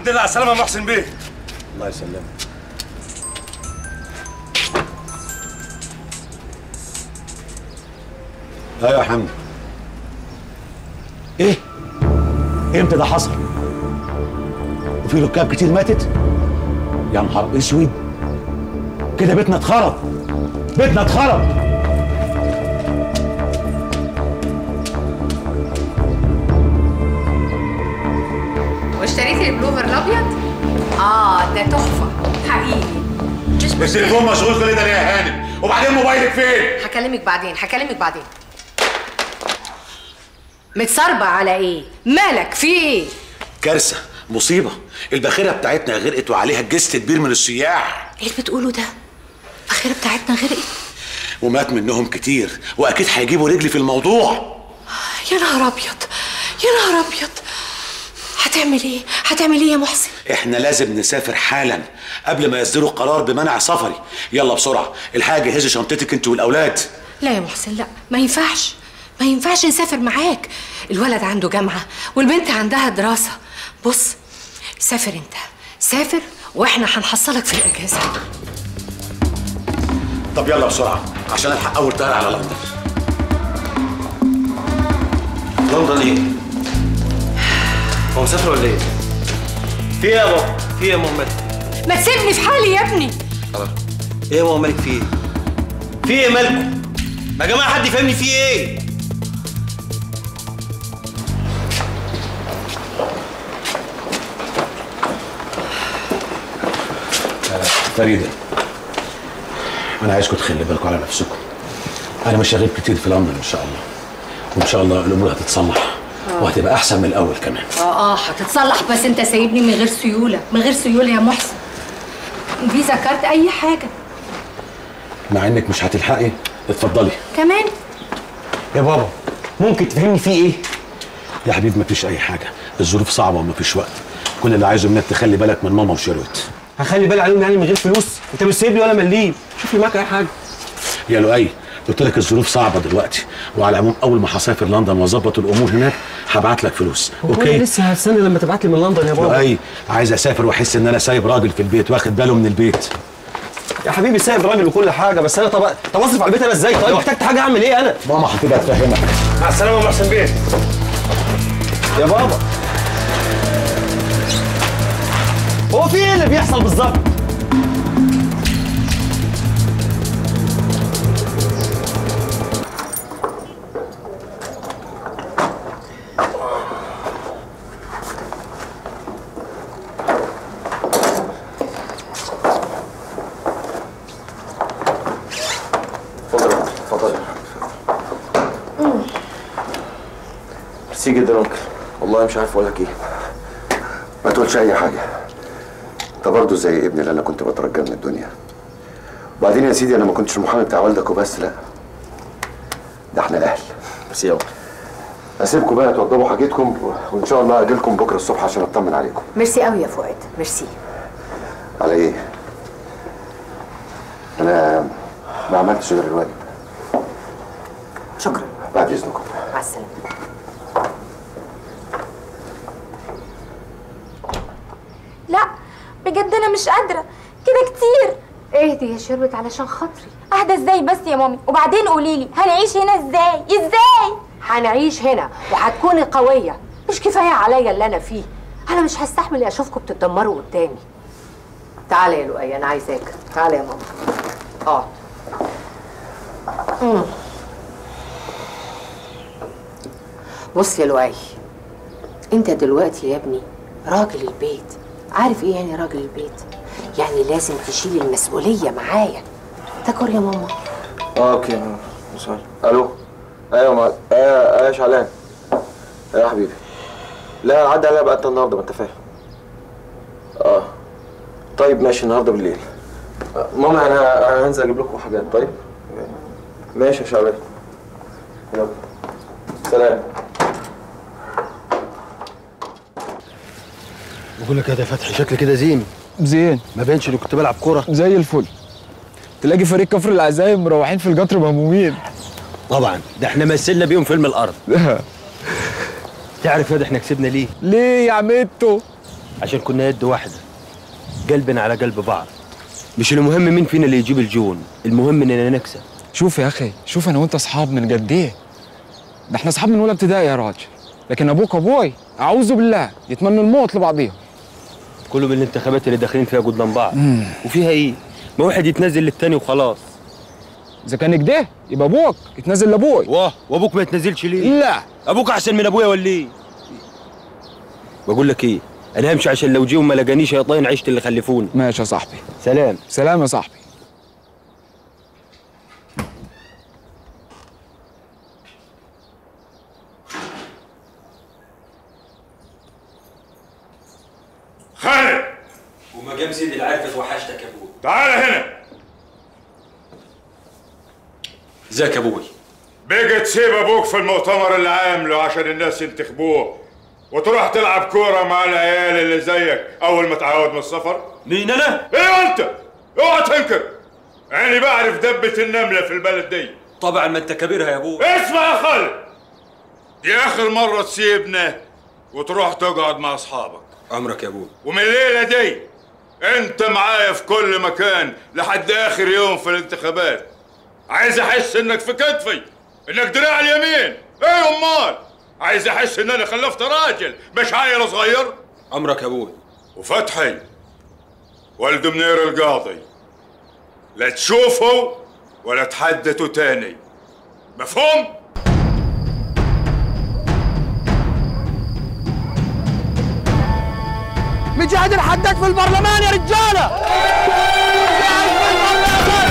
الحمد لله على السلامه يا محسن بيه. الله يسلمك. أيوه يا حمد. إيه؟ إمتى ده حصل؟ وفي ركاب كتير ماتت؟ يا نهار أسود. كده بيتنا اتخرب. بيتنا اتخرب. آه ده تحفة. حقيقي. مشكله التليفون مشغول كل ده ليه يا هانم؟ وبعدين موبايلك فين؟ هكلمك بعدين هكلمك بعدين. متصربع على إيه؟ مالك؟ في إيه؟ كارثة مصيبة. الباخرة بتاعتنا غرقت وعليها جست كبير من السياح. إيه اللي بتقوله ده؟ الباخره بتاعتنا غرقت؟ ومات منهم كتير وأكيد هيجيبوا رجلي في الموضوع. يا نهار أبيض يا نهار أبيض. هتعمل إيه؟ هتعمل إيه يا محسن؟ إحنا لازم نسافر حالا قبل ما يصدروا قرار بمنع سفري. يلا بسرعة الحاجة جهزي شنطتك انت والأولاد. لا يا محسن لا ما ينفعش. ما ينفعش نسافر معاك. الولد عنده جامعة والبنت عندها دراسة. بص سافر انت. سافر وإحنا هنحصلك في الأجازة. طب يلا بسرعة عشان ألحق أول طيارة على لندن. لندن إيه؟ هو مسافر ولا إيه؟ في إيه يا بابا؟ في إيه يا ماما مالك؟ ما تسيبني في حالي يا ابني خلاص إيه يا ماما مالك في إيه؟ في إيه مالكم؟ يا جماعة حد يفهمني في إيه؟ فريدة أنا عايزكم تخلي بالكم على نفسكم أنا مش شغال كتير في لندن إن شاء الله وإن شاء الله الأمور هتتصلح وهتبقى أحسن من الأول كمان. آه آه هتتصلح بس أنت سايبني من غير سيولة. من غير سيولة يا محسن. فيزا كارت أي حاجة. مع إنك مش هتلحقي اتفضلي. كمان؟ يا بابا ممكن تفهمني في إيه؟ يا حبيبي مفيش أي حاجة. الظروف صعبة ومفيش وقت. كل اللي عايزه منك تخلي بالك من ماما وشيروت. هخلي بالي عليهم يعني من غير فلوس؟ أنت مش سايب لي ولا مليم. شوف لي معاك أي حاجة. يا لؤي قلت لك الظروف صعبة دلوقتي وعلى العموم أول ما هسافر لندن وأظبط الأمور هناك هبعت لك فلوس. okay؟ لسه هستنى لما تبعت لي من لندن يا بابا. لؤي عايز أسافر وأحس إن أنا سايب راجل في البيت واخد باله من البيت. يا حبيبي سايب راجل وكل حاجة بس أنا طب طب أصرف على البيت أنا إزاي؟ طيب احتجت حاجة أعمل إيه أنا؟ ماما هتبقى تفهمك. مع السلامة يا محسن بيه. يا بابا. هو في إيه اللي بيحصل بالظبط؟ مش عارف أقول لك إيه. ما تقولش أي حاجة. أنت برضه زي ابني اللي أنا كنت بترجى من الدنيا. وبعدين يا سيدي أنا ما كنتش المحامي بتاع والدك وبس لا. ده إحنا أهل ميرسي يا انكل أسيبكم بقى توضبوا حاجتكم وإن شاء الله أجيلكم بكرة الصبح عشان أطمن عليكم. ميرسي قوي يا فؤاد ميرسي. على إيه؟ أنا ما عملتش غير الواجب شكرا بعد اذنكم مع السلامة لا بجد أنا مش قادره كده كتير اهدي يا شربت علشان خاطري. أهدى إزاي بس يا مامي؟ وبعدين قولي لي هنعيش هنا إزاي؟ إزاي؟ هنعيش هنا وهتكوني قوية. مش كفاية عليا اللي أنا فيه. أنا مش هستحمل أشوفكم بتتدمروا قدامي. تعالى يا لؤي أنا عايزاك. تعالى يا ماما. اقعد مم. بص يا لؤي أنت دلوقتي يا ابني راجل البيت. عارف إيه يعني راجل البيت؟ يعني لازم تشيل المسؤولية معايا. تاكل يا ماما. آه okay أنا sorry ألو؟ أيوه ما أيوه أيوه يا شعلان أيوه يا حبيبي. لا عدى عليا بقى انت النهارده ما أنت فاهم. آه. طيب ماشي النهارده بالليل. ماما أنا أنا هنزل أجيب لكم حاجات. طيب؟ ماشي يا شعلان يلا. سلام. بقول لك يا فتحي شكل كده زين. زين. ما بينش اللي كنت بلعب كورة. زي الفل. تلاقي فريق كفر العزايم مروحين في القطر مهمومين. طبعا ده إحنا مثلنا بيهم فيلم الأرض. تعرف يا إحنا كسبنا ليه؟ ليه يا عمتو؟ عشان كنا يد واحدة قلبنا على قلب بعض. مش المهم مين فينا اللي يجيب الجون المهم إننا نكسب. شوف يا أخي شوف أنا وأنت أصحاب من قد إيه. ده إحنا أصحاب من اولى ابتدائي يا راجل. لكن أبوك وابوي أعوذ بالله يتمنوا الموت لبعضيهم. كله من الانتخابات اللي داخلين فيها قدام بعض وفيها إيه؟ ما واحد يتنزل للتاني وخلاص. إذا كان كده يبقى أبوك. يتنزل لأبوي. واه وأبوك ما يتنزلش ليه؟ لا. أبوك أحسن من أبويا ولا إيه؟ بقول لك إيه؟ أنا همشي عشان لو جيهم ما لقانيش هيطين عيشت اللي خلفوني. ماشي يا صاحبي. سلام. سلام يا صاحبي خالد وما جاب سيدي العارف وحشتك يا أبوي تعال هنا. ازيك يا أبوي بقى تسيب أبوك في المؤتمر اللي عامله عشان الناس ينتخبوه. وتروح تلعب كورة مع العيال اللي زيك أول ما تعود من السفر. مين أنا؟ إيه أنت؟ أوعى تنكر. أنا بعرف دبة النملة في البلد دي. طبعا ما أنت كبيرها يا أبوي اسمع يا خالد. دي آخر مرة تسيبنا وتروح تقعد مع أصحابك. عمرك يا أبوي ومن الليلة دي أنت معايا في كل مكان لحد آخر يوم في الانتخابات. عايز أحس إنك في كتفي إنك دراع اليمين. إيه أمال عايز أحس إن أنا خلفت راجل مش عيل صغير؟ عمرك يا أبوي. وفتحي ولد منير القاضي لا تشوفه ولا تحدثوا تاني. مفهوم؟ مجاهد الحداد في البرلمان يا رجالة. ونجاهد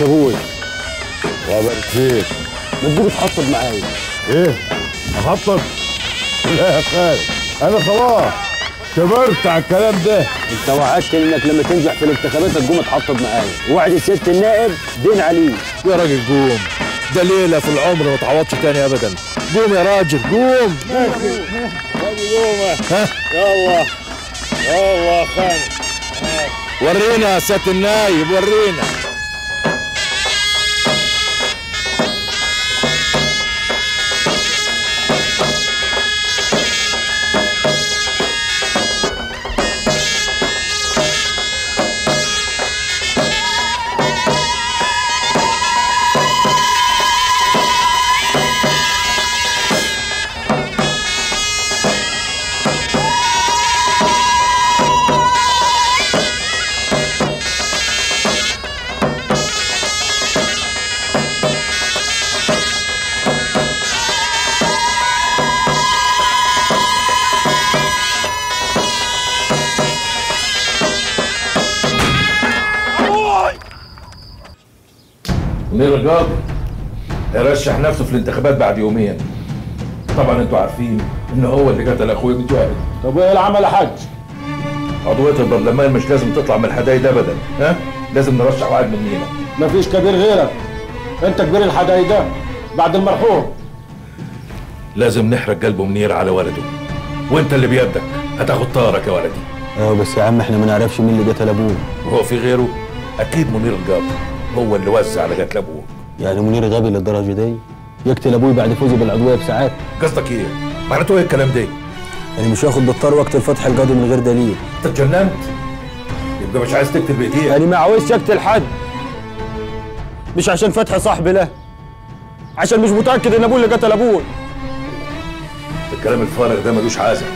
يا أبوي. وبارك فيك ما تجيب تحطب معايا. إيه؟ اخطط لا يا خالد أنا خلاص. كبرت على الكلام ده. أنت وعدتني إنك لما تنجح في الانتخابات تقوم تحطب معايا. وعد سياده النائب دين عليه يا راجل قوم. ده ليلة في العمر ما تعوضش تاني ابدا. قوم يا راجل قوم. ها؟ يلا. يلا. خالد. ورينا يا سيادة النايب ورينا. في الانتخابات بعد يومين. طبعا أنتوا عارفين إن هو اللي قتل اخويا مجاهد طب وإيه العمل يا حاج؟ عضوية البرلمان مش لازم تطلع من الحدايد ابدا ها؟ لازم نرشح واحد مننا مفيش كبير غيرك. أنت كبير الحدايدة بعد المرحوم. لازم نحرق قلبه منير على ولده. وأنت اللي بيدك. هتاخد طارك يا ولدي. آه بس يا عم إحنا ما نعرفش مين اللي قتل أبوه. وهو في غيره؟ أكيد منير الجابر هو اللي وزع على قتل أبوه. يعني منير غبي للدرجة دي؟ يقتل أبوي بعد فوزه بالعضويه بساعات. قصدك إيه؟ معناته إيه الكلام ده؟ يعني مش هاخد بالطار وقت الفتح القاضي من غير دليل. أنت اتجننت. يبقى مش عايز تقتل بايديك يعني ما عاوزش اقتل حد. مش عشان فتح صاحبي له عشان مش متأكد إن أبوه اللي قتل أبوه. الكلام الفارغ ده ملوش عازة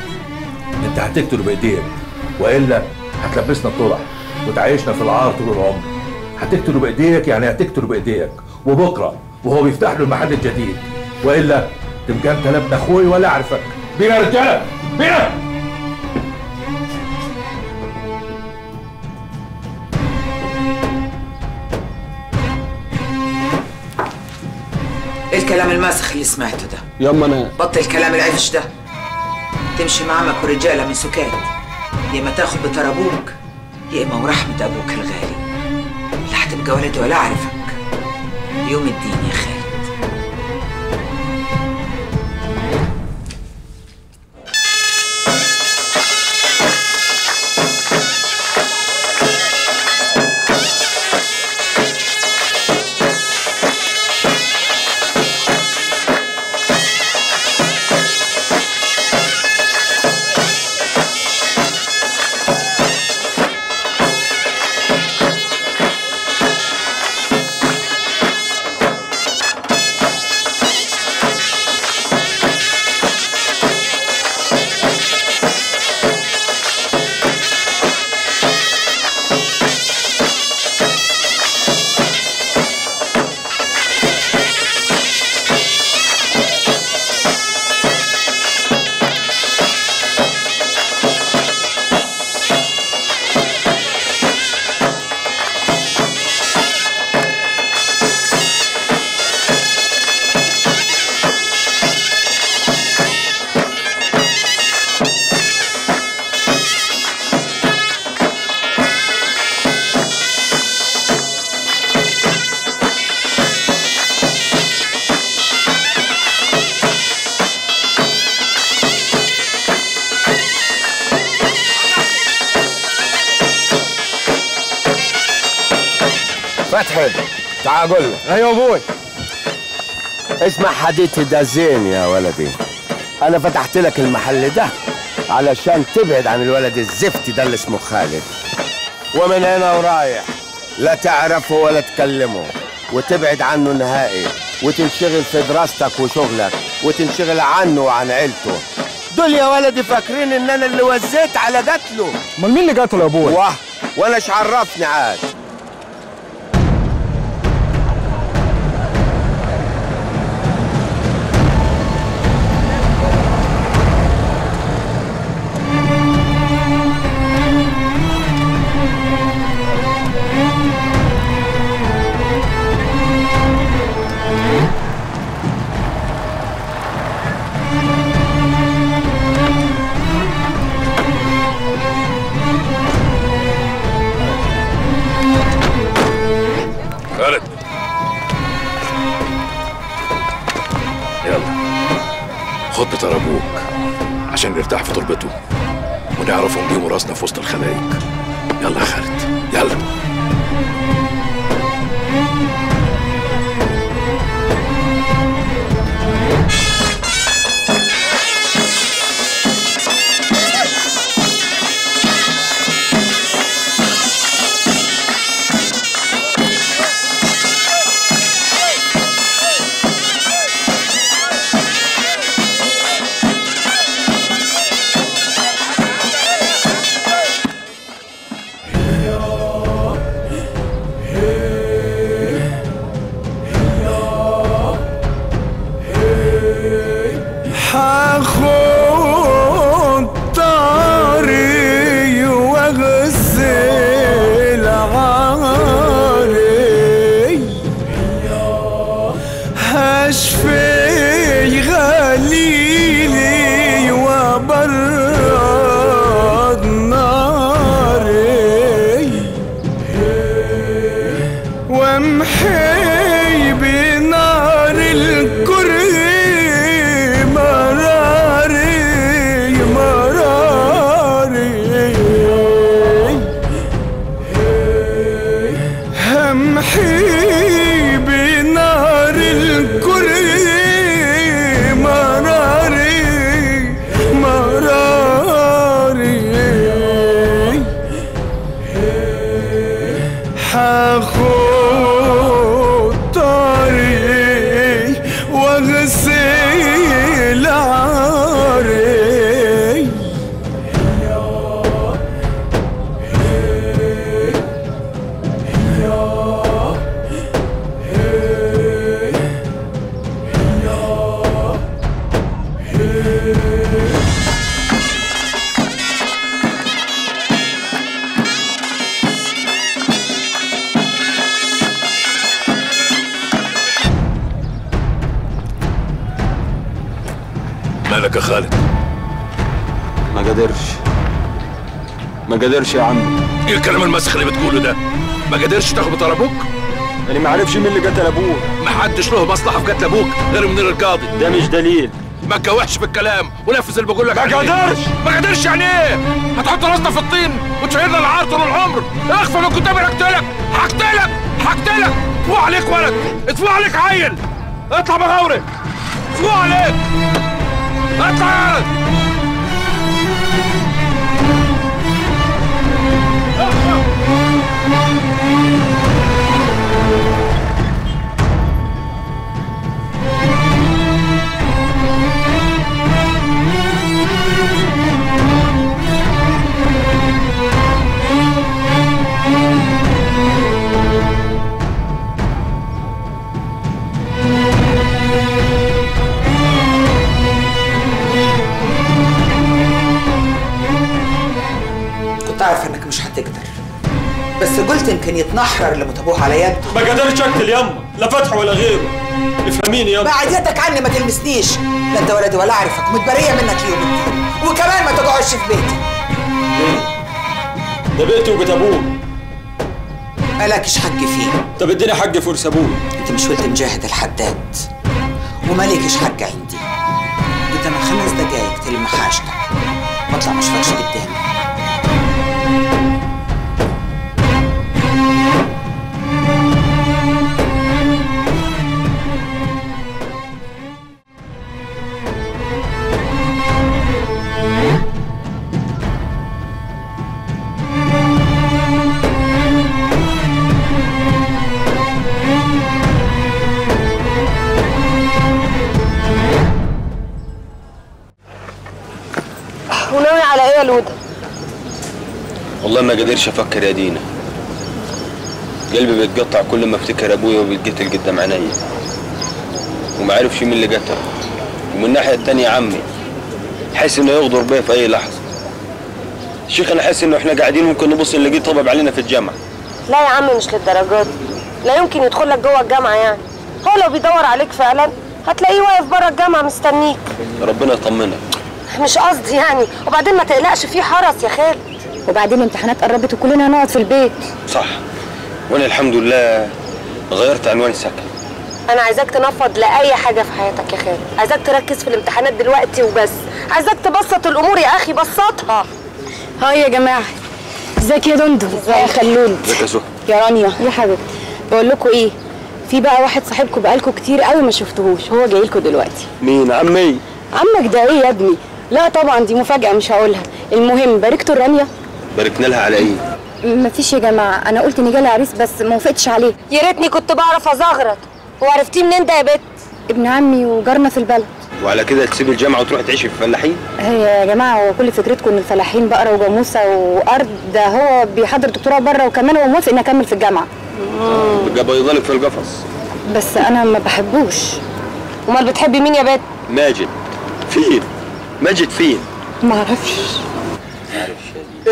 أنت هتقتله بايديك وإلا هتلبسنا الطرح وتعيشنا في العار طول العمر. هتقتله بايديك يعني هتقتله بايديك وبكرة وهو بيفتح له المحل الجديد. وإلا تبقى أنت لا ابن أخوي ولا أعرفك. بينا يا رجالة! بينا! إيه الكلام الماسخ اللي سمعته ده؟ ياما أنا. بطل الكلام العفش ده. تمشي مع عمك ورجالة من سكات. يا إما تاخد بطار أبوك يا إما ورحمه أبوك الغالي. لا هتبقى ولد ولا أعرفك. يوم الدين يا خالد حديثي ده زين يا ولدي. أنا فتحت لك المحل ده علشان تبعد عن الولد الزفتي ده اللي اسمه خالد. ومن هنا ورايح لا تعرفه ولا تكلمه وتبعد عنه نهائي وتنشغل في دراستك وشغلك وتنشغل عنه وعن عيلته. دول يا ولدي فاكرين إن أنا اللي وزيت على قتله. أمال مين اللي قتله يا أبوي؟ واه وأنا إيش عرفني عاد. ما قدرش تاخد أبوك؟ أنا ما عارفش مين اللي قتل أبوه. ما حدش له مصلحة في قتل أبوك غير منير القاضي. ده مش دليل. ما تجوحش في الكلام ونفذ اللي بقول لك ما. قدرش. ما قدرش يعني إيه؟ هتحط راسنا في الطين وتشيلنا العار طول العمر. اخفى من قدامي هقتلك هقتلك هقتلك. فوق عليك ولد اتفوق عليك عيل. اطلع بغوري. فوق عليك. اطلع يا ولد. يمكن يتنحرر اللي متابوه على يده ما قدرتش أقتل يما لا فتح ولا غيره. افهميني يما بعد يدك عني ما تلمسنيش. لا انت ولدي ولا اعرفك متبرية منك يوم الدين. وكمان ما تقعدش في بيتي. ده بيتي وبيت ابوه مالكش حق فيه. طب اديني حق فرس ابوه انت مش ولد مجاهد الحداد. ومالكش حق عندي. قدام خمس دقايق تلم حاجتك. واطلع مش فاكش قدامي والله ما قدرش أفكر يا دينا. قلبي بيتقطع كل ما أفتكر أبويا وبيتقتل قدام عينيا وما عارفش مين اللي قتله. ومن الناحية التانية عمي. حاسس إنه يغدر بيا في أي لحظة. شيخ أنا حاسس إنه إحنا قاعدين ممكن نبص نلاقيه طبب علينا في الجامعة. لا يا عم مش للدرجات. لا يمكن يدخل لك جوه الجامعة يعني. هو لو بيدور عليك فعلا هتلاقيه واقف بره الجامعة مستنيك. ربنا يطمنك. مش قصدي يعني. وبعدين ما تقلقش في حرس يا خالد. وبعدين الامتحانات قربت وكلنا هنقعد في البيت. صح. وأنا الحمد لله غيرت عنوان سكن. أنا عايزاك تنفض لأي حاجة في حياتك يا خالد. عايزاك تركز في الامتحانات دلوقتي وبس. عايزاك تبسط الأمور يا أخي بسطها. هاي يا جماعة. ازيك يا دندو؟ يا خلود ازيك يا سهى يا رانيا. يا حبيبتي. بقول لكم إيه؟ في بقى واحد صاحبكم بقالكم كتير قوي ما شفتوهوش هو جاي لكم دلوقتي. مين؟ عمي. عمك ده إيه يا ابني؟ لا طبعا دي مفاجأة مش هقولها. المهم باركتوا رانيا باركنا لها على إيه مفيش يا جماعة أنا قلت ان جالي عريس بس ما وافقتش عليه. يا ريتني كنت بعرف ازغرط وعرفتيه منين ده يا بت؟ ابن عمي وجارنا في البلد. وعلى كده تسيب الجامعة وتروح تعيش في فلاحين هي يا جماعة هو كل فكرتكم إن الفلاحين بقرة وجاموسة وأرض ده هو بيحضر دكتوراه بره وكمان هو موافق إني أكمل في الجامعة. بقى بيضلك في القفص. بس أنا ما بحبوش. أمال بتحبي مين يا بت؟ ماجد. فين؟ ماجد فين؟ ما أعرفش.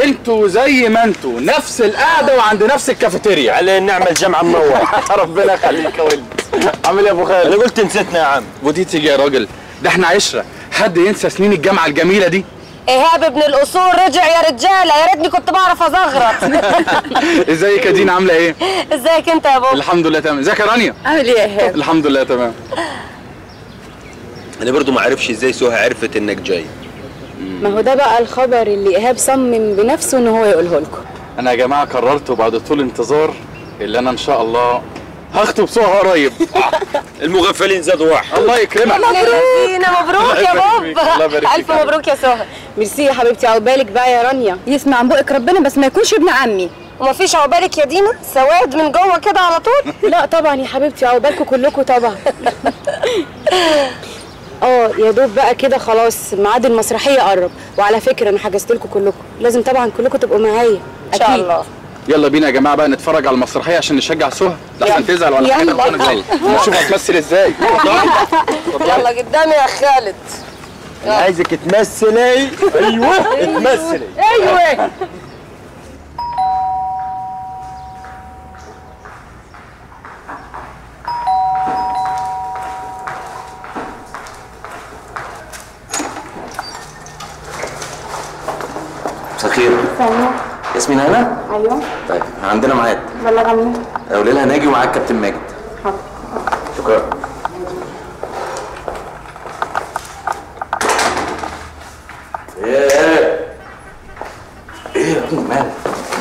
أنتوا زي ما أنتوا نفس القعدة وعند نفس الكافيتيريا. على النعمه الجامعة منور. ربنا يخليك يا ولد. عامل إيه يا أبو خالد؟ أنا قلت نسيتنا يا عم. ودي تيجي يا راجل؟ ده إحنا عشرة. حد ينسى سنين الجامعة الجميلة دي؟ ايهاب ابن الأصول؟ رجع يا رجاله يا ريتني كنت بعرف أزغرط. إزيك يا دينا؟ عاملة إيه؟ إزيك أنت يا بابا الحمد لله تمام. إزيك يا رانيا؟ عامل إيه يا ايهاب الحمد لله تمام. أنا برضو ما عارفش إزاي سهى عرفت إنك جاي. ما هو ده بقى الخبر اللي إيهاب صمم بنفسه إن هو يقوله لكم. أنا يا جماعة قررت بعد طول انتظار اللي أنا إن شاء الله هخطب سهى قريب. المغفلين زادوا واحد. الله يكرمك. مبروك مبروك يا بابا. فيك ألف يا مبروك يا سهى ميرسي يا حبيبتي. عقبالك بقى يا رانيا. يسمع عن بقك ربنا بس ما يكونش ابن عمي. ومفيش عقبالك يا دينا؟ سواد من جوه كده على طول؟ لا طبعا يا حبيبتي. عقبالكم كلكم طبعا. آه يا دوب بقى كده خلاص ميعاد المسرحية قرب. وعلى فكرة أنا حجزت لكم كلكم. لازم طبعا كلكم تبقوا معايا. إن شاء الله. يلا بينا يا جماعة بقى نتفرج على المسرحية عشان نشجع سهى لحسن تزعل ولا حاجة يلا. ربنا يخليك. نشوف هتمثل إزاي. يلا قدامي يا خالد. عايزك تمثلي. أيوه. تمثلي. أيوه. ثانية. ياسمين هنا؟ أيوه. طيب عندنا ميعاد. مين؟ قولي لها ناجي ومعاك كابتن ماجد. حاضر. شكرا. إيه؟ إيه يا ابني؟ مالك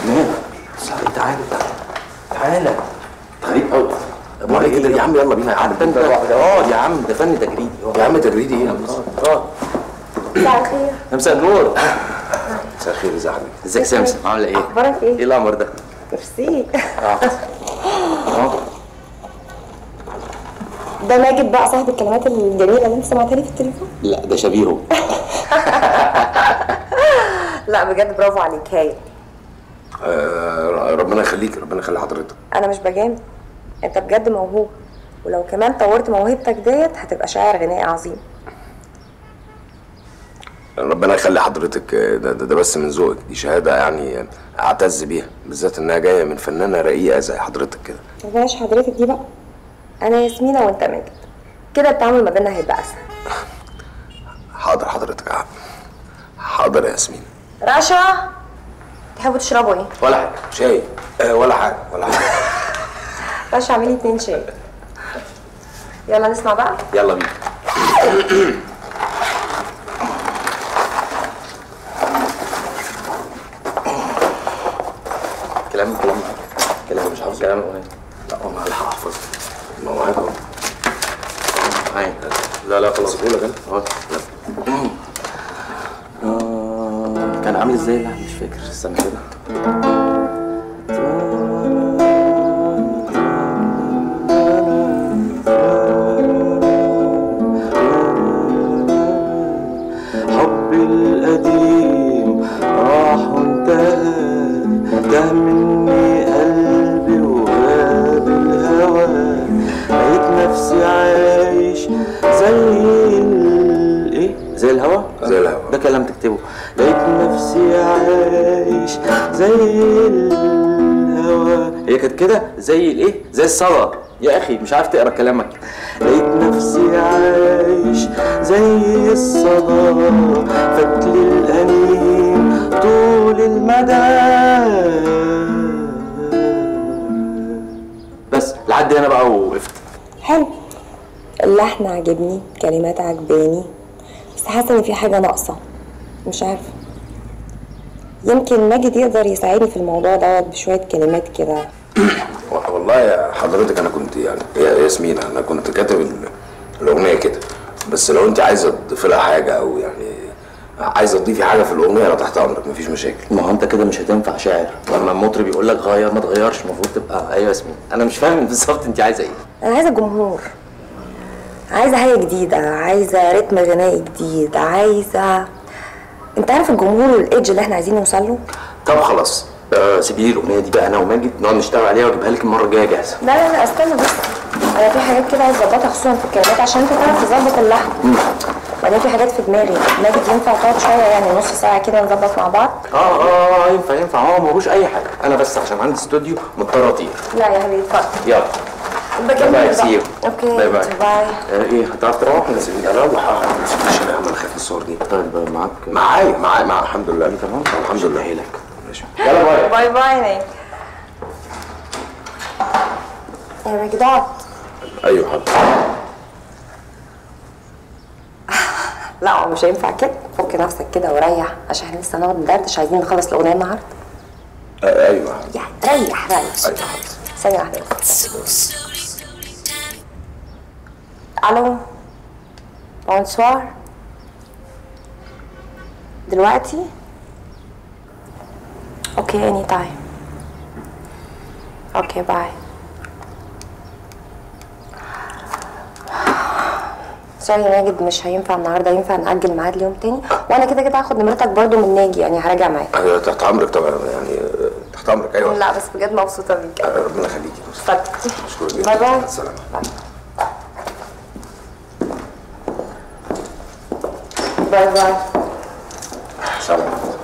مالك تعالى تعالى تعالى غريب قوي بقول لك كده يا عم يلا بينا يا عم. انت اقعد يا عم ده فن تجريدي. يا عم تجريدي إيه؟ آه مساء الخير. مساء النور. مساء الخير ازي حضرتك ازيك سامسون؟ عاملة إيه؟ أخبارك إيه؟ إيه الأمر ده؟ ميرسي آه. آه. ده ماجد بقى صاحب الكلمات الجميلة اللي أنت سمعتها لي في التليفون؟ لا ده شبيهه. لا بجد برافو عليك هايل. آه ربنا يخليك ربنا يخلي حضرتك. أنا مش بجامل. أنت بجد موهوب. ولو كمان طورت موهبتك ديت هتبقى شاعر غنائي عظيم. ربنا يخلي حضرتك ده, ده, ده بس من ذوقك دي شهادة يعني أعتز بيها بالذات إنها جاية من فنانة رقيقة زي حضرتك كده. بلاش حضرتك دي بقى أنا ياسمينة وأنت ماجد. كده التعامل ما بيننا هيبقى أسهل. حاضر حضرتك يا عم. حاضر يا ياسمين رشا تحبوا تشربوا إيه؟ ولا حاجة. شاي. آه ولا حاجة ولا حاجة. رشا اعملي اتنين شاي. يلا نسمع بقى. يلا بينا. الصلاة يا أخي مش عارف تقرأ كلامك. لقيت نفسي عايش زي الصدى فتلي الانين طول المدى. بس لحد هنا بقى وقفت. حلو. اللحن عجبني كلمات عجباني بس حاسة إن في حاجة ناقصة. مش عارفه يمكن ماجد يقدر يساعدني في الموضوع دوت بشوية كلمات كده. والله يا حضرتك أنا كنت يعني يا ياسمين أنا كنت كاتب ال- الأغنية كده. بس لو أنت عايزة تضيفي لها حاجة أو يعني عايزة تضيفي حاجة في الأغنية أنا تحت أمرك مفيش مشاكل. ما هو أنت كده مش هتنفع شاعر. لما المطرب يقول لك غير ما تغيرش المفروض تبقى أيوه ياسمين. أنا مش فاهم بالظبط أنت عايزة إيه. أنا عايزة جمهور. عايزة حاجة جديدة عايزة رتم غنائي جديد عايزه أنت عارف الجمهور والإيدج اللي إحنا عايزين نوصل له؟ طب خلاص. سيبي لي الأغنية دي بقى أنا وماجد نقعد نشتغل عليها وأجيبها لك المرة الجاية جاهزة. لا لا لا استنى بس. أنا في حاجات كده عايز اظبطها خصوصا في الكلمات عشان أنت تعرف تظبط اللحن. بعدين في حاجات في دماغي. ماجد ينفع تقعد شوية يعني نص ساعة كده نظبط مع بعض؟ آه آه آه، ينفع ينفع. هو ملوش أي حاجة. أنا بس عشان عندي استوديو مضطر اطير لا يا حبيبي اتفضل. يلا. بكمل bye. See you okay. Bye bye bye آه إيه هتعرف تروح ولا سيبني؟ أروح آه ما تسيبنيش. أنا أنا خايف الصور دي. طيب معاك؟ معايا معايا مع الحمد لله. تمام؟ الحمد لله. لك. ماشي يلا bye. Bye bye يا ماجد اقعد أيوه حاضر. لا هو مش هينفع كده. فك نفسك كده وريح عشان إحنا لسه نقعد ندردش عايزين نخلص الأغنية النهارده. آه أيوه. يعني ريح ريح. ثانية واحدة ألو. bonsoir دلوقتي؟ okay any time okay bye sorry يا ماجد مش هينفع النهارده ينفع نأجل ميعاد ليوم تاني؟ وأنا كده كده هاخد نمرتك برضو من ناجي يعني هراجع معاك. أيوه تحت أمرك طبعا يعني تحت أمرك أيوه. لا بس بجد مبسوطة بيك. آه، ربنا يخليكي. اتفضل. اشكرك جدا. Bye bye. السلامه Bye bye. سلام.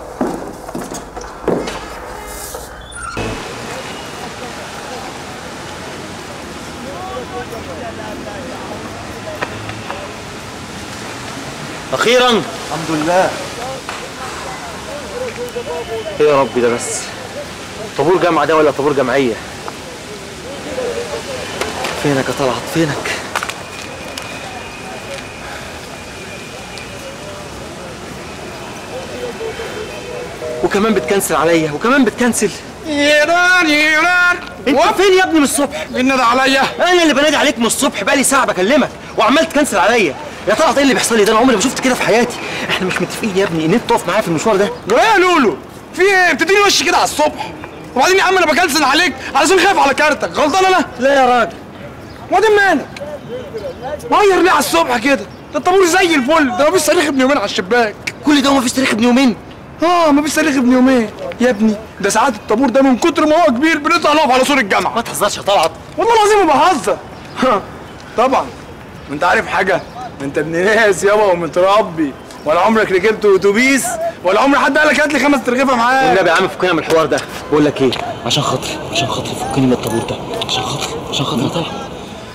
أخيرا. الحمد لله. إيه يا ربي ده بس. طابور جامعة ده ولا طابور جمعية؟ فينك يا طلعت؟ فينك؟ وكمان بتكنسل عليا وكمان بتكنسل. يران يران أنت فين يا ابني من الصبح؟ بينادى عليا. أنا اللي بنادي عليك من الصبح بقالي ساعة بكلمك وعمال تكنسل عليا. يا طلعت إيه اللي بيحصل لي ده؟ أنا عمري ما شفت كده في حياتي. إحنا مش متفقين يا ابني ان انت تقف معايا في المشوار ده. إيه يا لولو في إيه؟ بتديني وش كده على الصبح. وبعدين يا عم أنا بكنسل عليك علشان خايف على كارتك. غلطان أنا؟ لا يا راجل. وبعدين مالك؟ غير ليه على الصبح كده؟ ده الطابور زي الفل. ده مفيش تاريخ ابن يومين على الشباك. كل ده ومفيش تاريخ ابن يومين. آه مفيش تاريخ ابن يومين. يا ابني ده ساعات الطابور ده من كتر ما هو كبير بنطلع نقف على سور الجامعة. ما تهزرش يا طلعت. والله العظيم ما بهزر. طبعا. وانت عارف حاجة؟ انت ابن ناس يابا ومتربي ولا عمرك ركبت اتوبيس ولا عمر حد قال لك هات لي خمس ترغيفة معاك. والنبي يا عم فكنا من الحوار ده. بقول لك إيه؟ عشان خاطري عشان خاطري فكني من الطابور ده. عشان خاطري عشان خاطري طلع.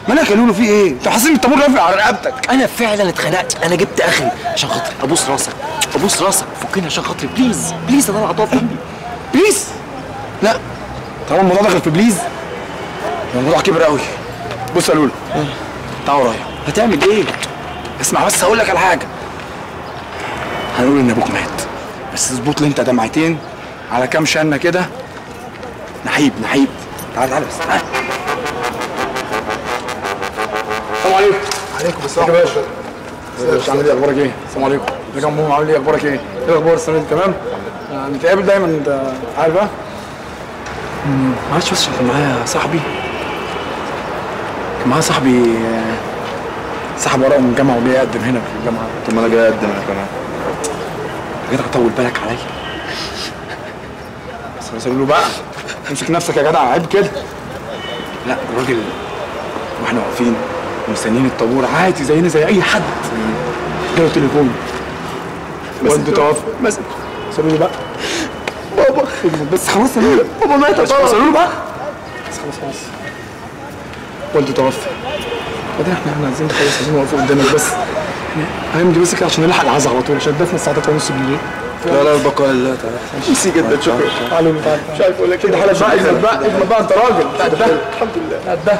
مالك يا لولو في إيه؟ انت حاسس ان الطابور رافع على رقبتك. أنا فعلا اتخنقت. أنا جبت اخري. عشان خاطري. ابوس راسك. ابوس راسك. فكني عشان خاطري. please please يا طلعت اقف جنبي. please! لا طالما الموضوع دخل في please الموضوع كبر قوي. بص يا لولو تعال ورايا. هتعمل إيه؟ اسمع بس هقول لك على حاجة. هنقول إن أبوك مات. بس اظبط لي أنت دمعتين على كام شنة كده. نحيب نحيب. تعال تعال بس تعال. السلام عليكم. عليكم السلام. يا باشا. ازيك عامل إيه؟ أخبارك إيه؟ السلام عليكم. ازيك يا عمو عامل إيه؟ أخبارك إيه؟ إيه الأخبار السنة دي؟ تمام؟ آه، نتقابل دايما أنت عارف؟ مم، معلش بس كان معايا صاحبي. كان معايا صاحبي آه، سحب ورقه من الجامعة وجاي يقدم هنا في الجامعة. طب ما أنا جاي أقدم أنا. كمان يا جدع طول بالك عليا. بس له بقى. امسك نفسك يا جدع عيب كده. لا الراجل وإحنا واقفين ومستنيين الطابور عادي زينا زي أي حد. جاله تليفون. والده توفى بس سألوا له بقى. بابا. بس خلاص يا بابا مات بس سألوا له بقى. بس خلاص خلاص. والده توفى بعدين إحنا إحنا عايزين نخلص عايزين نوقف قدامك بس. إحنا هنمضي بس كده عشان نلحق العزا على طول. عشان دفن الساعة 3 ونص بالليل. لا لا البقاء لله تعالى ميرسي جدا شكرا. تعالوا مش عارف أقول لك كده حالك بقى اجمل بقى اجمل بقى أنت راجل. قدها الحمد لله. قدها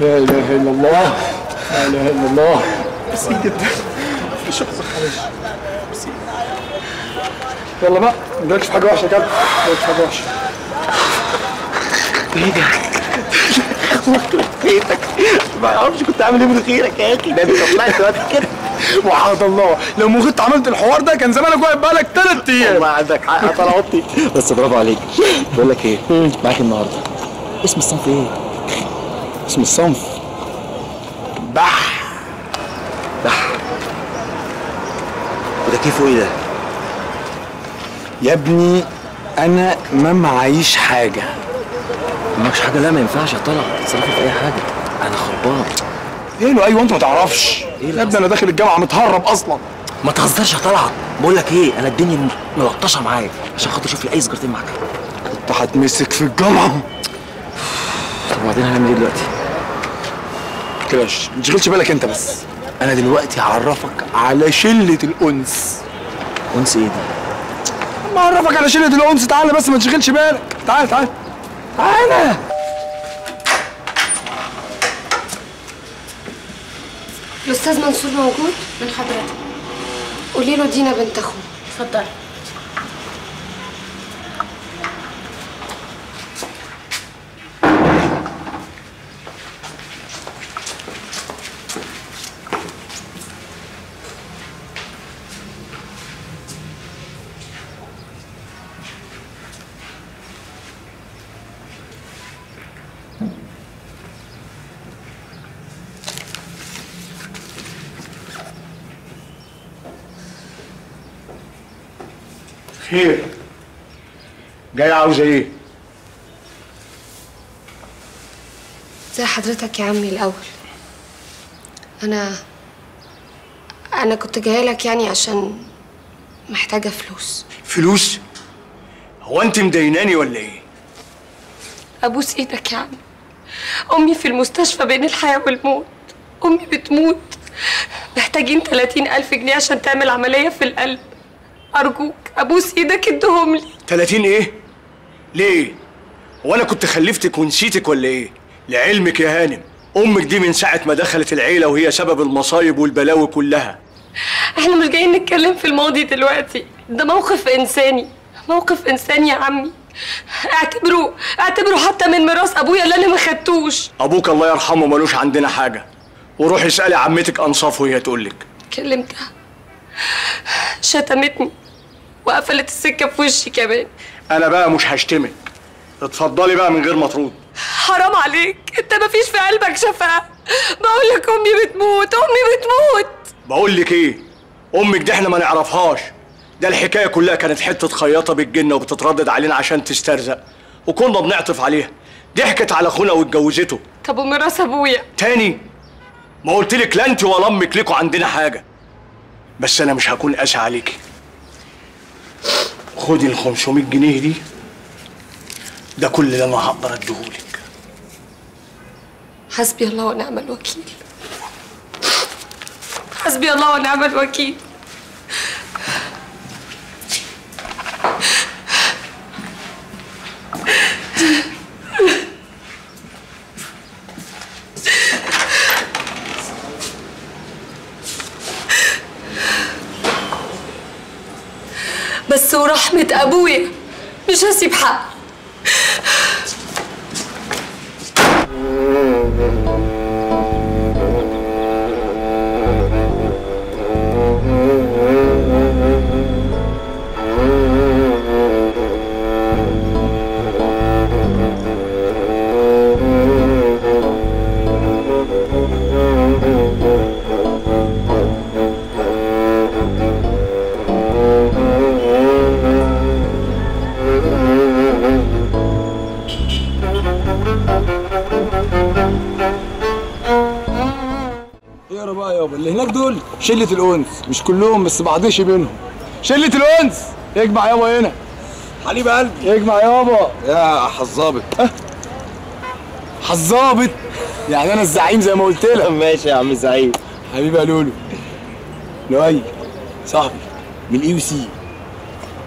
لا إله إلا الله. لا إله إلا الله. ميرسي جدا. شكرا. معلش يلا بقى ما جالكش في حاجة وحشة كده ما جالكش في حاجة وحشة. إيه ده؟ خيرك ما أعرفش كنت عامل إيه من خيرك يا أخي. ده أنت طلعت وقت كده. وحياة الله. لو ما كنت عملت الحوار ده كان زمانك واقف بقالك ثلاث أيام. والله عندك حق يا طلعتي بس برافو عليك. بقول لك إيه؟ معاك النهارده. اسم الصنف إيه؟ اسم الصنف. بح بح وده كيفه إيه ده؟ يا ابني أنا ما معيش حاجة. معكش حاجة؟ لا ما ينفعش يا طلعت. تصرفي في أي حاجة. أنا خربان إيه له أيوه انت ما تعرفش. يا ابني أنا داخل الجامعة متهرب أصلا. ما تهزرش يا طلعت. بقول لك إيه أنا الدنيا ملطشة معايا. عشان خاطر أشوف لي أي سجارتين معاك. انت هتمسك في الجامعة. طب وبعدين هنعمل إيه دلوقتي؟ تلاش ما تشغلش بالك أنت بس. أنا دلوقتي هعرفك على شلة الأنس. أنس إيه دي؟ ما اعرفك على شلة الأنس. تعالى بس ما تشغلش بالك. تعال تعال. تعالى الأستاذ منصور موجود؟ من حضرتك. قولي له دينا بنت أخوه. اتفضلي خير جاي عاوزه إيه زي حضرتك يا عمي الأول. أنا أنا كنت جاية لك يعني عشان محتاجة فلوس. فلوس؟ هو أنت مديناني ولا إيه؟ أبوس إيدك يا عم أمي في المستشفى بين الحياة والموت. أمي بتموت. محتاجين 30 ألف جنيه عشان تعمل عملية في القلب. أرجوك ابوس إيدك ادهم لي. 30 إيه؟ ليه؟ هو أنا كنت خلفتك ونسيتك ولا إيه؟ لعلمك يا هانم أمك دي من ساعة ما دخلت العيلة وهي سبب المصايب والبلاوي كلها. إحنا مش جايين نتكلم في الماضي دلوقتي. ده موقف إنساني. موقف إنساني يا عمي. اعتبره اعتبره حتى من ميراث أبويا اللي أنا ما خدتوش. أبوك الله يرحمه ملوش عندنا حاجة. وروحي اسألي عمتك انصاف وهي تقول لك كلمتها. شتمتني. وقفلت السكة في وشي كمان. أنا بقى مش هشتمك. اتفضلي بقى من غير ما ترد. حرام عليك. انت مفيش في قلبك شفاء بقول لك أمي بتموت. أمي بتموت. بقول لك إيه؟ أمك دي إحنا ما نعرفهاش. ده الحكاية كلها كانت حتة خياطة بالجنة وبتتردد علينا عشان تسترزق. وكنا بنعطف عليها. ضحكت على أخونا واتجوزته. طب وميراث أبويا. تاني. ما قلت لك لا أنت ولا أمك ليكوا عندنا حاجة. بس أنا مش هكون قاسي عليكي. خدي ال 500 جنيه دي. ده كل اللي أنا هقدر أديهولك. حسبي الله ونعم الوكيل. حسبي الله ونعم الوكيل بس ورحمة أبويا مش هسيب حق. يابا اللي هناك دول شلة الأنس مش كلهم بس بعضيش بينهم شلة الأنس اجمع يابا هنا. حبيب قلبي. اجمع يابا. يا حظابط حظابط يعني أنا الزعيم زي ما قلت لك. ماشي يا عم الزعيم. حبيبي يا لولو. لؤي صاحبي. من الاي سي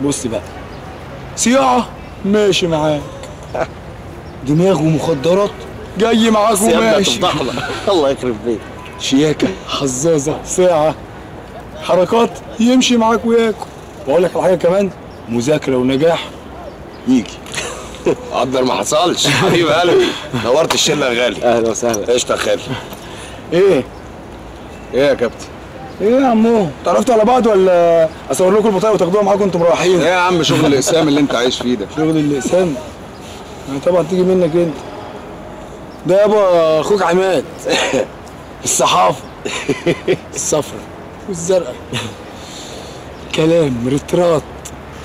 بص بقى. صياعة. ماشي معاك. دماغ ومخدرات جاي معاك وماشي. الله يخرب بيت. شياكة حزازة ساعة. حركات يمشي معاك وياكل واقول لك على حاجة كمان مذاكرة ونجاح يجي. قدر ما حصلش. حبيب قلبي نورت الشلة يا غالي أهلا وسهلا. قشطة يا خالي إيه؟ إيه يا كابتن؟ إيه يا عمو؟ اتعرفتوا على بعض ولا أصور لكم البطاقة وتاخدوها معاكم وأنتم مروحين إيه يا عم شغل الإقسام اللي أنت عايش فيه ده. شغل الإقسام. يعني طبعا تيجي منك أنت. ده يابا أخوك عماد. الصحافة. الصفرا والزرقاء. كلام رترات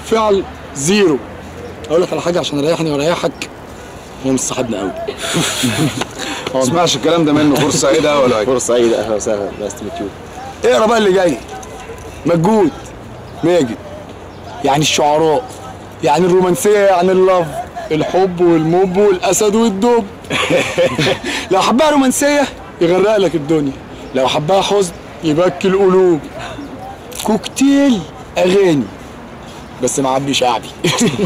فعل زيرو. أقول لك على حاجة عشان اريحني واريحك هو مش صاحبنا قوي ما تسمعش الكلام ده منه. فرصة سعيده ولا إيه؟ فرصة سعيده أهلا وسهلا. نايس تو اقرأ بقى اللي جاي. مجهود. ماجد. يعني الشعراء. يعني الرومانسية يعني اللف. الحب والموب والأسد والدب لو حبها رومانسية يغرق لك الدنيا. لو حبها حزن يبكي القلوب. كوكتيل أغاني. بس معبي شعبي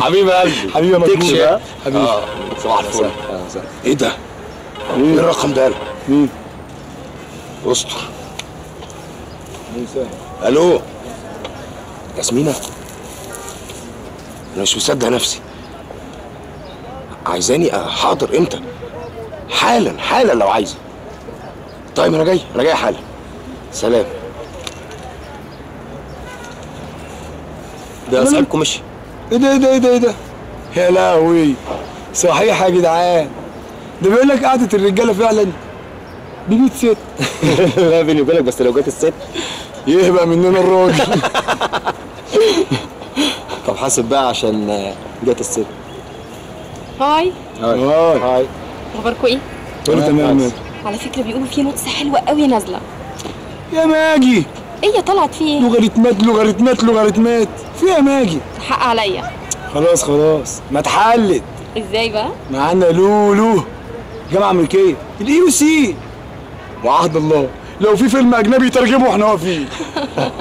حبيب قلبي. حبيبي يا تكشي، ها؟ حبيبي. آه، صباح الفل. إيه ده؟ إيه الرقم ده؟ مين؟ استر ألو؟ ياسمينة؟ أنا مش مصدق نفسي. عايزاني حاضر إمتى؟ حالا حالا لو عايزة. طيب أنا جاي أنا جاي حالا سلام. ده صاحبكم مشي إيه ده إيه ده إيه ده إيه ده؟ يا لهوي. صحيح يا جدعان. ده بيقول لك قعدة الرجالة فعلا 100 ست. لا بيني وبينك بس لو جت الست. يهبق مننا الراجل. طب حاسب بقى عشان جت الست. Hi. Hi. Hi. أخباركم إيه؟ كله تمام على فكرة بيقولوا في نقطة حلوة قوي نازلة. يا ماجي. إيه طلعت في إيه لوغاريتمات لوغاريتمات لوغاريتمات في يا ماجي. حق عليا. خلاص خلاص. ما اتحلت. إزاي بقى؟ معانا لولو. جامعه امريكيه ال AUC. وعهد الله. لو في فيلم أجنبي يترجمه وإحنا واقفين.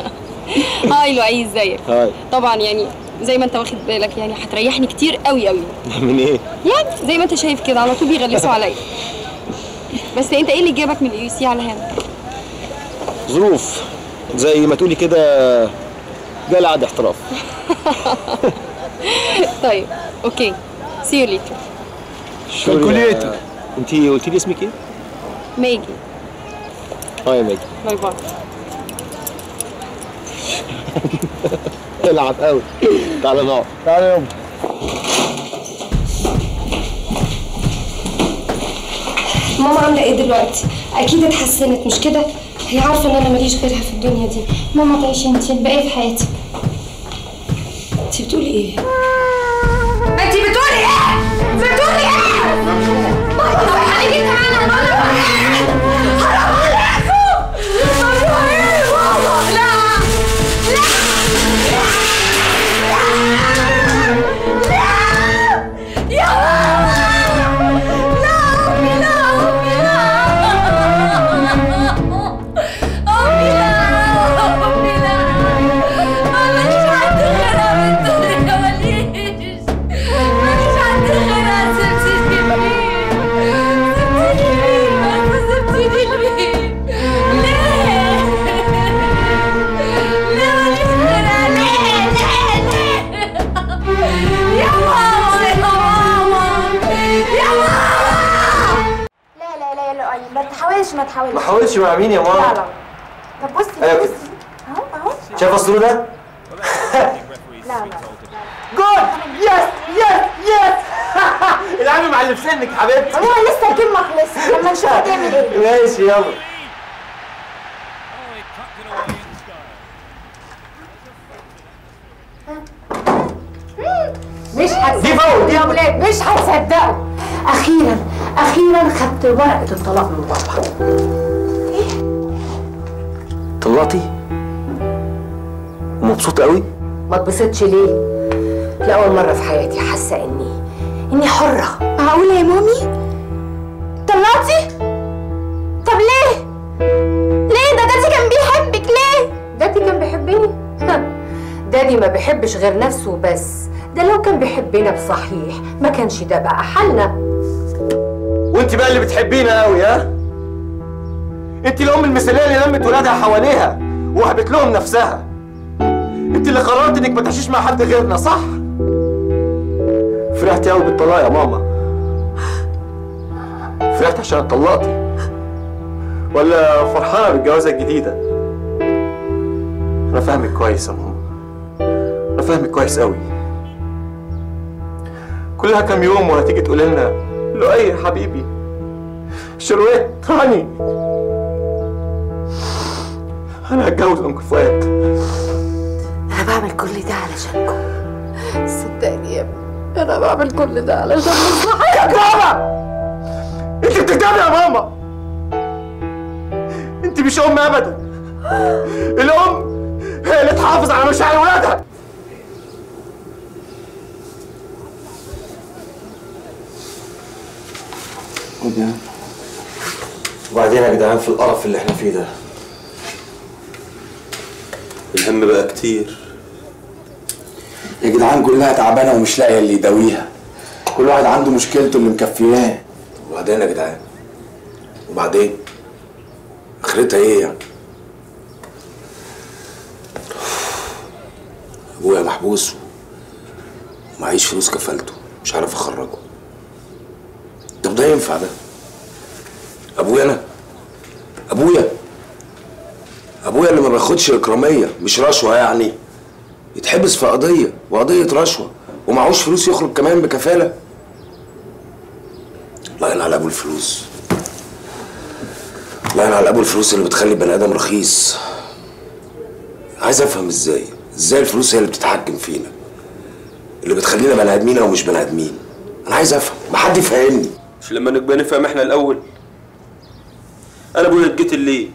Hi لؤي إزيك؟ Hi. طبعا يعني زي ما أنت واخد بالك يعني هتريحني كتير قوي قوي. من إيه؟ يعني زي ما أنت شايف كده على طول بيغلسوا عليا. بس انت إيه اللي جابك من ال AUC على هنا؟ ظروف. زي ما تقولي كده عقد احتراف. طيب okay. See you later calculator انت قلت لي اسمك إيه؟ ماجي. آه يا ماجي. Bye bye. العب قوي. تعالى نقعد. تعالى يابا. ماما عاملة إيه دلوقتي؟ أكيد اتحسنت مش كده؟ هي عارفة إن أنا ماليش غيرها في الدنيا دي. ماما تعيشي أنت بقيت حياتك. أنت بتقولي إيه؟ أنت بتقولي إيه؟ بتقولي إيه؟ تحاولش مع مين يا ماما؟ لا لا. طب بصي أيوة. بصي. كده. أهو أهو. شايفة الصورة ده؟ لا لا goal yes yes yes! العبي مع اللي في سنك حبيبتي. هو لسه ال game ما خلصش لما نشوف هتعمل إيه. ماشي يلا. مش هتصدقوا. يا ولاد مش هتصدقوا. أخيرا أخيرا خدت ورقة الطلاق من بابا. طلقتي؟ مبسوط قوي؟ ما اتبسطش ليه؟ لاول مرة في حياتي حاسة إني إني حرة. معقولة يا مامي؟ طلعتي؟ طب ليه؟ ليه؟ ده دادي كان بيحبك ليه؟ دادي كان بيحبني؟ دادي ما بيحبش غير نفسه بس. ده لو كان بيحبنا بصحيح ما كانش ده بقى حالنا. وانت بقى اللي بتحبينا قوي ها؟ انت الام المثالية اللي لمت ولادها حواليها وهبت لهم نفسها. انت اللي قررت انك ما تعيشيش مع حد غيرنا صح؟ فرحتي قوي بالطلاق يا ماما. فرحت عشان اتطلقتي ولا فرحانة بالجوازة الجديدة. أنا فاهمك كويس يا ماما. أنا فاهمك كويس قوي. كلها كام يوم وهتيجي تقول لنا لؤي حبيبي. شرويت هاني. أنا هتجوز انكل فؤاد. أنا بعمل كل ده علشانكم صدقني يا ابني أنا بعمل كل ده علشان مصلحتك. كدابة أنت بتكدبي يا ماما! أنت مش أم ابدا. الأم هي اللي تحافظ على مشاعر ولادها. يا. وبعدين يا جدعان في القرف اللي إحنا فيه ده. الهم بقى كتير. يا جدعان كلها تعبانه ومش لاقية اللي يداويها. كل واحد عنده مشكلته اللي مكفياه. وبعدين يا جدعان وبعدين؟ آخرتها إيه يعني؟ أبويا محبوس ومعيش فلوس كفالته مش عارف أخرجه. طب ده ينفع ده؟ أبويا أنا؟ أبويا؟ أبويا اللي ما بياخدش إكرامية مش رشوة يعني. يتحبس في قضية وقضية رشوة ومعهوش فلوس يخرج كمان بكفالة. الله ينعل أبو الفلوس. الله ينعل أبو الفلوس اللي بتخلي البني آدم رخيص. عايز أفهم إزاي؟ إزاي الفلوس هي اللي بتتحكم فينا؟ اللي بتخلينا بني آدمين أو مش بني آدمين؟ أنا عايز أفهم ما حد يفهمني. مش لما نبقى نفهم إحنا الأول. أنا ابويا اتقتل ليه؟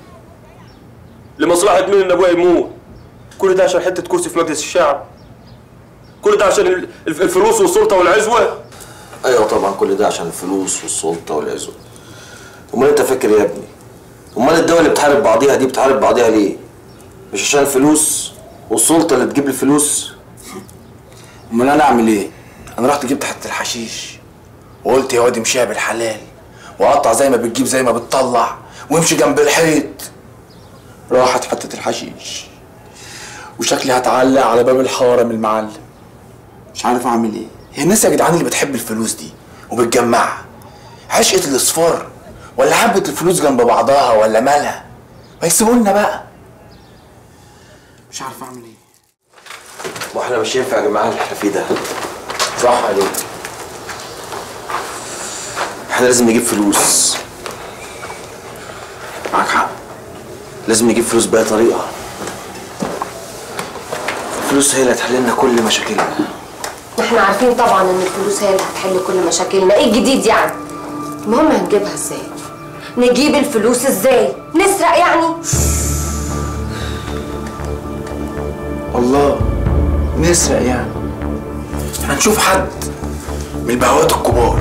لمصلحة مين؟ ان ابويا يموت. كل ده عشان حتة كرسي في مجلس الشعب. كل ده عشان ال- الف- الفلوس والسلطة والعزوة. أيوه طبعا كل ده عشان الفلوس والسلطة والعزوة. أمال أنت فاكر إيه يا ابني؟ أمال الدول اللي بتحارب بعضيها دي بتحارب بعضيها ليه؟ مش عشان الفلوس والسلطة اللي تجيب الفلوس أمال أنا أعمل إيه؟ أنا رحت جبت حتة الحشيش وقلت يا واد امشيها بالحلال وقطع زي ما بتجيب زي ما بتطلع وامشي جنب الحيط. راحت حتة الحشيش. وشكلي هتعلق على باب الحارة من المعلم. مش عارف أعمل إيه. هي الناس يا جدعان اللي بتحب الفلوس دي وبتجمعها. عشقة الإصفار ولا حبة الفلوس جنب بعضها ولا مالها؟ ما يسيبولنا بقى. مش عارف أعمل إيه. وإحنا مش ينفع يا جماعة اللي إحنا فيه ده. صح عليك إحنا لازم نجيب فلوس. معاك حق. لازم نجيب فلوس بأي طريقة. الفلوس هي اللي هتحل لنا كل مشاكلنا. إحنا عارفين طبعا إن الفلوس هي اللي هتحل كل مشاكلنا. إيه الجديد يعني؟ المهم هنجيبها إزاي؟ نجيب الفلوس إزاي؟ نسرق يعني؟ والله نسرق يعني. هنشوف حد من البهوات الكبار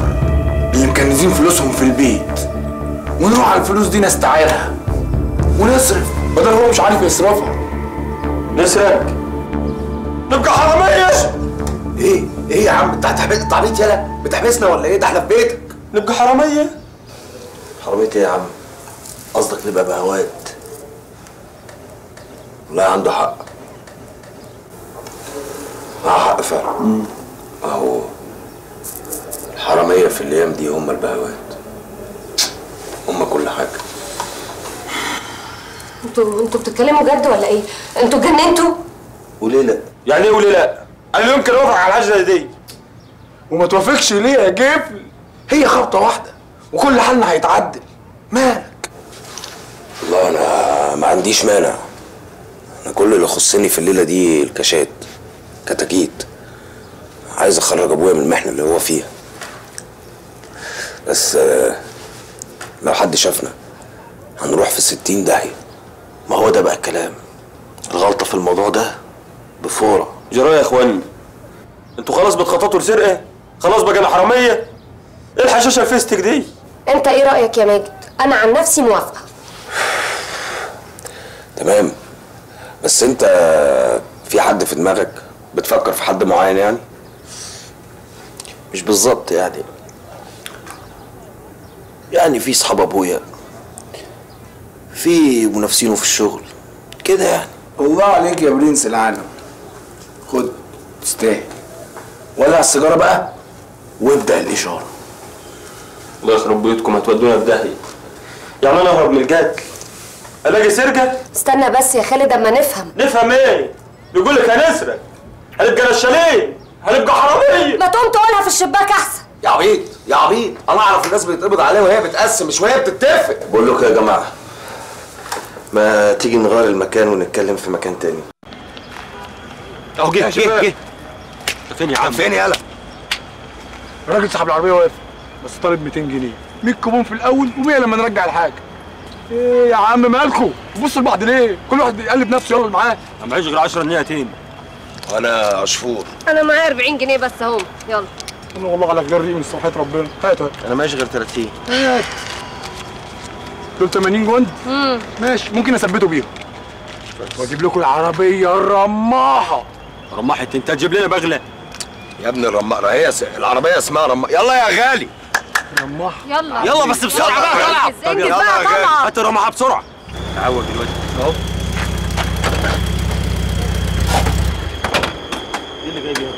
اللي مكنزين فلوسهم في البيت ونروح على الفلوس دي نستعيرها. ونصرف بدل هو مش عارف يصرفها. نسرق. نبقى حرامية. إيه إيه يا عم انت هتحبس انت عبيط يالا بتحبسنا ولا إيه؟ ده إحنا في بيتك. نبقى حرامية. حرامية إيه يا عم؟ قصدك نبقى بهوات. لا عنده حق. معاه حق فعلا. اهو. الحرامية في الأيام دي هم البهوات. هم كل حاجة. أنتوا أنتوا بتتكلموا جد ولا إيه؟ أنتوا اتجننتوا وليه لا يعني إيه وليه لا أنا يمكن اوافق على الحاجة دي. وما توافقش ليه يا جفل هي خبطة واحدة وكل حالنا هيتعدل. مالك؟ والله أنا ما عنديش مانع. أنا كل اللي يخصني في الليلة دي الكاشات كتاكيت عايز أخرج أبويا من المحنه اللي هو فيها. بس آه، لو حد شافنا هنروح في ستين داهية. ما هو ده بقى الكلام؟ الغلطة في الموضوع ده بفورة. جراية يا إخواني. أنتوا خلاص بتخططوا لسرقة؟ خلاص بقى أنا حرامية؟ إيه الحشاشه الفيستك دي؟ أنت إيه رأيك يا ماجد؟ أنا عن نفسي موافقة. تمام. بس أنت في حد في دماغك بتفكر في حد معين يعني؟ مش بالظبط يعني. يعني في صحاب أبويا. في منافسينه في الشغل. كده يعني. الله عليك يا برنس العالم. خد تستاهل. ولع السيجارة بقى وابدأ الإشارة. الله يخرب بيوتكم هتودونا في داهية. يعني أنا أهرب من الجد الاقي سرقة؟ استنى بس يا خالد أما نفهم. نفهم إيه؟ بيقول لك هنسرق. هنبقى نشالين. هنبقى حرامية. ما تقوم تقولها في الشباك أحسن. يا عبيط يا عبيط أنا أعرف الناس بيتقبض عليها وهي بتقسم مش وهي بتتفق. بقول لكم يا جماعة ما تيجي نغير المكان ونتكلم في مكان تاني. أهو جه جه جه. فين يا عم؟ فين يالا الراجل صاحب العربية واقف بس طالب 200 جنيه. 100 كوبون في الأول و100 لما نرجع الحاجة إيه يا عم مالكوا؟ بصوا لبعض ليه؟ كل واحد يقلب نفسه يلا معاه. ما معيش غير 10 جنيه تاني وأنا عصفور أنا معايا 40 جنيه بس أهو. يلا. أنا والله على غير ريق من صحة ربنا. هات هات. أنا ماشي غير 30 هات. دول 80 جند امم ماشي ممكن أثبته بيهم. وأجيب لكم العربية الرماحة. رماحة أنت تجيب لنا بغلة. يا ابني الرماحة هي س- العربية اسمها رماحة يلا يا غالي. رماحه يلا. يلا بس بسرعة. بقى طلع طب يلا بقى طلع هات الرماحة بسرعة. تعوج دلوقتي أهو. إيه اللي جاي بيه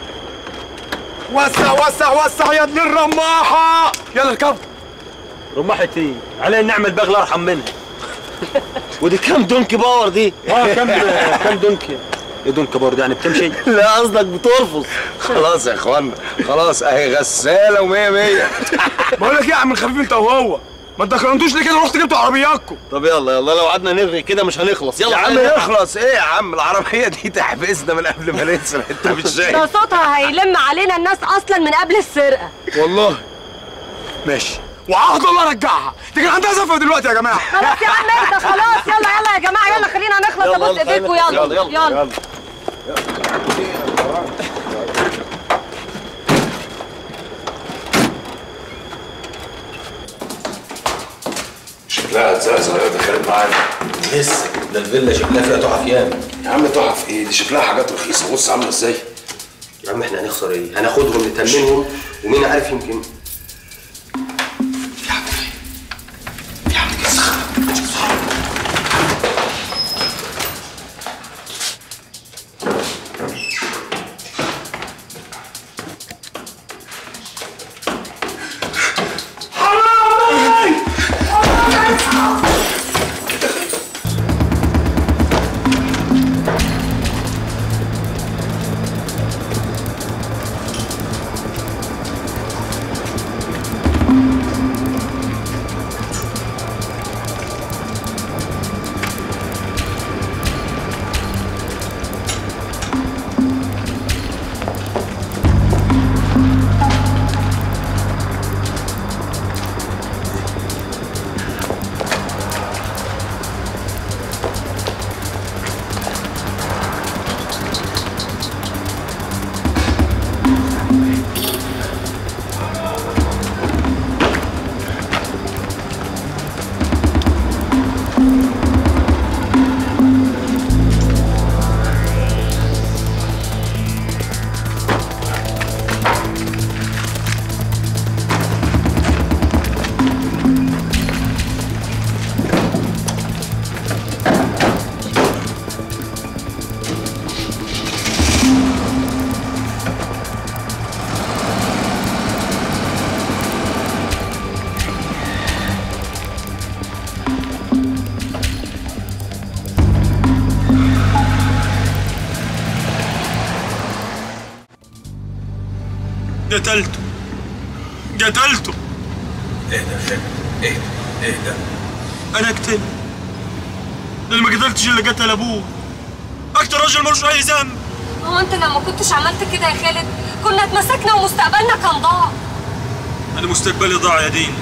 وسع وسع وسع يا ابن الرماحة. يلا اركب. رماحة إيه؟ علي النعمة البغلة ارحم منها ودي كام donkey power دي. آه كام كام donkey إيه donkey power دي يعني بتمشي؟ لا قصدك بترفس. خلاص يا اخوانا خلاص أهي غسالة ومية مية. بقول لك إيه يا عم الخفيف أنت وهو. ما تكرمتوش ليه كده؟ رحت جبتوا عربياتكم. طب يلا يلا لو قعدنا نرغي كده مش هنخلص. يلا يا عم يخلص إيه يا عم العربية دي تحبسنا من قبل ما نسرق أنت مش ده شايف صوتها هيلم علينا الناس أصلا من قبل السرقة. والله. ماشي. وعهد الله رجعها. انت كان عندها زفة دلوقتي يا جماعة. خلاص يا عم انت خلاص. يلا يلا يا جماعة يلا خلينا نخلص ابوس ايديكوا يلا يلا يلا, يلا. شكلها هتزقزق يا دخلت معانا. لسه ده الفيلا شكلها فيها تحف ياما. يا عم تحف إيه؟ دي شكلها حاجات رخيصة. بص عاملة إزاي؟ يا عم إحنا هنخسر إيه؟ هناخدهم نتمنهم ومين عارف يمكن؟ قتلته. اهدى يا خالد اهدى اهدى أنا اقتل أنا ما قتلتش اللي قتل أبوه. أكتر راجل ملوش اي ذنب. هو أنت لو ما كنتش عملت كده يا خالد كنا اتمسكنا ومستقبلنا كان ضاع. أنا مستقبلي ضاع يا دين.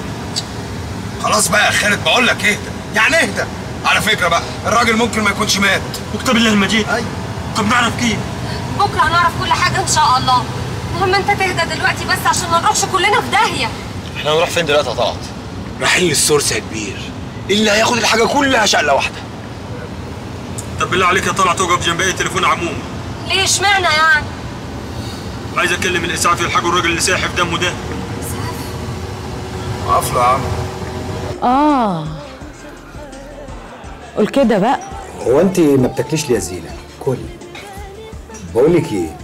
خلاص بقى يا خالد بقول لك اهدى. يعني اهدى. على فكرة بقى الراجل ممكن ما يكونش مات. وكتاب الله المجيد. أيوه طب نعرف كيف؟ بكرة هنعرف كل حاجة إن شاء الله. المهم انت تهدى دلوقتي بس عشان ما نروحش كلنا في داهية. إحنا هنروح فين دلوقتي يا طلعت؟ رايحين للسورس يا كبير. اللي هياخد الحاجة كلها شقلة واحدة. طب بالله عليك يا طلعت توقف جنب أي تليفون عموما. ليه اشمعنى يعني؟ عايز أكلم الإسعاف يلحقوا الراجل اللي ساحف دمه ده. قفله يا عم. آه. قول كده بقى. هو أنت ما بتاكليش ليه يا زينة؟ كل بقول لك إيه؟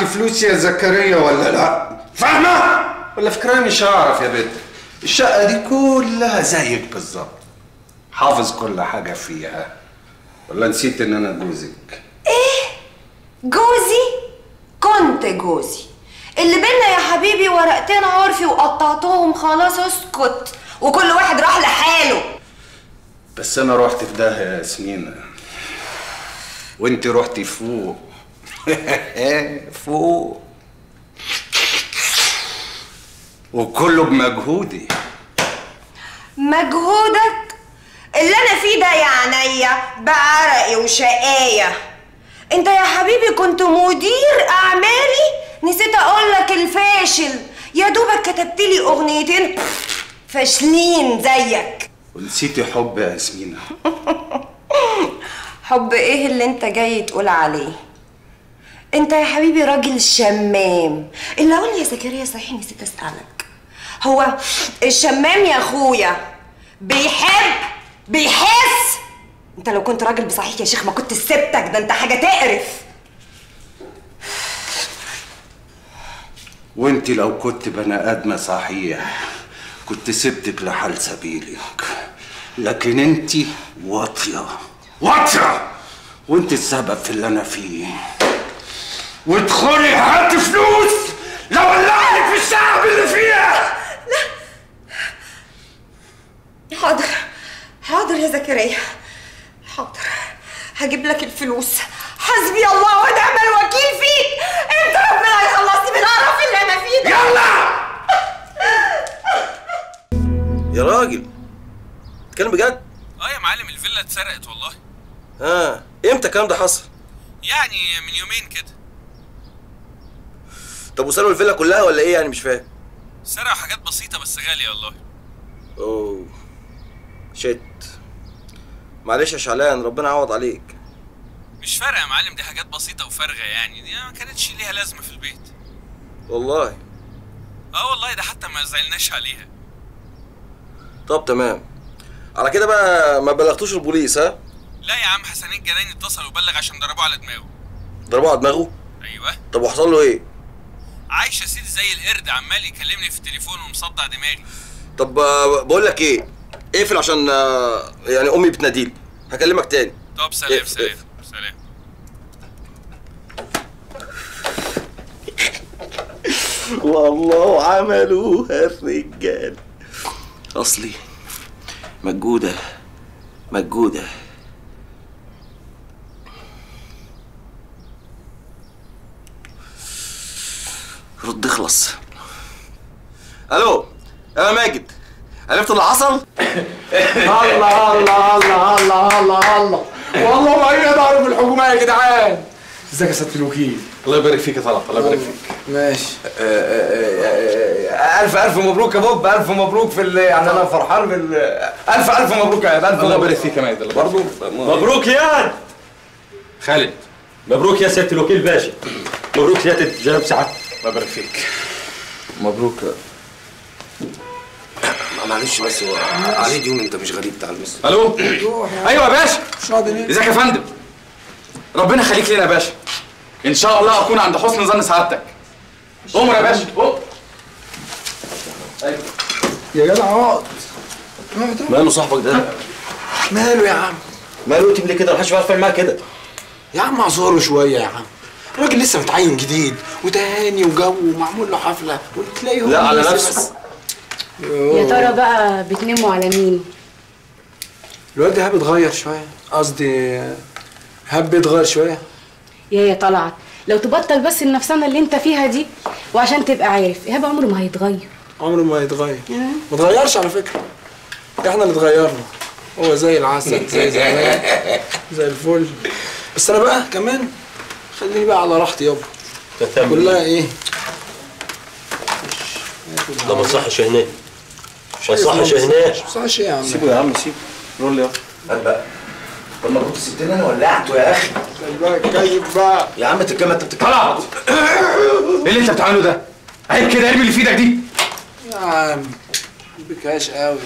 معاكي فلوس يا زكريا ولا لا؟ فاهمة؟ ولا فكراني مش هعرف يا بنت. الشقة دي كلها زيك بالظبط. حافظ كل حاجة فيها. ولا نسيت إن أنا جوزك. جوزي؟ كنت جوزي. اللي بينا يا حبيبي ورقتين عرفي وقطعتهم خلاص اسكت. وكل واحد راح لحاله. بس أنا رحت في ده يا ياسمين وانت رحتي فوق. فوق. وكله بمجهودي. مجهودك؟ اللي أنا فيه ده يا عينيا بعرقي وشقاية. أنت يا حبيبي كنت مدير أعمالي نسيت أقول لك الفاشل. يا دوبك كتبت لي أغنيتين فاشلين زيك. ونسيتي حب يا ياسمين حب إيه اللي أنت جاي تقول عليه؟ انت يا حبيبي راجل شمام. اللي أقول يا زكريا صحيح نسيت أسألك. هو الشمام يا أخويا بيحب بيحس؟ انت لو كنت راجل بصحيح يا شيخ ما كنت سبتك ده انت حاجة تقرف. وانت لو كنت بني آدمة صحيح كنت سبتك لحال سبيلك. لكن انت واطية. واطية! وانت السبب في اللي أنا فيه. وادخلي هاتي فلوس! لو ولعلك في الشعب اللي فيها! حاضر. حاضر يا زكريا. حاضر. هجيب لك الفلوس. حسبي الله ونعم الوكيل فيك! انت ربنا يخلصني من القرف اللي أنا فيه ده. يلا! يا راجل. اتكلم بجد؟ آه يا معلم الفيلا اتسرقت والله. ها إمتى الكلام ده حصل؟ يعني من يومين كده. طب وسرقوا الفيلا كلها ولا إيه يعني؟ مش فاهم. سرقوا حاجات بسيطة بس غالية والله. أوه. شت معلش يا شعلان ربنا يعوض عليك. مش فارقة يا معلم دي حاجات بسيطة وفارغة يعني. دي ما كانتش ليها لازمة في البيت. والله. آه والله ده حتى ما زعلناش عليها. طب تمام. على كده بقى ما بلغتوش البوليس ها؟ لا يا عم حسنين الجناين اتصل وبلغ عشان ضربوه على دماغه. ضربوه على دماغه؟ أيوه. طب وحصل له إيه؟ عايش يا سيدي زي القرد عمال يكلمني في التليفون ومصدع دماغي. طب آه، بقول لك إيه؟ اقفل عشان آه، يعني امي بتناديلي. هكلمك تاني. طب سلام سلام سلام. والله عملوها الرجال. أصلي مجودة مجودة رد اخلص ألو يا ماجد عرفت اللي حصل؟ الله الله الله الله الله الله والله ما هي ضارب الحكومة يا جدعان. إزيك يا سيادة الوكيل؟ الله يبارك فيك يا طلعت الله يبارك فيك. ماشي. ألف ألف مبروك يا بوب ألف مبروك في يعني أنا فرحان بال ألف ألف مبروك يا ألف الله يبارك فيك يا ماجد برضه مبروك يا خالد. مبروك يا سيادة الوكيل باشا مبروك سيادة جناب سعادتك الله يبارك فيك. مبروك. معلش بس هو عليه ديون انت مش غريب تعال بس. ألو؟ أيوه يا باشا. إزيك يا فندم؟ ربنا يخليك لنا يا باشا. إن شاء الله أكون عند حسن ظن سعادتك. أمر يا باشا. أمر. يا جدع اقعد ماله صاحبك ده؟ ماله يا عم؟ ماله يتم ليه كده؟ محدش بيعرف يعمل معاه كده. يا عم أعذره شوية يا عم. الراجل لسه متعين جديد وتهاني وجو ومعمول له حفلة وتلاقيه هو لا، على لسه نفسه. بس. يا ترى بقى بتناموا على مين؟ الواد ده هاب اتغير شوية. قصدي هاب اتغير شوية. يا يا طلعت. لو تبطل بس النفسانه اللي انت فيها دي وعشان تبقى عارف ايهاب عمره ما هيتغير. عمره ما يتغير ما اتغيرش على فكرة. إحنا اللي اتغيرنا. هو زي العسل زي زمان زي الفل. بس أنا بقى كمان خليني بقى على راحتي يابا. كلها إيه؟ ده ما صحش هناك ما صحش هناك ما صحش إيه يا عم. سيبه يا عم سيبه. رول يا. هات بقى. طب ما كنت سبتني أنا ولعته يا أخي. بقى كيف بقى؟ يا عم تتكلم أنت بتتكلم طلعت إيه اللي أنت بتعمله ده؟ عيب كده ارمي اللي في إيدك دي. يا عم بكاش قوي.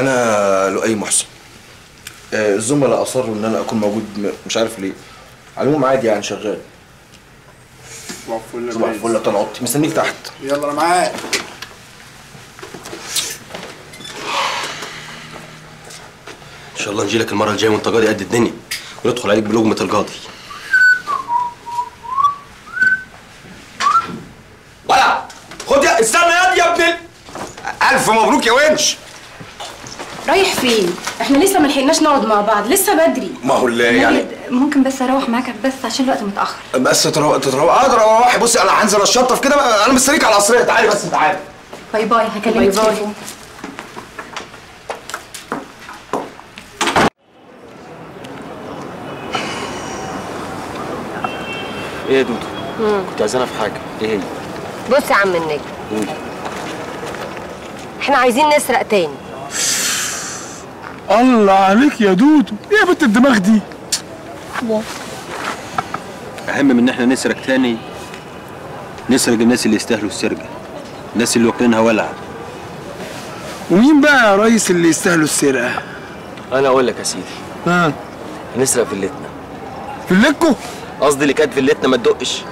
أنا لؤي محسن. آه، الزملاء اصروا إن أنا أكون موجود مش عارف ليه. على العموم عادي يعني شغال. صباح الفل صباح الفل يا طلعت. مستنيك تحت. يلا أنا معاك. إن شاء الله نجي لك المرة الجاية وأنت قاضي قد الدنيا. وندخل عليك بلقمة القاضي ولا خد يا استنى يا يا ابن ال- الف مبروك يا ونش رايح فين؟ إحنا لسه ما لحقناش نقعد مع بعض لسه بدري. ما هو اللي يعني ممكن بس أروح معاك بس عشان الوقت متأخر. بس تروح تروح. أقدر أروح بصي أنا هنزل أشطف كده أنا مستنيك على العصرية. تعالي بس تعالي. bye bye هكلمك bye bye. إيه يا دودو؟ كنت عايزانا في حاجة. إيه هي؟ بص يا عم النجم. قولي. إحنا عايزين نسرق تاني. الله عليك يا دودو إيه يا بنت الدماغ دي؟ أهم من إن إحنا نسرق تاني نسرق الناس اللي يستاهلوا السرقة الناس اللي واكلينها ولعه ومين بقى يا ريس اللي يستاهلوا السرقة؟ أنا أقول لك يا سيدي ها؟ هنسرق فيلتنا. فيلتكو؟ قصدي اللي كانت فيلتنا ما تدقش.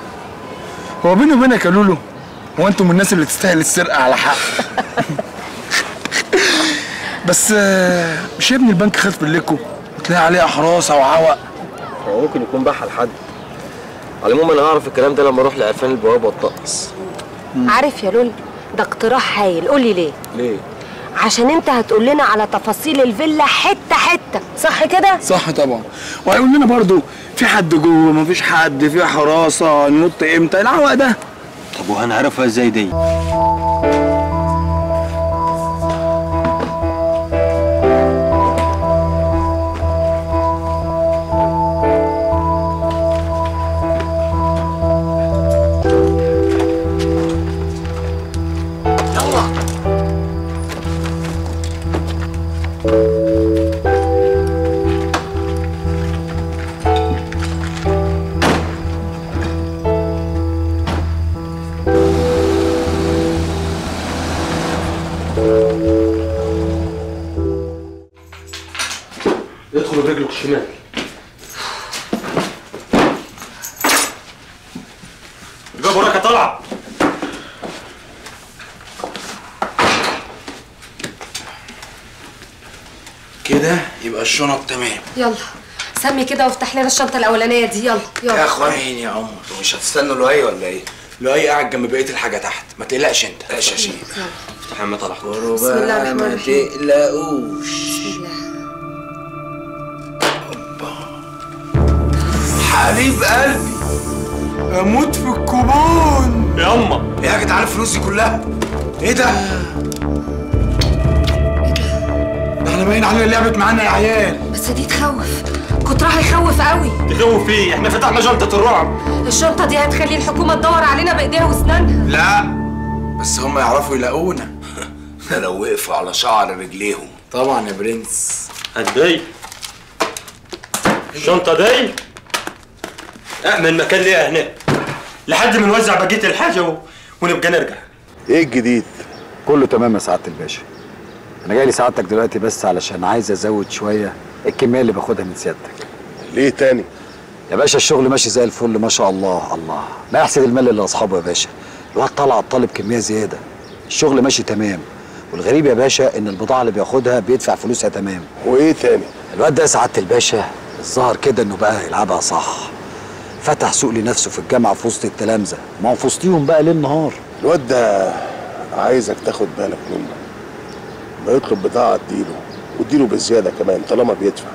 هو بيني وبينك يا لولو هو أنتم من الناس اللي تستاهل السرقة على حق؟ بس آه، مش يا ابني البنك خد فيلتكو وتلاقي عليه حراسه وعوق هو ممكن يكون باعها لحد على العموم أنا هعرف الكلام ده لما أروح لعرفان البوابه والطقس. عارف يا لول ده اقتراح هايل. قولي ليه؟ ليه؟ عشان أنت هتقول لنا على تفاصيل الفيلا حتة حتة. صح كده؟ صح طبعا. وهيقول لنا برضو في حد جوه مفيش حد في حراسة ننط إمتى؟ العوق ده. طب وهنعرفها إزاي دي؟ ادخل برجلك الشمال جاب وراك يا كده؟ يبقى الشنط تمام. يلا. سمي كده وافتح لنا الشنطة الأولانية دي. يلا يلا. يا اخوين يا عمر مش هتستنوا لؤي ولا إيه؟ لؤي قاعد جنب بقية الحاجة تحت. ما تقلقش انت. لا شاشين افتح يا عم طلعت بسم الله الرحمن ما الرحيم. تقلقوش حبيب قلبي. أموت في الكوبون. يا اما إيه يا جدعان الفلوس دي كلها. إيه ده؟ ده إحنا باين علينا لعبت معانا يا عيال. بس دي تخوف. كترها يخوف قوي. تخوف إيه؟ إحنا فتحنا شنطة الرعب. الشنطة دي هتخلي الحكومة تدور علينا بإيديها وأسنانها. لا بس هم يعرفوا يلاقونا. ده لو وقفوا على شعر رجليهم. طبعا يا برنس. هدي الشنطة دي اعمل مكان ليها هنا؟ لحد ما نوزع بقية الحاجة و... ونبقى نرجع. إيه الجديد؟ كله تمام يا سعادة الباشا. أنا جاي لسعادتك دلوقتي بس علشان عايز أزود شوية الكمية اللي باخدها من سيادتك ليه تاني؟ يا باشا الشغل ماشي زي الفل ما شاء الله الله. ما يحسد المال إلا اصحابه يا باشا. الواد طلع طالب كمية زيادة. الشغل ماشي تمام. والغريب يا باشا إن البضاعة اللي بياخدها بيدفع فلوسها تمام. وإيه تاني؟ الواد ده يا سعادة الباشا الظاهر كده إنه بقى يلعبها صح. فتح سوق لنفسه في الجامعة في وسط التلامذة. ما هو في وسطيهم بقى ليل نهار. الواد ده عايزك تاخد بالك منه. ما يطلب بضاعة اديله واديله بزيادة كمان طالما بيدفع.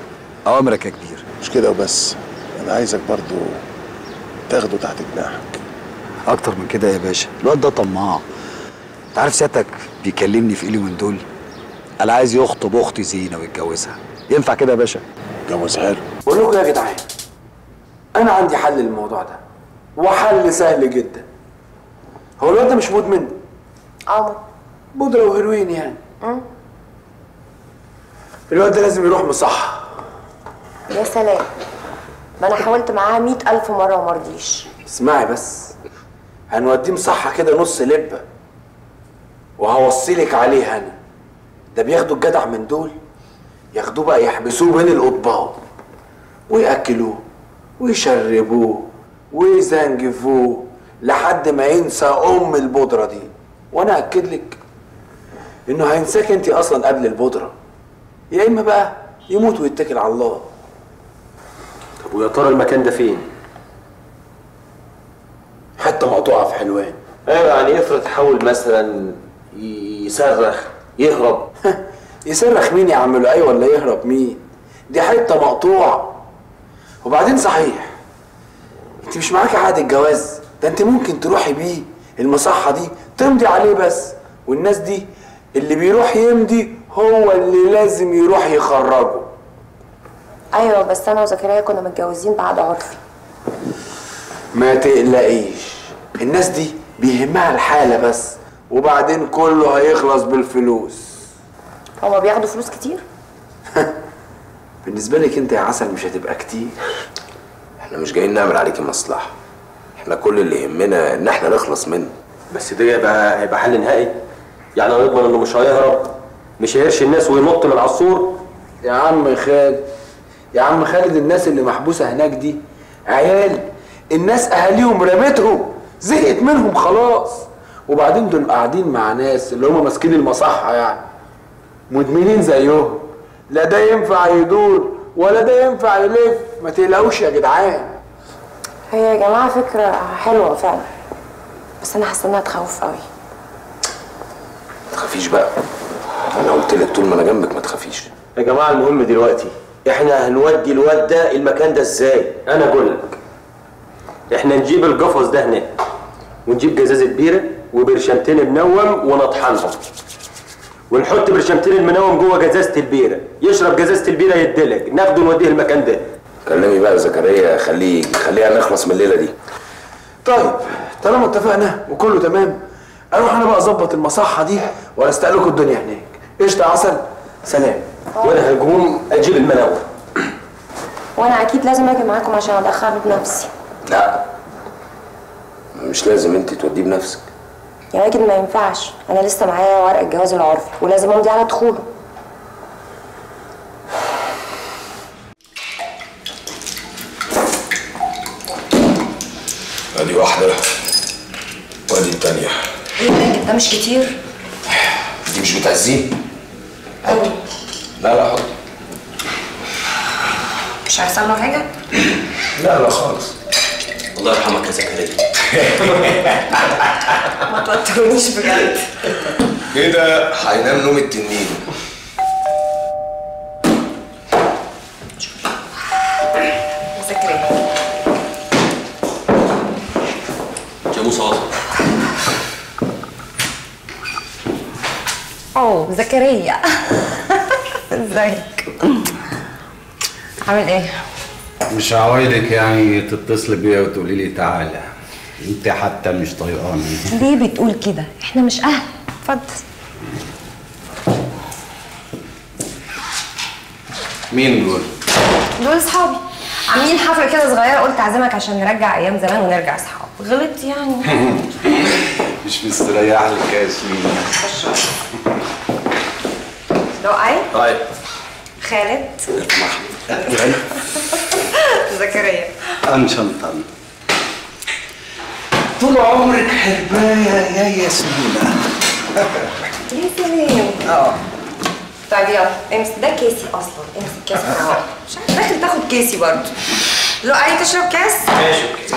اوامرك يا كبير. مش كده وبس. أنا عايزك برضو تاخده تحت جناحك. أكتر من كده يا باشا. الواد ده طماع. أنت عارف سيادتك بيكلمني في إيه من دول؟ قال عايز يخطب أختي زينة ويتجوزها. ينفع كده يا باشا؟ جوزها له. بقول لكم يا جدعان؟ أنا عندي حل للموضوع ده وحل سهل جدا. هو الواد ده مش مدمن؟ آه. بودرة وهيروين يعني. الواد ده لازم يروح مصحة. يا سلام. ما أنا حاولت معاها مئة ألف مرة ومرضيش اسمعي بس. هنوديه مصحة كده نص لبة وهوصيلك عليه أنا. ده بياخدوا الجدع من دول ياخدوه بقى يحبسوه بين القضبان ويأكلوه. ويشربوه ويزنجفوه لحد ما ينسى أم البودرة دي. وأنا أكد لك إنه هينساك أنت أصلا قبل البودرة. يا إما بقى يموت ويتكل على الله. طب ويا ترى المكان ده فين؟ حتة مقطوعة في حلوان. أيوه يعني افرض حاول مثلا يصرخ يهرب. يصرخ مين يا عم لؤي ولا يهرب مين؟ دي حتة مقطوعة. وبعدين صحيح انت مش معاكي عقد الجواز ده انت ممكن تروحي بيه المصحة دي تمضي عليه بس والناس دي اللي بيروح يمضي هو اللي لازم يروح يخرجه. أيوه بس أنا وزكريا كنا متجوزين بعد عرفي ما تقلقيش الناس دي بيهمها الحالة بس وبعدين كله هيخلص بالفلوس. هما بياخدوا فلوس كتير؟ بالنسبة لك أنت يا عسل مش هتبقى كتير. إحنا مش جايين نعمل عليكي مصلحة. إحنا كل اللي يهمنا إن إحنا نخلص منه. بس ده هيبقى هيبقى حل نهائي. يعني هنضمن إنه مش هيهرب. مش هيرش الناس وينط من على السور. يا عم خالد. يا عم خالد الناس اللي محبوسة هناك دي عيال. الناس أهاليهم رمتهم زهقت منهم خلاص. وبعدين دول قاعدين مع ناس اللي هم ماسكين المصحة يعني. مدمنين زيهم. لا ده ينفع يدور ولا ده ينفع يلف. ما تقلقوش يا جدعان. هي يا جماعة فكرة حلوة فعلا بس أنا حاسة إنها تخوف قوي ما تخافيش بقى. أنا قلت لك طول ما أنا جنبك ما تخافيش. يا جماعة المهم دلوقتي إحنا هنودي الواد ده المكان ده إزاي؟ أنا أقول لك. إحنا نجيب القفص ده هنا ونجيب جزازة بيره وبرشمتين منوم ونطحنهم. ونحط برشمتين المنوم جوه جزازة البيرة. يشرب جزازة البيرة يدلق ناخده نوديه المكان ده. كلمي بقى زكريا. خليه يجي خليها نخلص من الليلة دي. طيب طالما اتفقنا وكله تمام أروح أنا بقى أظبط المصحة دي واستقلكوا الدنيا هناك. قشطة عسل. سلام. وأنا هقوم أجيب المنوم وأنا أكيد لازم أجي معاكم عشان ادخله بنفسي. لا مش لازم أنت توديه بنفسك. يا ماجد ما ينفعش. أنا لسه معايا ورق الجواز العرفي ولازم أمضي على دخوله أدي واحدة وأدي التانية. إيه يا ده مش كتير. دي مش بتعزين قوي لا لا حط. مش هيحصل له حاجة؟ لا لا خالص. الله يرحمك يا زكريا. ما توترونيش بجد كده هينام نوم التنين اوه زكريا ازيك عامل إيه مش عوايدك يعني تتصل بيا وتقولي لي تعالى انت حتى مش طايقاني ليه بتقول كده؟ إحنا مش أهل. اتفضل. مين دول؟ دول اصحابي. عاملين حفلة كده صغيرة قلت أعزمك عشان نرجع أيام زمان ونرجع أصحاب. غلط يعني. مش مستريح لك يا ياسمين. لؤي طيب. خالد. زكريا. انشنطن طول عمرك حرباية يا ياسمينة يا سلام آه. طيب يلا امسك. ده كيسي أصلا امسك كاس مش عارف داخل تاخد كيسي برضه. لؤي تشرب كاس ماشي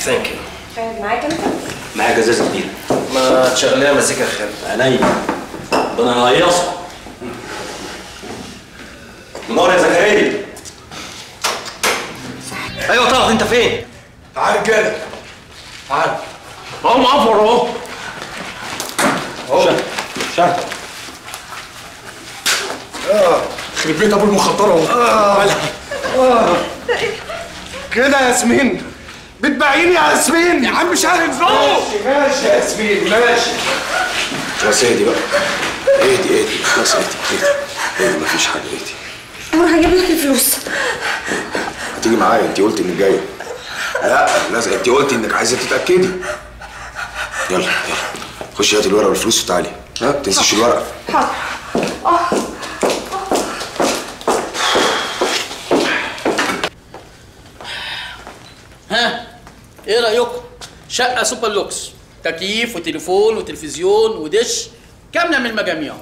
ثانك يو خالد معاك أنت؟ معايا جزازه كبيره ما تشغليها مزيكا يا خالد عينيا أنا هيصه منور يا زكريا. أيوه طلعت أنت فين؟ تعال رجاله تعال. أهو معفر أهو. شهد شهد آه. يخرب بيت أبو المخدرة أهو؟ آه. كده يا ياسمين. بتبيعيني يا ياسمين. يا عم شهد ماشي ماشي يا ياسمين ماشي. خلاص اهدي بقى. اهدي اهدي خلاص اهدي اهدي اهدي مفيش حاجة اهدي أروح أجيب لك الفلوس. تيجي معايا؟ انت قلت إنك جاية. لا لازم انت قلت إنك عايزة تتأكدي. يلا يلا. خشي هاتي الورقة والفلوس وتعالي. ها؟ ما تنسيش الورقة. حاضر آه ها؟ إيه رأيكم؟ شقة سوبر لوكس. تكييف وتليفون وتلفزيون ودش. كاملة من المجاميع.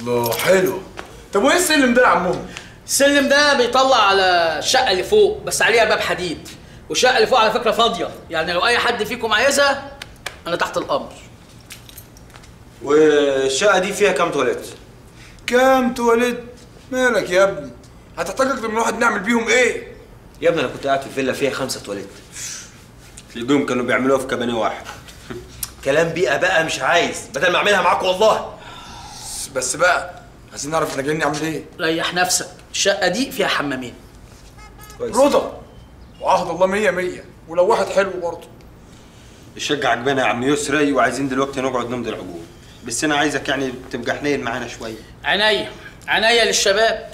الله حلو. طب وايه السلم ده يا عمهم السلم ده بيطلع على الشقه اللي فوق بس عليها باب حديد. والشقه اللي فوق على فكرة فاضية. يعني لو أي حد فيكم عايزها أنا تحت الأمر. والشقة دي فيها كام تواليت؟ كام تواليت مالك يا ابني؟ هتحتاج أكتر من واحد نعمل بيهم إيه؟ يا ابني أنا كنت قاعد في فيلا فيها خمسة تواليت تلاقيهم كانوا بيعملوها في كابانيه واحد. كلام بيئة بقى مش عايز. بدل ما أعملها معاك والله. بس بقى عايزين نعرف إحنا جايين نعمل إيه. ريح نفسك. الشقه دي فيها حمامين. رضا وعهد الله مية مية. ولو واحد حلو برضه. الشقة عجبانا يا عم يسري وعايزين دلوقتي نقعد نمضي العقود. بس أنا عايزك يعني تبقى حنين معانا شوية. عينيا. عينيا للشباب.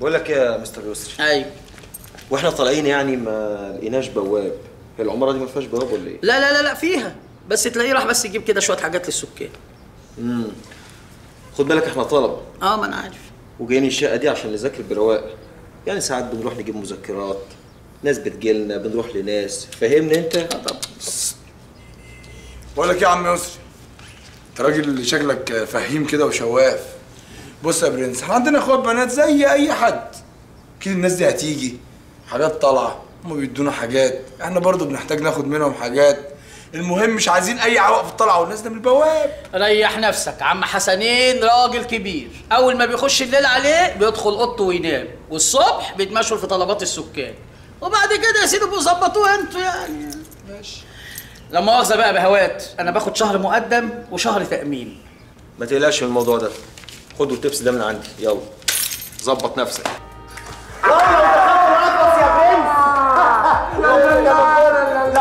بقول لك يا مستر يسري أيوه. وإحنا طالعين يعني ما لقيناش بواب. هي العمارة دي ما فيهاش بواب ولا إيه؟ لا لا لا لا فيها. بس تلاقيه راح بس يجيب كده شوية حاجات للسكان. امم خد بالك إحنا طلبه آه ما أنا عارف. وجايين الشقة دي عشان نذاكر برواقه يعني ساعات بنروح نجيب مذكرات ناس بتجيلنا بنروح لناس. فاهمني انت؟ آه طبعا. بقول لك إيه يا عم يسري انت راجل شكلك فهيم كده وشواف. بص يا برنس إحنا عندنا اخوات بنات زي اي حد. أكيد الناس دي هتيجي. حاجات طالعة هما بيدونا حاجات. إحنا برضو بنحتاج ناخد منهم حاجات. المهم مش عايزين اي عوائق في الطلعه والناس ده من البواب ريح نفسك عم حسنين راجل كبير اول ما بيخش الليل عليه بيدخل اوضته وينام والصبح بيتمشوا في طلبات السكان وبعد كده يا سيدي بيظبطوه أنتوا يعني ماشي لا مؤاخذه بقى بهوات أنا باخد شهر مقدم وشهر تامين ما تقلقش من الموضوع ده خدوا التبس ده من عندي يلا ظبط نفسك يا عسل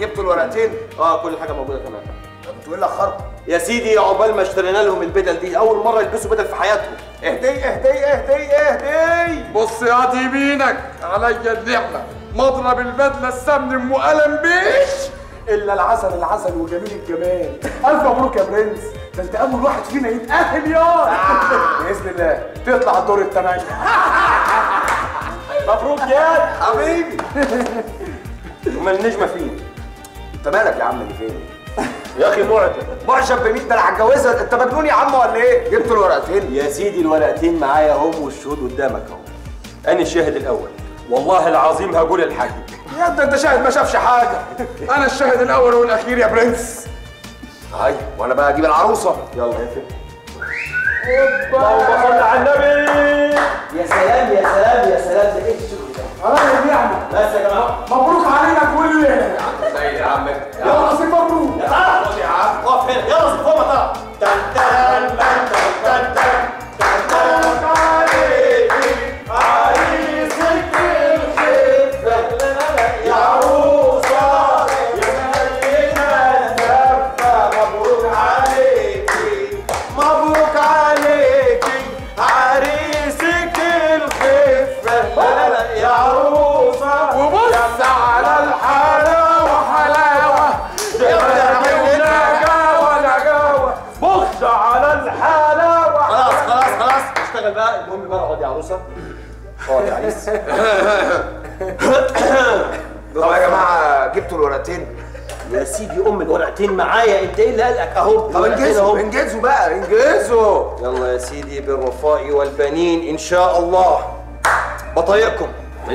جبتوا الورقتين؟ آه كل حاجة موجودة تمام. إيه اللي اخرتوا؟ يا سيدي عقبال ما اشترينا لهم البدل دي أول مرة يلبسوا بدل في حياتهم. اهدي اهدي اهدي اهدي. بص يا دي يمينك عليا النعمة. مضرب البدلة السمن ام قلم بيش. إلا العسل العسل وجميل الجمال. ألف مبروك يا برنس. ده أنت أول واحد فينا يتأهل يا. بإذن الله. تطلع الدور الثمانيه مبروك يا حبيبي. أمال النجمه فين؟ أنت مالك يا عم اللي فين؟ يا أخي معجب معجب بمين ده أنا هتجوزها أنت مجنون يا عم ولا إيه؟ جبتوا الورقتين. يا سيدي الورقتين معايا هم والشهود قدامك أهو. أنا الشاهد الأول. والله العظيم هقول الحق. يا ده أنت شاهد ما شافش حاجة؟ أنا الشاهد الأول والأخير يا برنس. هاي وأنا بقى أجيب العروسة. يلا. يا فندم اللهم صل على النبي. يا سلام يا سلام يا سلام. ده إيه الشغل ده؟ عليا النعمه بس يا جماعة. مبروك علينا كلنا.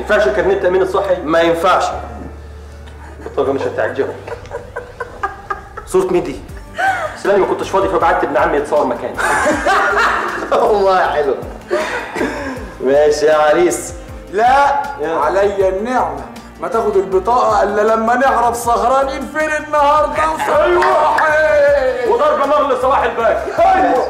ينفعش كارنيه التأمين الصحي؟ ما ينفعش. البطاقه مش هتعجبك صورة مين دي؟ سلامي ما كنتش فاضي فبعت ابن عمي يتصور مكاني. والله حلو. ماشي يا عريس. لا عليا النعمة. ما تاخد البطاقة إلا لما نعرف سهرانين فين النهارده وصباحي وضرب نار لصلاح الباك. أيوه.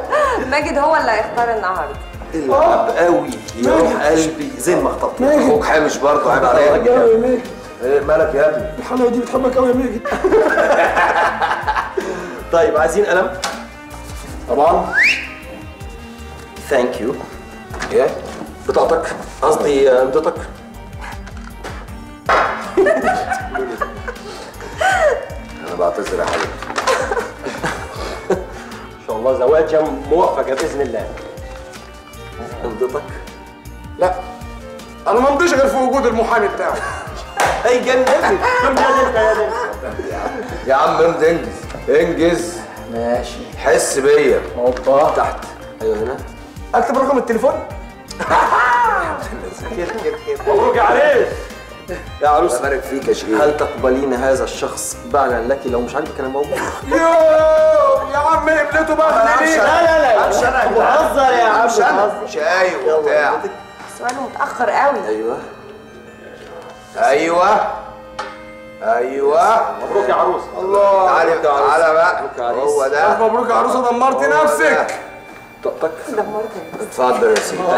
ماجد هو اللي هيختار النهارده. العب قوي يروح قلبي زي ما خطبت أخوك حامش برضه عيب عليك. يا إيه مالك يا ابني الحلاوة دي بتحبك قوي يا ماجد طيب عايزين قلم؟ طبعا. ثانك يو إيه بطاقتك قصدي آه، أمضتك. أنا بعتذر يا حبيبي. إن شاء الله زواجا موفقه بإذن الله. أمضتك. لا. أنا ما امضيش غير في وجود المحامي بتاعي أي كم جننت يا يا عم امضي انجز. انجز. ماشي. حس بيا. أوبا. تحت. أيوه هنا. أكتب رقم التليفون. مبروك يا عريس. يا عروس. بارك فيك يا شريف هل تقبلين هذا الشخص بالا لك لو مش عاجبك أنا موجود؟ يو يا عم قبلته بقى لا لا لا. أمشي أنا. بتهزر يا عم أمشي أنا. شاي وبتاع. السؤال متأخر قوي. أيوه. أيوه. أيوه. مبروك يا عروس. الله. تعالى يا عروس. تعالى بقى. هو ده. مبروك يا عروسة دمرت هو نفسك. طاقتك اتفضل يا سيدي.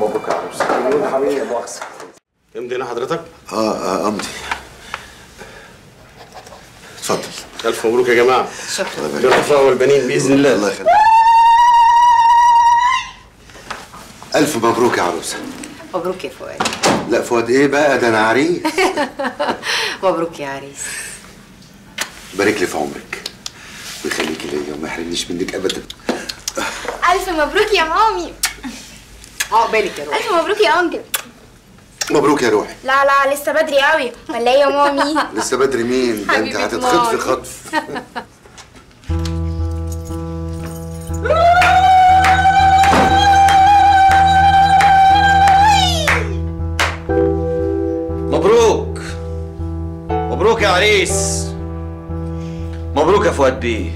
مبروك يا عروس. حبيبي يا مؤاخذة. امضي هنا حضرتك. آه آه أمضي. اتفضل. ألف مبروك يا جماعة. شكرا. بالرفاء والبنين بإذن الله. الله يخليك. ألف مبروك يا عروسة. مبروك يا فؤاد. لا فؤاد إيه بقى؟ ده أنا عريس. مبروك يا عريس. بارك لي في عمرك. ويخليكي ليا وما يحرمنيش منك ابدا. ألف مبروك يا مامي. عقبالك يا روحي. ألف مبروك يا أنجل. مبروك يا روحي. لا لا لسه بدري قوي ولا إيه يا مامي؟ لسه بدري مين؟ ده أنت هتتخطفي. خطف. مبروك يا عريس. مبروك يا فؤاد بيه.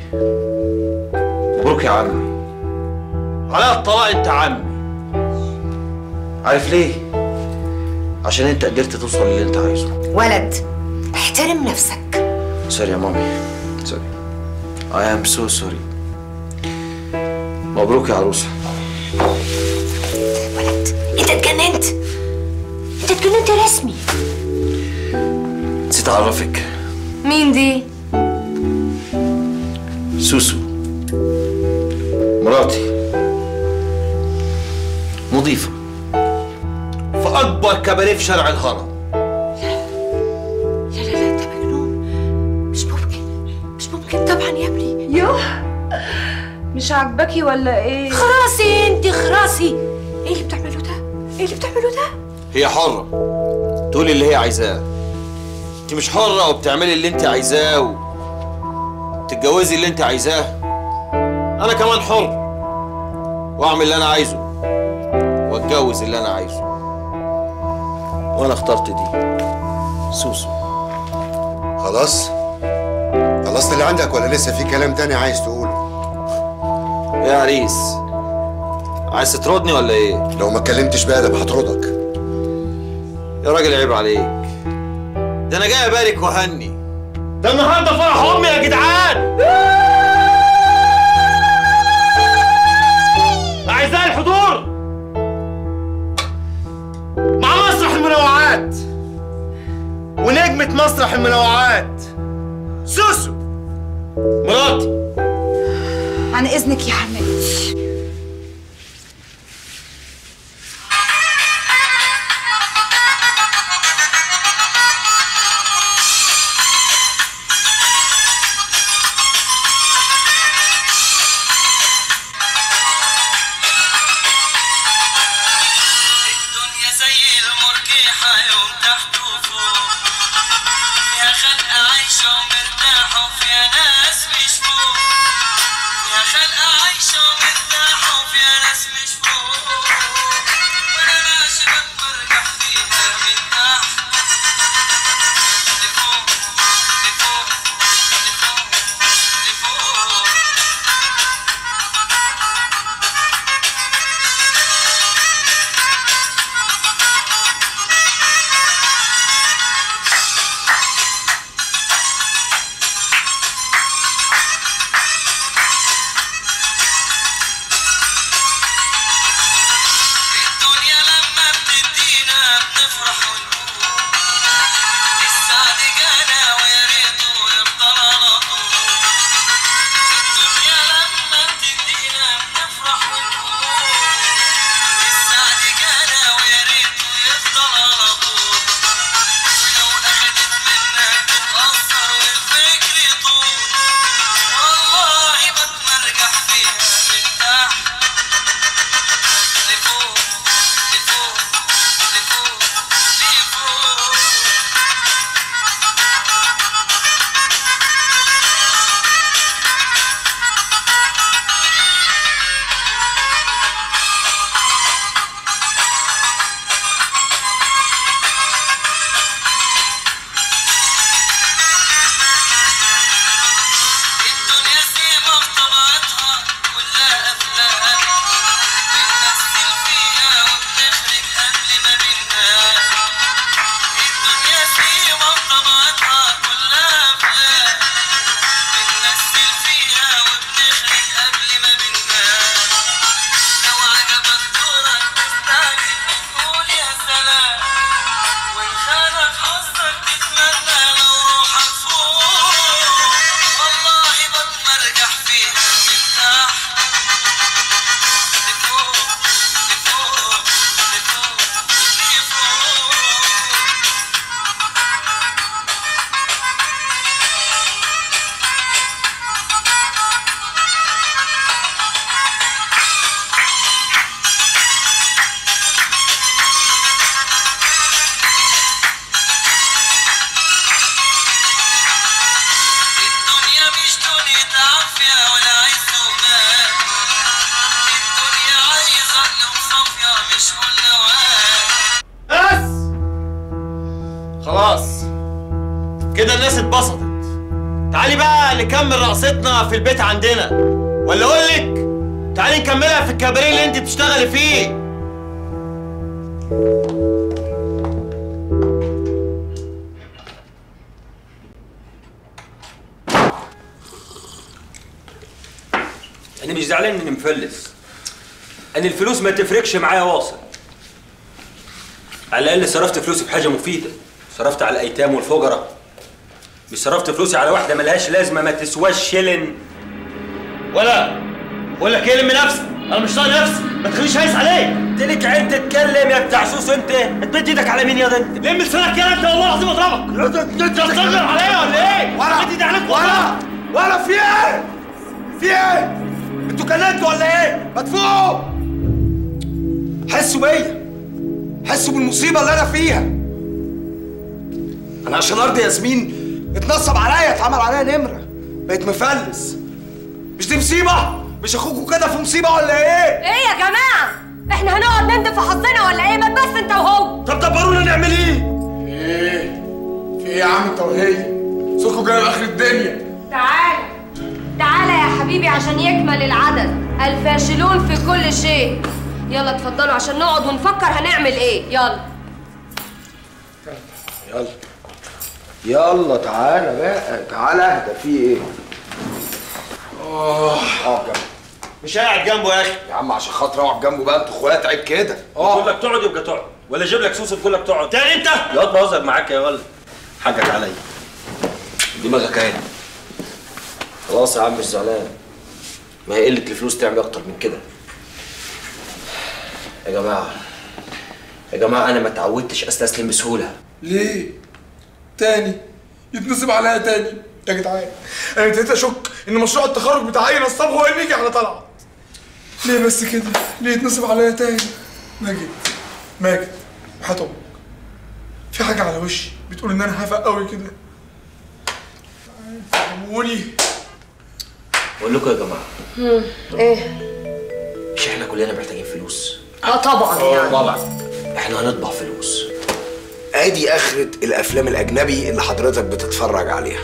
مبروك يا عمي. على الطلاق انت عمي. عارف ليه؟ عشان انت قدرت توصل للي انت عايزه. ولد احترم نفسك. sorry يا مامي. sorry. I am so sorry. مبروك يا عروسة. انت اتجننت. انت اتجننت رسمي. نسيت اعرفك مين دي؟ سوسو. مراتي. مضيفة. في أكبر كباريه في شارع الهرم. لا لا لا انت مجنون مش ممكن مش ممكن. طبعا يا ابني. يوه. مش عاجباكي ولا إيه؟ خراسي انت خراسي. إيه اللي بتعمله ده؟ إيه اللي بتعمله ده؟ هي حرة. تقولي اللي هي عايزاه. انت مش حرة وبتعملي اللي انت عايزاه وتتجوزي اللي انت عايزاه. أنا كمان حر. وأعمل اللي أنا عايزه. وأتجوز اللي أنا عايزه. وأنا اخترت دي. سوسو. خلاص؟ خلصت اللي عندك ولا لسه في كلام تاني عايز تقوله؟ يا عريس عايز تطردني ولا إيه؟ لو ما اتكلمتش بأدب هطردك. يا راجل عيب عليك. ده أنا جاي أبارك وأهني. ده النهارده فرح أمي يا جدعان. أعزائي الحضور مع مسرح المنوعات. ونجمة مسرح المنوعات. سوسو مراتي. عن إذنك يا حماتي الفلوس ما تفرقش معايا واصل. على الأقل صرفت فلوسي في حاجة مفيدة. صرفت على الأيتام والفقراء مش صرفت فلوسي على واحدة ملهاش لازمة ما تسواش شيلن. ولا ولا كلم نفسك أنا مش طايق نفسي. ما تخليش هايس عليك. انت ليك عين تتكلم يا بتاع سوس أنت. هتمد إيدك على مين يا أنت؟ لم لسانك يا أنت والله العظيم أضربك. أنت هتصغر عليا ولا إيه؟ ولا. مد إيدي عليك ولا. ولا. في إيه؟ في إيه؟ أنتوا كلمتوا ولا إيه؟ ما تفوقوا حسوا بيا. حسوا بالمصيبة اللي أنا فيها. أنا عشان أرضي ياسمين اتنصب عليا اتعمل عليا نمرة. بقيت مفلس. مش دي مصيبة؟ مش أخوكوا كده في مصيبة ولا إيه؟ إيه يا جماعة؟ إحنا هنقعد نندم في حظنا ولا إيه؟ ما بس أنت وهو. طب دبرونا نعمل إيه؟ إيه؟ في إيه يا عم انت وهي صوتكوا جاي لاخر الدنيا. تعال. تعال يا حبيبي عشان يكمل العدد. الفاشلون في كل شيء. يلا اتفضلوا عشان نقعد ونفكر هنعمل إيه. يلا. يلا. يلا تعالى بقى. تعالى اهدى في إيه؟ آه اقعد جنبه. مش قاعد جنبه يا أخي. يا عم عشان خاطر اقعد جنبه بقى أنتوا اخوات عيب كده. تقول لك تقعد يبقى تقعد. ولا أجيب لك سوس تقول لك تقعد. تاني انت؟ يقعد بهزر معاك يا ولد. حقك عليا. دماغك اهي. خلاص يا عم مش زعلان. ما هي قلة الفلوس تعمل أكتر من كده. يا جماعة يا جماعة أنا ما اتعودتش أستسلم بسهولة. ليه؟ تاني؟ يتنصب عليا تاني؟ يا جدعان أنا ابتديت أشك إن مشروع التخرج بتاع اي نصاب هو اللي يجي على طلعت ليه بس كده؟ ليه يتنصب عليا تاني؟ ماجد ماجد وحياة أمك. في حاجة على وشي بتقول إن أنا هفق قوي كده. فهموني بقول لكم يا جماعة. هم، إيه؟ مش إحنا كلنا محتاجين فلوس. آه طبعا يعني. طبعا. إحنا هنطبع فلوس. ادي اخرة الافلام الاجنبي اللي حضرتك بتتفرج عليها.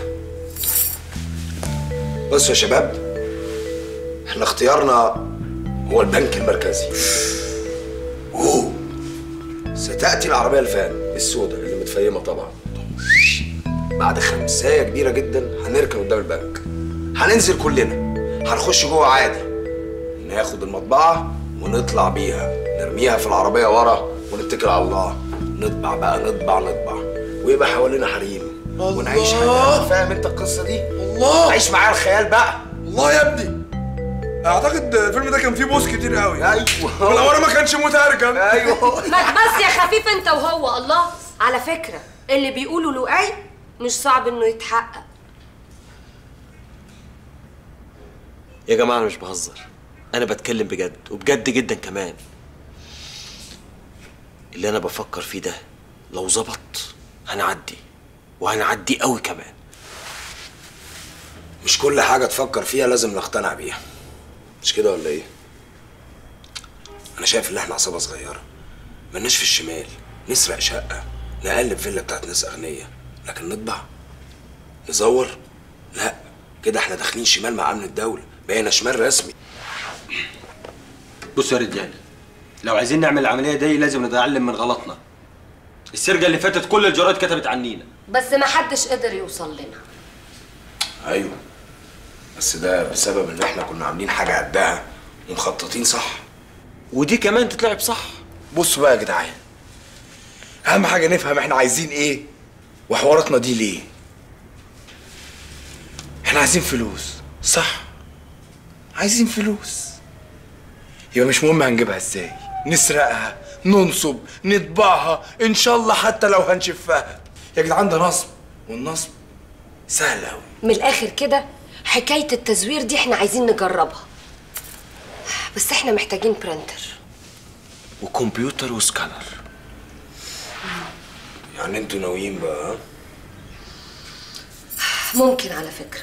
بصوا يا شباب إحنا اختيارنا هو البنك المركزي. أوه. ستأتي العربية الفان السوداء اللي متفيمه طبعا. بعد خمسايه كبيرة جدا هنركن قدام البنك. هننزل كلنا. هنخش جوه عادي. ناخد المطبعة. ونطلع بيها. نرميها في العربية ورا ونتكل على الله. نطبع بقى نطبع نطبع. ويبقى حوالينا حريم. ونعيش حياة. فاهم انت القصة دي؟ الله. عيش معايا الخيال بقى. الله يا ابني. اعتقد الفيلم ده كان فيه بوس كتير قوي. أيوه. والأول ما كانش مترجم أيوه. ما بس يا خفيف انت وهو الله. على فكرة اللي بيقولوا لؤي مش صعب إنه يتحقق. يا جماعة أنا مش بهزر. أنا بتكلم بجد وبجد جدا كمان. اللي أنا بفكر فيه ده لو ظبط هنعدي وهنعدي قوي كمان. مش كل حاجة تفكر فيها لازم نقتنع بيها. مش كده ولا إيه؟ أنا شايف إن إحنا عصابة صغيرة. ملناش في الشمال نسرق شقة نقلب فيلا بتاعت ناس أغنياء. لكن نطبع نزور؟ لا. كده إحنا داخلين شمال مع أمن الدولة بقينا شمال رسمي. بصوا يا رجاله لو عايزين نعمل العملية دي لازم نتعلم من غلطنا. السرقة اللي فاتت كل الجرايد كتبت عنينا بس ما حدش قدر يوصل لنا. أيوه بس ده بسبب إن إحنا كنا عاملين حاجة قدها ومخططين صح. ودي كمان تتلعب صح. بصوا بقى يا جدعان أهم حاجة نفهم إحنا عايزين إيه وحواراتنا دي ليه. إحنا عايزين فلوس صح؟ عايزين فلوس. يبقى مش مهم هنجيبها إزاي. نسرقها ننصب نطبعها إن شاء الله حتى لو هنشفها. يا جدعان ده نصب والنصب سهل قوي من الآخر كده حكاية التزوير دي إحنا عايزين نجربها. بس إحنا محتاجين برينتر وكمبيوتر وسكانر. يعني أنتوا ناويين بقى؟ ممكن على فكرة.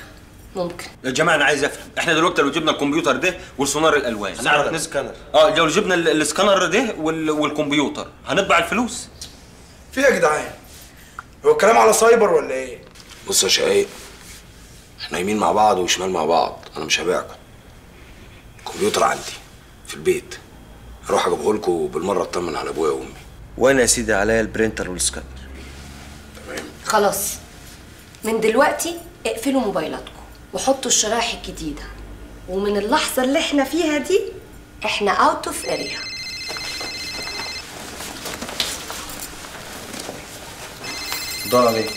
ممكن. يا جماعة أنا عايز أفهم. إحنا دلوقتي لو جبنا الكمبيوتر ده والسونار الألوان هنعرف نسكنر آه لو جبنا ال- السكانر ده وال... والكمبيوتر هنطبع الفلوس؟ في إيه يا جدعان. هو الكلام على سايبر ولا إيه؟ بص يا شقايق إحنا يمين مع بعض وشمال مع بعض. أنا مش هبيعكم. الكمبيوتر عندي في البيت. هروح أجيبه لكم بالمرة أطمن على أبويا وأمي. وأنا يا سيدي عليا ال printer وال scanner. خلاص. من دلوقتي اقفلوا موبايلاتكم. وحطوا الشرايح الجديدة. ومن اللحظة اللي إحنا فيها دي إحنا out of area ضاع ليه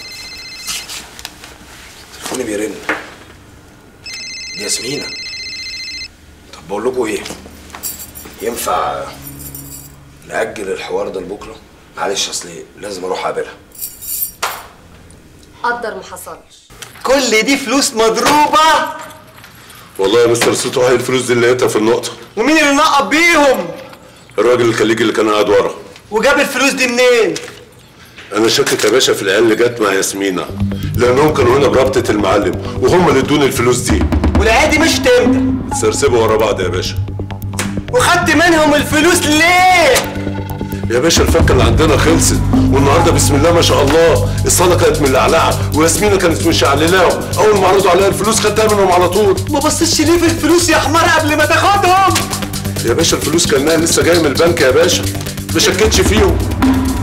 تليفوني بيرن. دي ياسمينة. طب بقول لكم إيه؟ ينفع نأجل الحوار ده لبكرة؟ معلش اصل لازم أروح اقابلها. قدر ما حصلش. كل دي فلوس مضروبة. والله يا مستر هاي الفلوس دي اللي لقيتها في النقطة. ومين اللي نقب بيهم؟ الراجل الخليجي اللي كان قاعد ورا. وجاب الفلوس دي منين؟ أنا شاكك يا باشا في العيال اللي جت مع ياسمينة لأنهم كانوا هنا برابطة المعلم وهم اللي ادوني الفلوس دي. والعيال دي مشت إمتى سرسبوا ورا بعض يا باشا. وخدت منهم الفلوس ليه؟ يا باشا الفكه اللي عندنا خلصت والنهاردة بسم الله ما شاء الله الصاله كانت ملعلعه وياسمينة كانت مشعللاهم اول ما عرضوا عليها الفلوس خدتها منهم على طول. ما بصيتش ليه في الفلوس يا حمار قبل ما تاخدهم؟ يا باشا الفلوس كأنها لسه جاية من البنك يا باشا ما شكتش فيهم.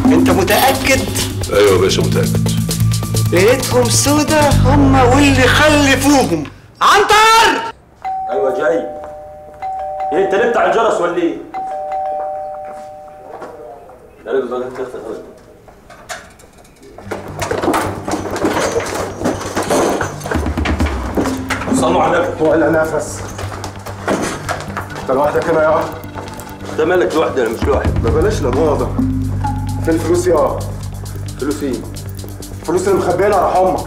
أنت متأكد؟ أيوه يا باشا متأكد. لقيتهم سودا هم واللي خلفوهم. عنتر! أيوه جاي. إيه أنت نمت على الجرس ولا إيه؟ صلوا على النبي ولا نفس. أنت لوحدك هنا يا ده مالك لوحدي أنا مش لوحدي. ما بلاش لمؤاخذة فين الفلوس يا فلوس إيه؟ الفلوس اللي مخبيينها راح أمك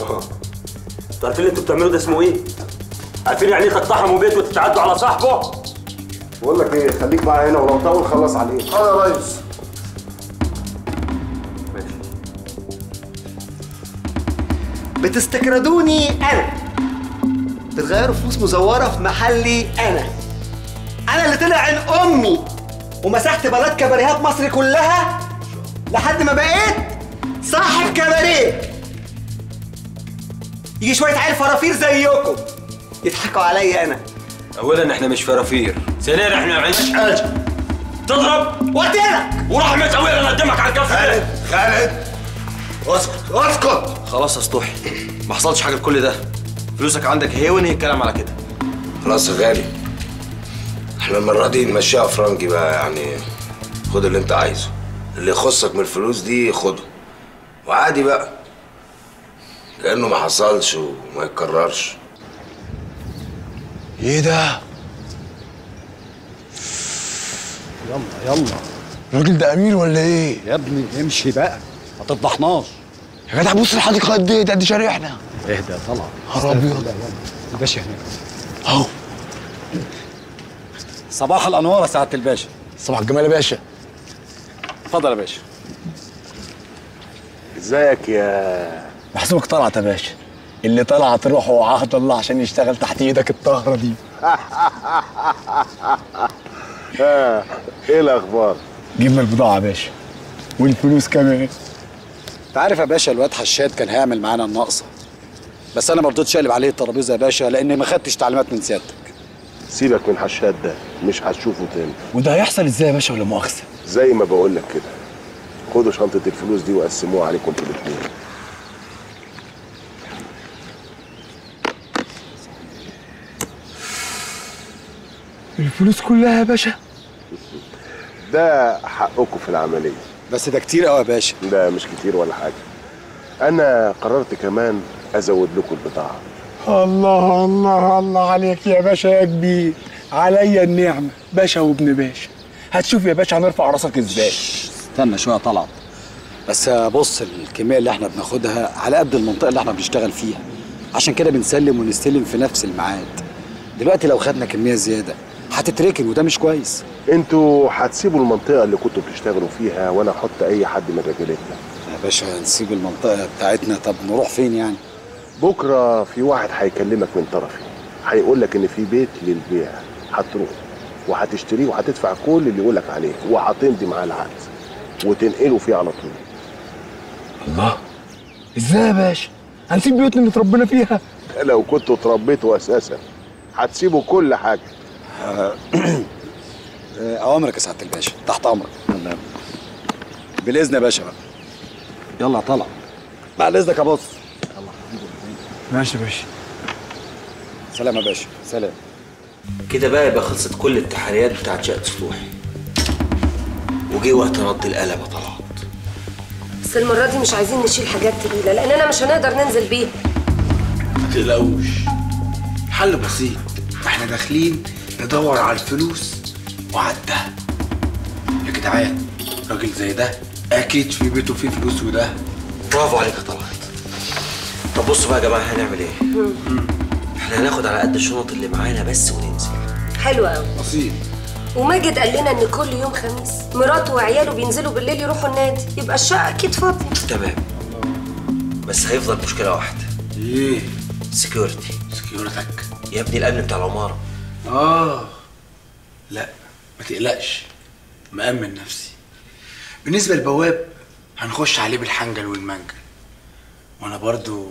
آه أنتوا عارفين اللي أنتوا بتعملوه ده اسمه إيه؟ عارفين يعني إيه تقتحموا بيت وتتعدوا على صاحبه؟ بقول لك إيه خليك معايا هنا ولو طول خلص عليه آه يا ريس. بتستكردوني أنا. بتغيروا فلوس مزورة في محلي أنا. أنا اللي طلع عين أمي ومسحت بلد كباريهات مصر كلها لحد ما بقيت صاحب كباريه. يجي شوية عيال فرافير زيكم يضحكوا عليا أنا. اولا إحنا مش فرافير. ثانيا إحنا ما عندناش حاجة تضرب. قلت لك ورحمة أبويا أنا قدامك على الكف خالد خالد. اسكت أسكت. خلاص يا سطوحي. ما حصلش حاجة لكل ده. فلوسك عندك هي وإنهي الكلام على كده. خلاص يا غالي. إحنا المرة دي نمشيها فرنجي بقى يعني خد اللي أنت عايزه. اللي يخصك من الفلوس دي خده. وعادي بقى. كأنه ما حصلش وما يتكررش. إيه ده؟ يلا يلا. الراجل ده أمير ولا إيه؟ يا ابني امشي بقى. ما تفضحناش. يا جدع بص الحديقه قد إيه ده قد شارعنا اهدى طلع. نهار ابيض الباشا هناك. أهو. صباح الأنوار يا سعادة الباشا. صباح الجمال يا باشا. اتفضل يا باشا. ازيك يا محسوبك طلعت يا باشا. اللي طلعت روحه وعهد الله عشان يشتغل تحت إيدك الطهره دي. ها إيه الأخبار؟ جبنا البضاعة يا باشا. والفلوس كمان. أنت عارف يا باشا الواد حشاد كان هيعمل معانا الناقصه بس أنا ما رضيتش أقلب عليه الترابيزة يا باشا لأن ما خدتش تعليمات من سيادتك سيبك من حشاد ده مش هتشوفه تاني. وده هيحصل إزاي يا باشا ولا مؤاخذة؟ زي ما بقول لك كده. خدوا شنطة الفلوس دي وقسموها عليكم أنتوا الاثنين الفلوس كلها يا باشا. ده حقكم في العملية. بس ده كتير قوي يا باشا. ده مش كتير ولا حاجة. أنا قررت كمان أزود لكم البضاعة. الله الله الله عليك يا باشا يا كبير. عليا النعمة. باشا وابن باشا. هتشوف يا باشا هنرفع راسك إزاي. استنى شوية طلعت. بس بص الكمية اللي إحنا بناخدها على قد المنطقة اللي إحنا بنشتغل فيها. عشان كده بنسلم ونستلم في نفس الميعاد. دلوقتي لو خدنا كمية زيادة هتتركن وده مش كويس. أنتوا هتسيبوا المنطقة اللي كنتوا بتشتغلوا فيها وأنا أحط أي حد من رجالتنا؟ يا باشا نسيب المنطقة بتاعتنا. طب نروح فين يعني؟ بكرة في واحد هيكلمك من طرفي. هيقول لك إن في بيت للبيع. هتروح وهتشتريه وهتدفع كل اللي يقول لك عليه وهتمضي معاه العقد وتنقله فيه على طول. الله. إزاي يا باشا؟ هنسيب بيوتنا اللي اتربينا فيها. لو كنتوا اتربيتوا أساسا هتسيبوا كل حاجة. أوامرك يا سعادة الباشا تحت أمرك. يلا بالإذن يا باشا بقى. يلا طلع. بعد إذنك يا بص ماشي يا باشا. سلام يا باشا. سلام. كده بقى يبقى خلصت كل التحريات بتاعت شقة سطوحي. وجه وقت رد القلم يا طلعت. بس المرة دي مش عايزين نشيل حاجات تقيلة لأننا مش هنقدر ننزل بيها. ما تقلقوش. حل بسيط. إحنا داخلين ندور على الفلوس وعلى الدهب يا جدعان راجل زي ده أكيد في بيته فيه فلوس وده. برافو عليك يا طلعت. طب بصوا بقى يا جماعة هنعمل إيه؟ إحنا هناخد على قد الشنط اللي معانا بس وننزل. حلو قوي بسيط وماجد قال لنا إن كل يوم خميس مراته وعياله بينزلوا بالليل يروحوا النادي. يبقى الشقة أكيد فاضية. تمام. بس هيفضل مشكلة واحدة. إيه؟ security security يا ابني الأمن بتاع العمارة. آه. لا ما تقلقش. مأمن نفسي. بالنسبة للبواب هنخش عليه بالحنجل والمنجل. وأنا برضو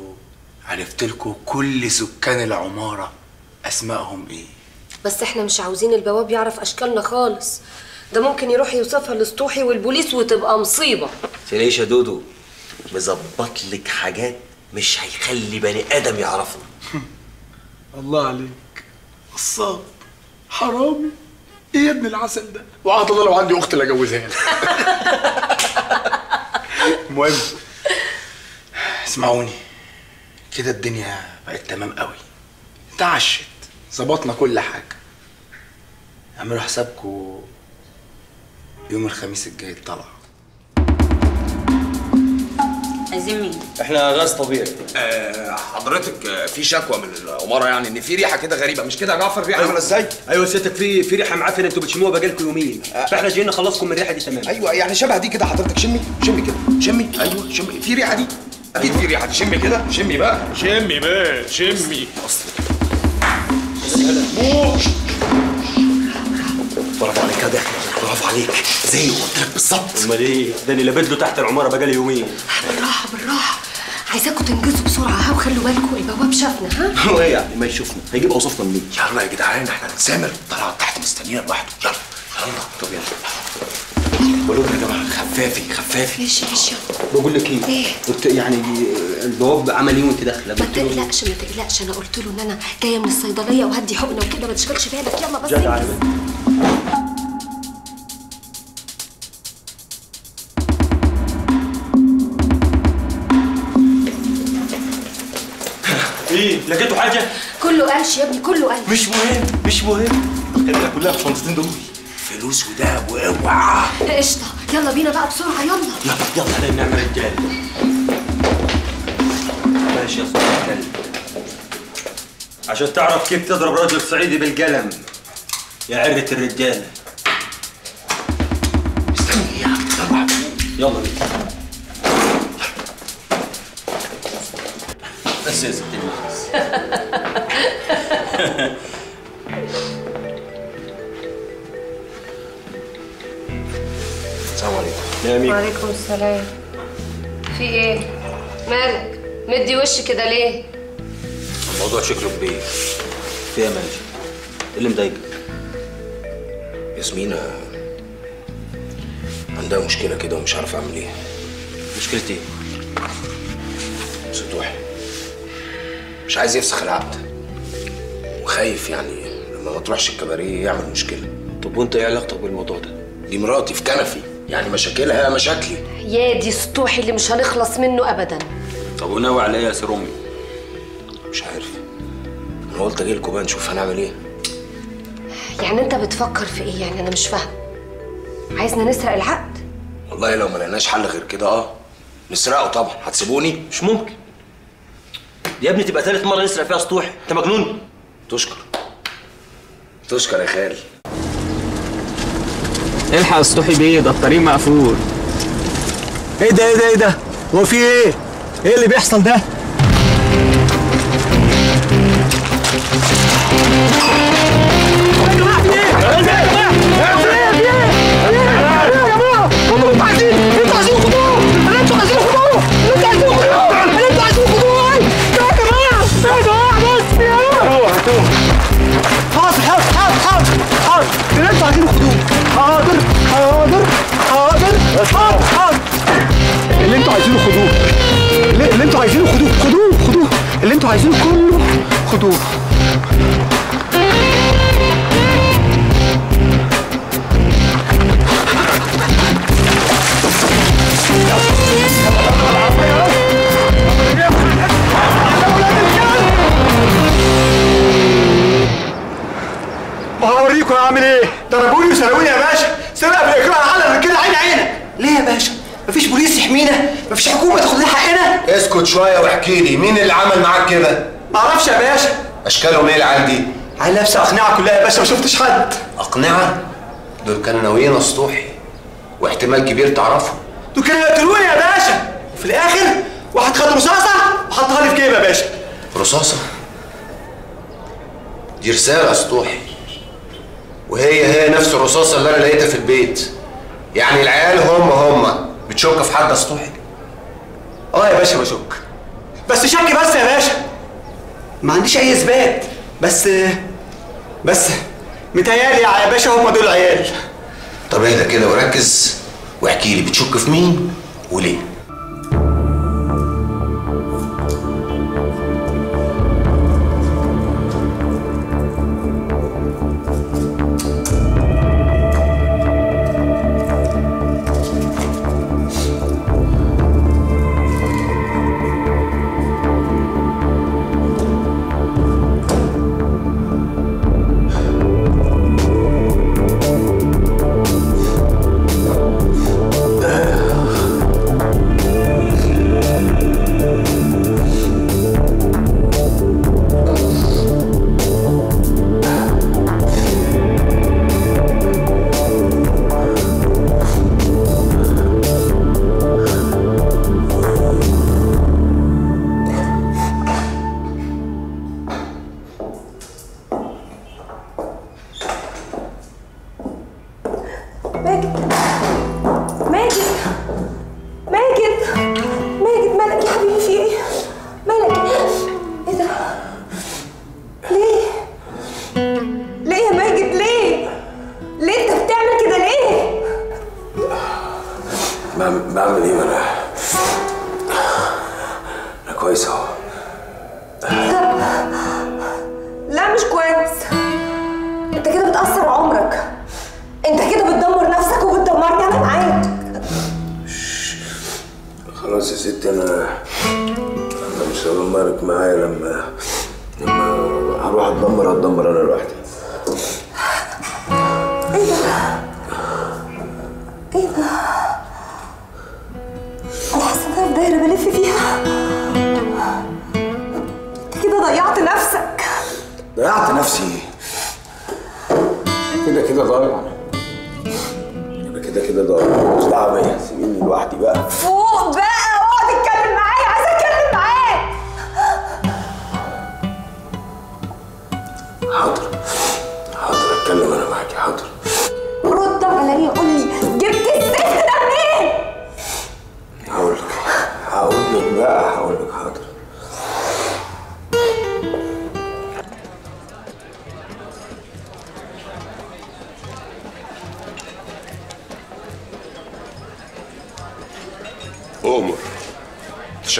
عرفت لكم كل سكان العمارة أسمائهم إيه. بس إحنا مش عاوزين البواب يعرف أشكالنا خالص. ده ممكن يروح يوصفها لسطوحي والبوليس وتبقى مصيبة. تلاقيش يا دودو مظبط لك حاجات مش هيخلي بني آدم يعرفنا الله عليك. قصاب حرامي. إيه يا ابن العسل ده؟ وعاد الله لو عندي أخت اللي أجوزها المهم. اسمعوني. كده الدنيا بقت تمام قوي. اتعشت. ظبطنا كل حاجة. اعملوا حسابكم يوم الخميس الجاي طلع عايزين مين؟ إحنا غاز طبيعي. آه حضرتك آه، في شكوى من العمارة يعني إن في ريحة كده غريبة مش كده يا جعفر؟ ريحة عاملة إزاي؟ أيوه سيادتك في في ريحة معفنه أنتوا بتشموها بقالكم يومين. فإحنا جايين نخلصكم من الريحة دي تمام؟ أيوه يعني شبه دي كده حضرتك شمي شمي كده شمي. أيوه شمي. في ريحة دي؟ أكيد في ريحة دي. شمي كده شمي بقى. شمي بقى شمي. برافو عليك يا داخل برافو عليك. زي ما قلت لك بالظبط. أمال إيه؟ ده اللي لابد له تحت العمارة بقالي يومين. بالراحة بالراحة. عايزاكم تنجزوا بسرعة ها؟ وخلوا بالكم البواب شافنا ها؟ هو إيه يعني؟ ما يشوفنا. هيجيب أوصافنا منين؟ يلا يا جدعان إحنا هنسامر. طلع تحت مستنينا لوحده. يلا. يلا. طب يلا. قولوا لنا يا جماعة خفافي خفافي. ماشي ماشي. بقول لك إيه؟ إيه؟ قلت يعني البواب عمل إيه وأنت داخلة؟ ما تقلقش ما تقلقش. أنا قلت له إن أنا جاية من الصيدلية وهدي حقنة وكده ما تشغلش بالك. يلا بس جدع إيه لقيتوا حاجة؟ كله قلش يا ابني كله قلش. مش مهم مش مهم. خلينا كلها في الشنطتين دول. فلوس ودهب وأوعى. قشطة. يلا بينا بقى بسرعة يلا. يلا يلا علينا نعمل رجال ماشي يا صاحبي الكلب. عشان تعرف كيف تضرب رجل صعيدي بالقلم يا عرة الرجالة استني يا يلا بينا. بس يا ست الناس السلام عليكم يا وعليكم السلام في إيه مالك مدي وش كده ليه الموضوع شكله كبير في يا ماجد إيه اللي مضايقك ياسمينة عندها مشكلة كده ومش عارف أعمل إيه مشكلتي إيه؟ سطوحي مش عايز يفسخ العقد. وخايف يعني لما ما تروحش الكباريه يعمل مشكلة. طب وانت إيه علاقتك بالموضوع ده؟ دي مراتي في كنفي. يعني مشاكلها مشاكلي. يا دي سطوحي اللي مش هنخلص منه ابدا. طب وناوي على إيه يا سير أمي؟ مش عارف. أنا قلت أجي لكم بقى نشوف هنعمل إيه. يعني أنت بتفكر في إيه؟ يعني أنا مش فاهم عايزنا نسرق العقد؟ والله لو ما لقيناش حل غير كده آه. نسرقه طبعا. هتسيبوني؟ مش ممكن. يا ابني تبقى ثالث مرة نسرق فيها سطوح. انت مجنون؟ تشكر. تشكر يا خال. الحق سطوحي بيه ده الطريق مقفول. إيه ده إيه ده إيه ده؟ هو في إيه؟ إيه اللي بيحصل ده؟ اللي أنتوا عايزينه خدوه خدوه خدوه. اللي أنتوا عايزينه كله خدوه. وهوريكم اعمل إيه؟ ضربوني وسرقوني يا باشا. سرقه بالاكراه على كده عين عينك. ليه يا باشا؟ مفيش بوليس يحمينا؟ مفيش حكومة تاخد لنا حقنا؟ اسكت شوية واحكي لي مين اللي عمل معاك كده؟ معرفش يا باشا. أشكالهم إيه العيال دي؟ عيل لابسة أقنعة كلها يا باشا ما شفتش حد. أقنعة؟ دول كانوا ناويين أسطوحي. واحتمال كبير تعرفهم. دول كانوا يقتلوني يا باشا. وفي الآخر واحد خد رصاصة وحطها لي في جيبي يا باشا. رصاصة؟ دي رسالة أسطوحي. وهي هي نفس الرصاصة اللي أنا لقيتها في البيت. يعني العيال هم هم. بتشك في حد اسطوحي آه يا باشا بشك. بس شك بس يا باشا. ما عنديش أي إثبات. بس بس متهيألي يا باشا هم دول عيال. طب اهدى كده وركز واحكي لي بتشك في مين وليه؟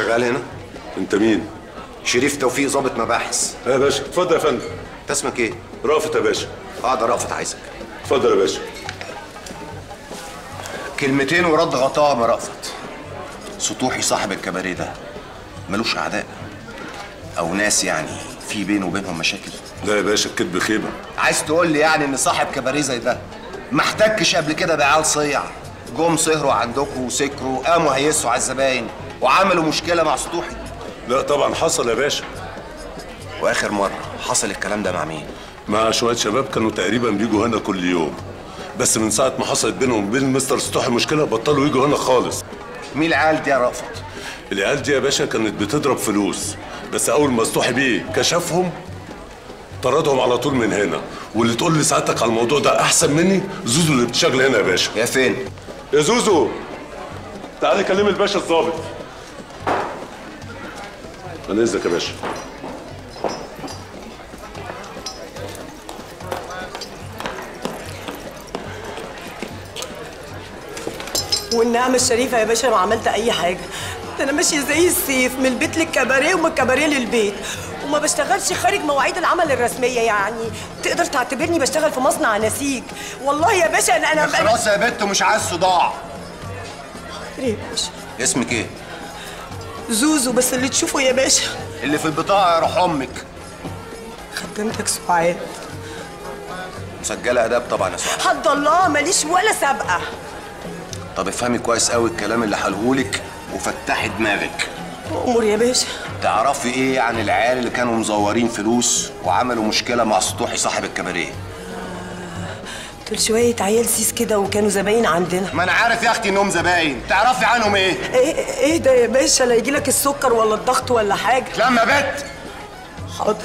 شغال هنا؟ انت مين؟ شريف توفيق ضابط مباحث. يا باشا اتفضل يا فندم. انت اسمك إيه؟ رأفت يا باشا. اقعد رافت عايزك. اتفضل يا باشا. كلمتين ورد غطاهم يا رأفت. سطوحي صاحب الكباريه ده ملوش أعداء. أو ناس يعني في بينه وبينهم مشاكل. لا يا باشا الكذب خيبة. عايز تقول لي يعني إن صاحب كباريه زي ده ما احتكش قبل كده بعيال صيع؟ جم سهروا عندكم وسكروا قاموا هيسوا على الزباين. وعملوا مشكلة مع سطوحي. لا طبعا حصل يا باشا. وآخر مرة حصل الكلام ده مع مين؟ مع شوية شباب كانوا تقريبا بيجوا هنا كل يوم. بس من ساعة ما حصلت بينهم وبين مستر سطوحي مشكلة بطلوا يجوا هنا خالص. مين العيال دي يا رأفت العيال دي يا باشا كانت بتضرب فلوس. بس أول ما سطوحي بيه كشفهم طردهم على طول من هنا. واللي تقول لي ساعتك على الموضوع ده أحسن مني زوزو اللي بتشتغل هنا يا باشا. يا فين؟ يا زوزو تعالي كلمي الباشا الظابط أنا اذنك يا باشا. والنعمة الشريفة يا باشا ما عملت أي حاجة. ده أنا ماشية زي السيف من البيت للكباريه ومن الكباريه للبيت. وما بشتغلش خارج مواعيد العمل الرسمية يعني. تقدر تعتبرني بشتغل في مصنع نسيج. والله يا باشا أنا أنا خلاص يا بت مش عايز صداع. ليه يا باشا؟ اسمك إيه؟ زوزو بس اللي تشوفه يا باشا. اللي في البطاقة يا روح أمك. خدمتك سعاد مسجلة آداب طبعا يا سعاد حد الله ماليش ولا سابقة. طب افهمي كويس قوي الكلام اللي حلهولك وفتحي دماغك. أمور يا باشا. تعرفي إيه عن العيال اللي كانوا مزورين فلوس وعملوا مشكلة مع سطوحي صاحب الكباريه؟ دول شوية عيال سيس كده وكانوا زباين عندنا. ما أنا عارف يا أختي إنهم زباين. تعرفي عنهم إيه؟ إيه إيه ده يا باشا؟ لا يجيلك السكر ولا الضغط ولا حاجة. لما بت. حاضر.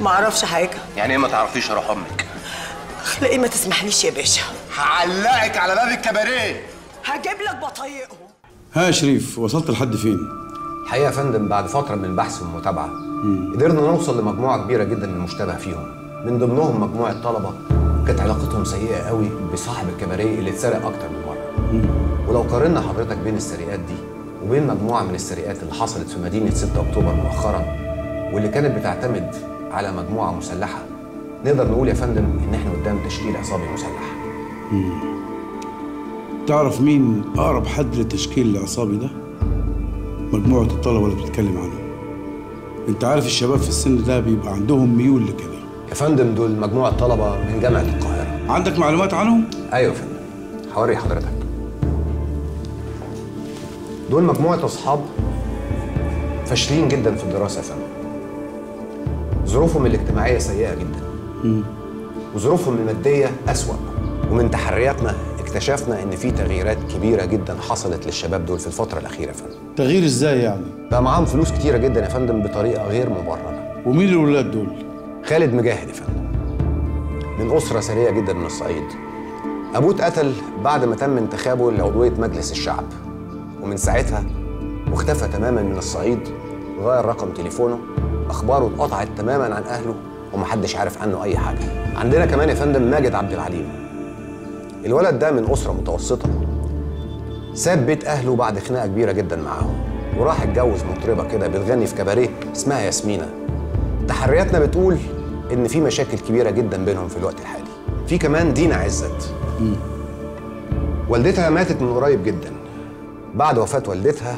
ما أعرفش حاجة. يعني إيه ما تعرفيش يا روح أمك؟ اخلاقي ما تسمحليش يا باشا. هعلقك على باب الكباريه. هجيب لك بطايقهم. ها يا شريف وصلت لحد فين؟ الحقيقة يا فندم بعد فترة من البحث والمتابعة قدرنا نوصل لمجموعة كبيرة جدا من المشتبه فيهم. من ضمنهم مجموعة طلبة. كانت علاقتهم سيئة قوي بصاحب الكباريه اللي اتسرق أكتر من مرة. ولو قارنا حضرتك بين السرقات دي وبين مجموعة من السرقات اللي حصلت في مدينة 6 أكتوبر مؤخرا واللي كانت بتعتمد على مجموعة مسلحة نقدر نقول يا فندم إن إحنا قدام تشكيل عصابي مسلح. تعرف مين أقرب حد للتشكيل العصابي ده؟ مجموعة الطلبة اللي بتتكلم عنهم أنت عارف الشباب في السن ده بيبقى عندهم ميول لكده. يا فندم دول مجموعة طلبة من جامعة القاهرة. عندك معلومات عنهم؟ أيوه يا فندم. هوري حضرتك. دول مجموعة أصحاب فاشلين جدا في الدراسة يا فندم. ظروفهم الاجتماعية سيئة جدا. وظروفهم المادية أسوأ. ومن تحرياتنا اكتشفنا إن في تغييرات كبيرة جدا حصلت للشباب دول في الفترة الأخيرة يا فندم. تغيير إزاي يعني؟ بقى معاهم فلوس كتيرة جدا يا فندم بطريقة غير مبررة. ومين الولاد دول؟ خالد مجاهد يا فندم. من أسرة ثريه جدا من الصعيد. أبوه اتقتل بعد ما تم انتخابه لعضوية مجلس الشعب. ومن ساعتها واختفى تماما من الصعيد غير رقم تليفونه أخباره اتقطعت تماما عن أهله ومحدش عارف عنه أي حاجة. عندنا كمان يا فندم ماجد عبد العليم. الولد ده من أسرة متوسطة. ساب بيت أهله بعد خناقة كبيرة جدا معاهم. وراح اتجوز مطربة كده بتغني في كباريه اسمها ياسمينة. تحرياتنا بتقول إن في مشاكل كبيرة جدا بينهم في الوقت الحالي. في كمان دينا عزت. والدتها ماتت من قريب جدا. بعد وفاة والدتها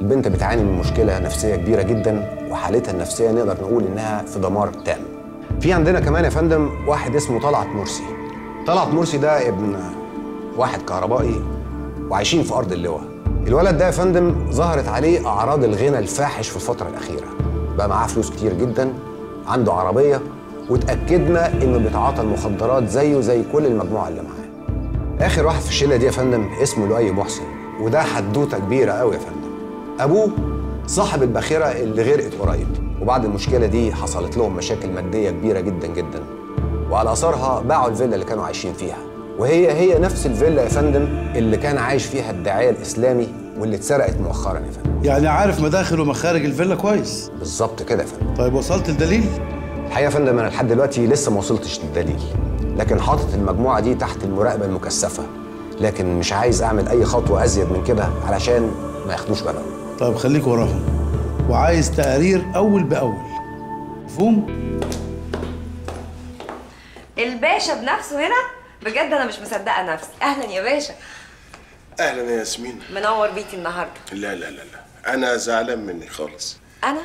البنت بتعاني من مشكلة نفسية كبيرة جدا وحالتها النفسية نقدر نقول إنها في دمار تام. في عندنا كمان يا فندم واحد اسمه طلعت مرسي. طلعت مرسي ده ابن واحد كهربائي وعايشين في أرض اللواء. الولد ده يا فندم ظهرت عليه أعراض الغنى الفاحش في الفترة الأخيرة. بقى معاه فلوس كتير جدا عنده عربية وتأكدنا إنه بيتعاطى المخدرات زيه زي كل المجموعة اللي معاه. آخر واحد في الشلة دي يا فندم اسمه لؤي محسن وده حدوتة كبيرة قوي يا فندم. أبوه صاحب الباخرة اللي غرقت قريب وبعد المشكلة دي حصلت لهم مشاكل مادية كبيرة جدا جدا. وعلى اثرها باعوا الفيلا اللي كانوا عايشين فيها. وهي هي نفس الفيلا يا فندم اللي كان عايش فيها الداعية الإسلامي واللي اتسرقت مؤخرا يا فندم. يعني عارف مداخل ومخارج الفيلا كويس؟ بالظبط كده يا فندم. طيب وصلت الدليل؟ الحقيقة يا فندم أنا لحد دلوقتي لسه ما وصلتش للدليل لكن حاطط المجموعة دي تحت المراقبة المكثفة لكن مش عايز أعمل أي خطوة أزيد من كده علشان ما ياخدوش بالهم. طيب خليك وراهم وعايز تقارير أول بأول. مفهوم؟ الباشا بنفسه هنا؟ بجد أنا مش مصدقة نفسي. أهلا يا باشا. أهلا يا ياسمين. منور بيتي النهارده. لا لا لا لا. أنا زعلان منك خالص. أنا؟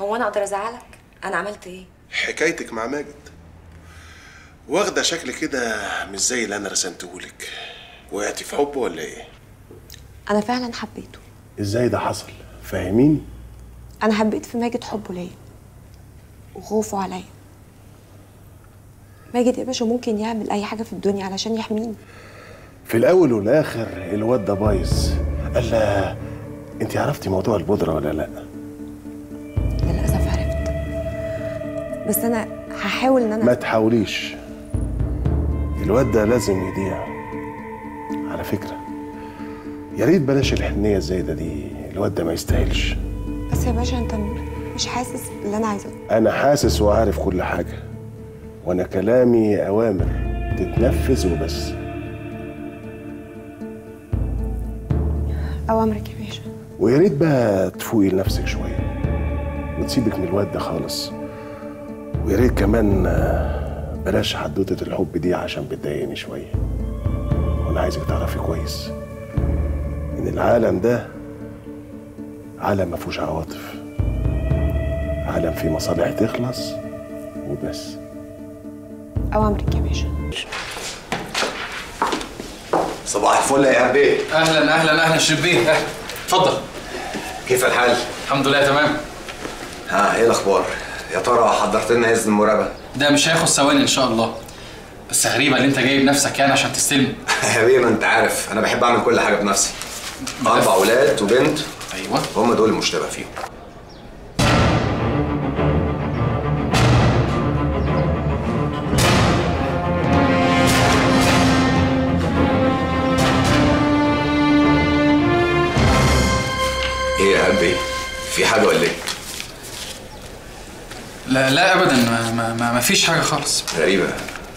هو أنا أقدر أزعلك؟ أنا عملت إيه؟ حكايتك مع ماجد. واخدة شكل كده مش زي اللي أنا رسمتهولك. وقعتي في حبه ولا إيه؟ أنا فعلا حبيته. إزاي ده حصل؟ فاهمين أنا حبيت في ماجد حبه ليا. وخوفه عليا. ماجد يا باشا ممكن يعمل أي حاجة في الدنيا علشان يحميني. في الأول والآخر الواد ده بايظ. الا انت عرفتي موضوع البودرة ولا لا؟ بس أنا هحاول إن ما أنا تحاوليش. الواد ده لازم يضيع. على فكرة. يا ريت بلاش الحنية الزايدة دي. الواد ده ما يستاهلش. بس يا باشا أنت مش حاسس اللي أنا عايزه؟ أنا حاسس وعارف كل حاجة. وأنا كلامي أوامر تتنفذ وبس. أوامرك يا باشا. ويا ريت بقى تفوقي لنفسك شوية. وتسيبك من الواد ده خالص. ويا ريت كمان آه، بلاش حدوتة الحب دي عشان بتضايقني شوية. وأنا عايزك تعرفي كويس إن العالم ده عالم ما فيهوش عواطف. عالم فيه مصالح تخلص وبس. اوامرك يا باشا. صباح الفل يا بيه أهلا أهلا أهلا أهلا. اتفضل. كيف الحال؟ الحمد لله تمام. ها إيه الأخبار؟ يا ترى حضرت لنا إذن المراقبة؟ ده مش هياخد ثواني إن شاء الله. بس غريبة اللي أنت جايب نفسك يعني عشان تستلم يا بيه ما أنت عارف. أنا بحب أعمل كل حاجة بنفسي. أربع أولاد وبنت. أيوه. هم دول المشتبه فيهم. إيه يا قلبي؟ في حاجة ولا إيه؟ لا لا ابدا ما, ما, ما, فيش حاجة خالص. غريبة.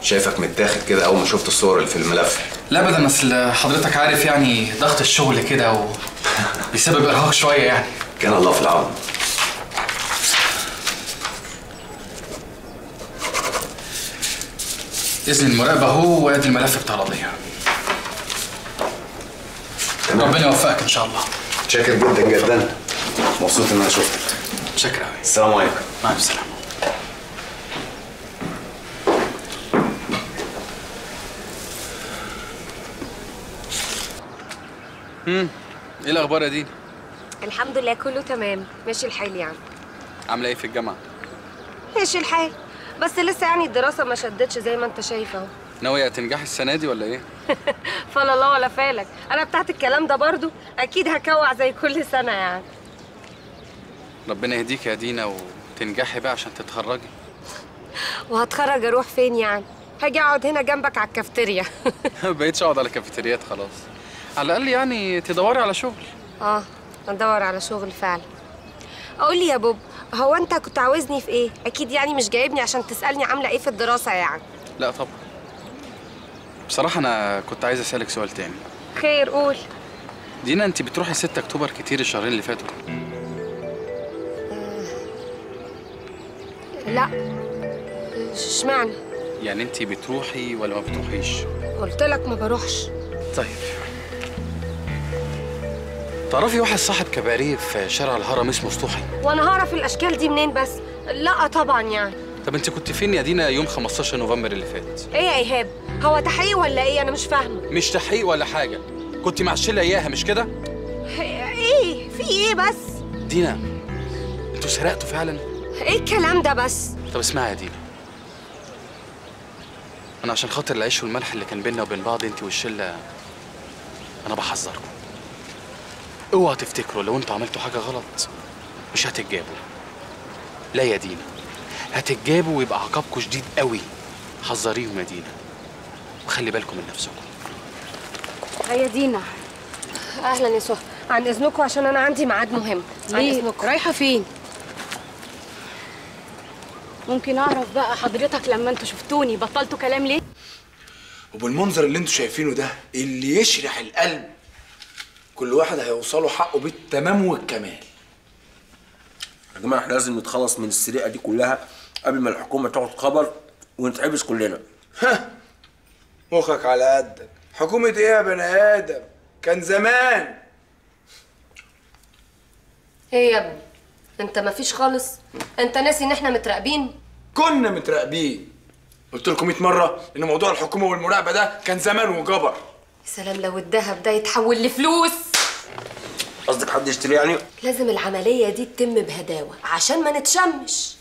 شايفك متاخد كده أول ما شفت الصور اللي في الملف. لا ابدا أصل حضرتك عارف يعني ضغط الشغل كده و بيسبب إرهاق شوية يعني. كان الله في العون. إذن المراقبة اهو وأدي الملف بتاع القضية. ربنا يوفقك إن شاء الله. شاكر جدا جدا. مبسوط إن أنا شفتك. شكرا. السلام عليكم. مع السلامة. امم إيه الاخبار يا دين الحمد لله كله تمام. ماشي الحال يعني. عاملة إيه في الجامعة؟ ماشي الحال. بس لسه يعني الدراسة ما شدتش زي ما انت شايف اهو. ناوية تنجحي السنة دي ولا إيه؟ فلا الله ولا فالك. أنا بتاعت الكلام ده برضو أكيد هكوع زي كل سنة يعني. ربنا يهديك يا دينا وتنجحي بقى عشان تتخرجي. وهتخرج أروح فين يعني؟ هاجي أقعد هنا جنبك على الكافتيريا. بقيتش أقعد على كافيتريات خلاص. على الأقل يعني تدوري على شغل. آه ندور على شغل فعلا. أقول لي يا بوب هو أنت كنت عاوزني في إيه؟ أكيد يعني مش جايبني عشان تسألني عاملة إيه في الدراسة يعني. لا طبعا. بصراحة أنا كنت عايز أسألك سؤال تاني. خير قول. دينا أنت بتروحي 6 أكتوبر كتير الشهرين اللي فاتوا. لا. اشمعنى؟ يعني أنت بتروحي ولا ما بتروحيش؟ قلت لك ما بروحش. طيب. تعرفي واحد صاحب كباريه في شارع الهرم اسمه سطوحي؟ وأنا هعرف الاشكال دي منين بس؟ لا طبعا يعني. طب انت كنت فين يا دينا يوم 15 نوفمبر اللي فات؟ إيه يا إيهاب؟ هو تحقيق ولا إيه؟ أنا مش فاهمة. مش تحقيق ولا حاجة. كنت مع الشله إياها مش كده؟ إيه؟ في إيه بس؟ دينا أنتوا سرقتوا فعلا؟ إيه الكلام ده بس؟ طب اسمعي يا دينا. أنا عشان خاطر العيش والملح اللي كان بيننا وبين بعض انت والشله أنا بحذركم. اوعوا تفتكروا لو أنتوا عملتوا حاجة غلط. مش هتتجابوا لا يا دينا. هتتجابوا ويبقى عقابكم شديد قوي. حذريهم يا دينا. وخلي بالكم من نفسكم. هيا دينا. أهلا يا سهى عن إذنكم عشان أنا عندي ميعاد مهم. عن؟ إذنكم. رايحة فين؟ ممكن أعرف بقى حضرتك لما أنتوا شفتوني بطلتوا كلام ليه؟ وبالمنظر اللي أنتوا شايفينه ده اللي يشرح القلب كل واحد هيوصله حقه بالتمام والكمال. يا جماعة إحنا لازم نتخلص من السرقة دي كلها قبل ما الحكومة تاخد خبر ونتحبس كلنا. مخك على قدك. حكومة إيه يا بني آدم؟ كان زمان. إيه يا ابني؟ أنت مفيش خالص؟ أنت ناسي إن إحنا متراقبين؟ كنا متراقبين. قلت لكم 100 مرة إن موضوع الحكومة والمراقبة ده كان زمان وجبر. يا سلام لو الذهب ده يتحول لفلوس. قصدك حد يشتري يعني لازم العملية دي تتم بهداوة عشان ما نتشمش.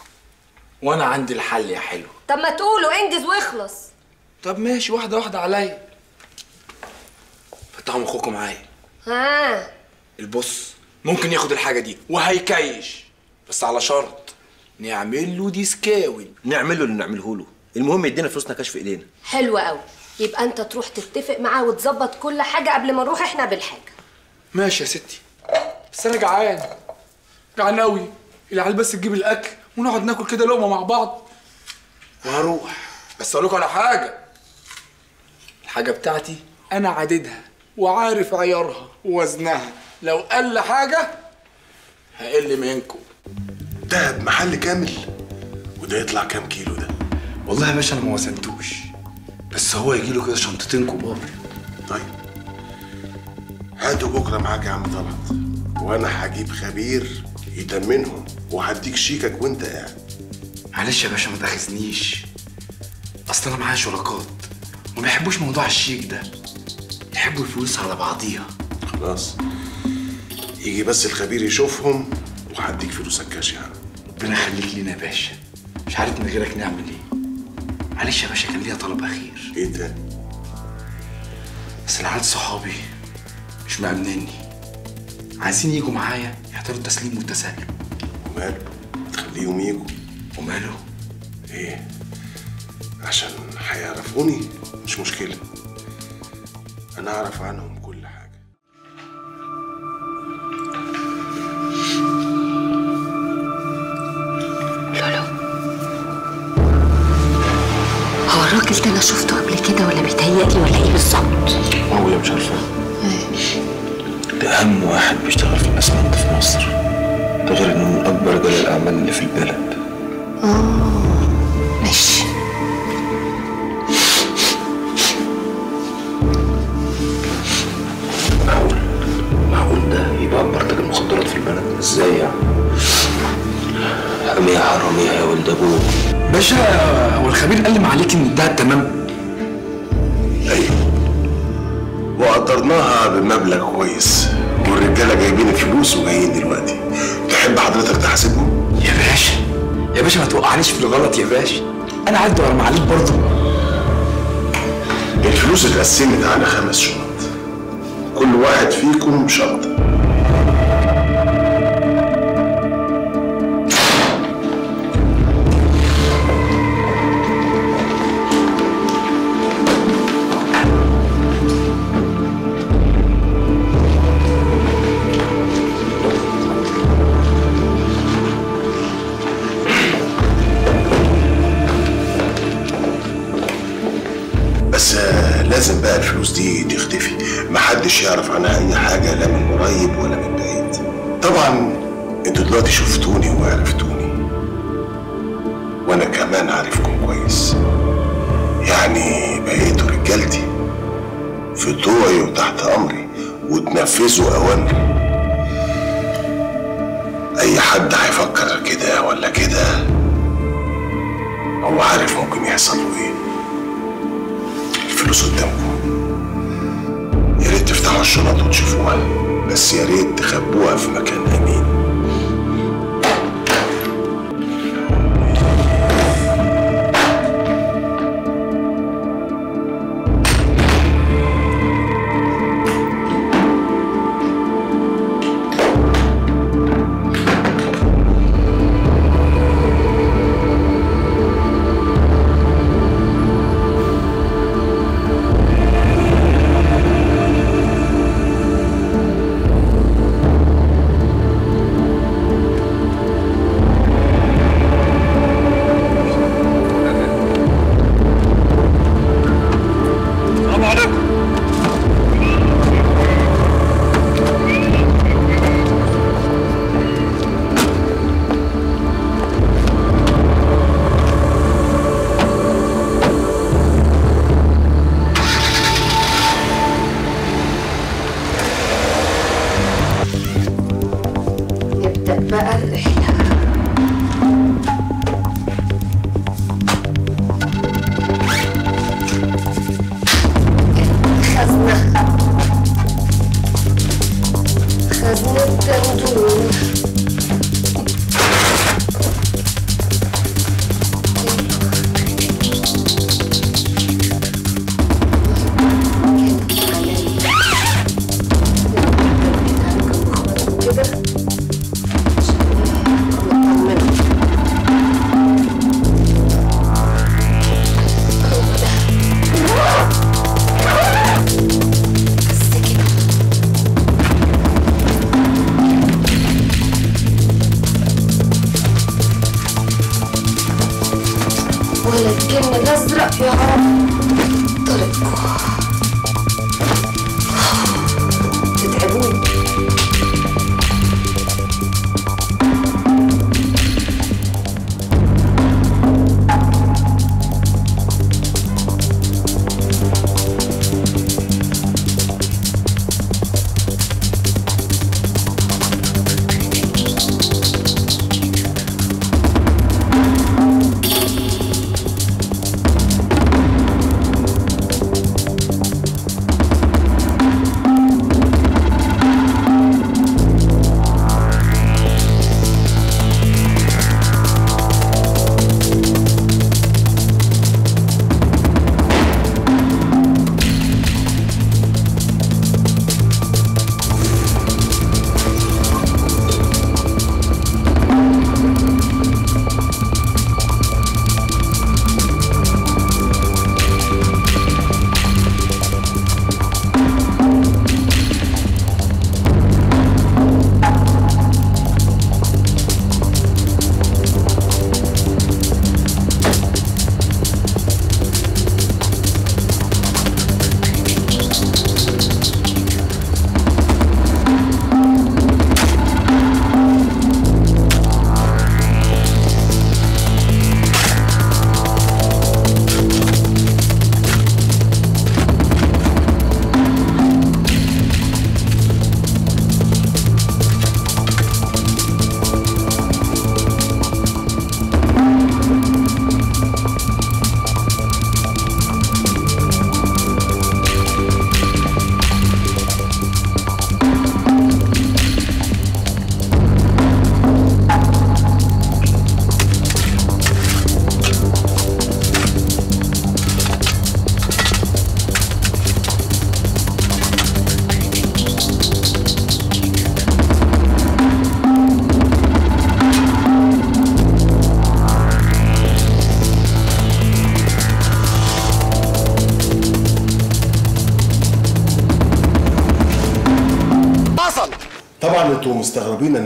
وأنا عندي الحل يا حلو. طب ما تقولوا انجز واخلص. طب ماشي واحدة واحدة عليا. فتحوا مخكم معايا. ها؟ البص ممكن ياخد الحاجة دي وهيكيش. بس على شرط نعمل له ديسكاوي نعمله اللي نعمله له. المهم يدينا فلوسنا كشف إيدينا. حلو قوي يبقى أنت تروح تتفق معاه وتظبط كل حاجة قبل ما نروح إحنا بالحاجة. ماشي يا ستي. بس أنا جعان. جعان قوي العيال بس تجيب الأكل ونقعد ناكل كده لقمة مع بعض. وهروح. بس أقول لكم على حاجة. الحاجة بتاعتي أنا عددها وعارف عيارها ووزنها. لو قل حاجة هقل منكم. دهب محل كامل. وده يطلع كام كيلو ده؟ والله يا باشا أنا ما وزنتوش. بس هو يجي له كده شنطتين كبار. طيب. هاتوا بكرة معاك يا عم طلعت وأنا هجيب خبير يتمنهم وهديك شيكك وأنت قاعد. معلش يا باشا ما تاخذنيش. أصل أنا معايا شركات ما بيحبوش موضوع الشيك ده. يحبوا الفلوس على بعضيها. خلاص. يجي بس الخبير يشوفهم وهديك فلوسك كاش يعني ربنا يخليك لينا يا باشا. مش عارف من غيرك نعمل إيه. معلش يا باشا كان ليا طلب أخير. إيه ده؟ بس العيال صحابي مش مأمنني. عايزين يجوا معايا يحضروا التسليم والتسلم وماله؟ تخليهم يجوا. وماله؟ إيه؟ عشان هيعرفوني؟ مش مشكلة. أنا أعرف عنهم كل حاجة. لولو. هو الراجل ده أنا شفته قبل كده ولا بيتهيألي ولا إيه بالظبط؟ هو مش عارفة. ده أهم واحد بيشتغل في الأسمنت في مصر ده غير إنه من أكبر رجال الأعمال اللي في البلد. آه ماشي. معقول؟ ده يبقى مرتج المخدرات في البلد؟ إزاي يعني؟ حرامية حرامية يا ولد ابوه باشا هو الخبير قال لي معاليك إن الدهب تمام؟ وقدرناها بمبلغ كويس. والرجالة جايبين الفلوس وجايين دلوقتي. تحب حضرتك تحاسبهم؟ يا باشا يا باشا ما توقعنيش في الغلط يا باشا. أنا عدي ورا معاليك برضه. الفلوس اتقسمت على خمس شنط. كل واحد فيكم شنطة.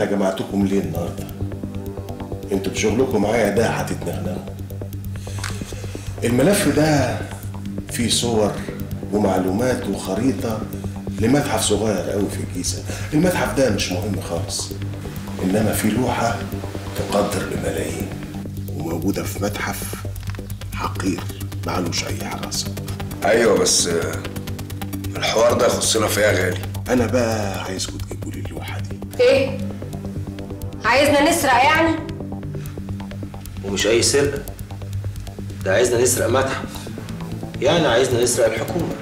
أنا جمعتكم ليه النهارده. أنتوا بشغلكم معايا ده هتتنغنغوا الملف ده فيه صور ومعلومات وخريطة لمتحف صغير قوي في الجيزة. المتحف ده مش مهم خالص إنما في لوحة تقدر بملايين وموجودة في متحف حقير معلوش أي حراسة. أيوه بس الحوار ده يخصنا فيها غالي. أنا بقى عايزكم تجيبوا لي اللوحة دي. إيه؟ عايزنا نسرق يعني؟ ومش أي سرقة. ده عايزنا نسرق متحف يعني عايزنا نسرق الحكومة.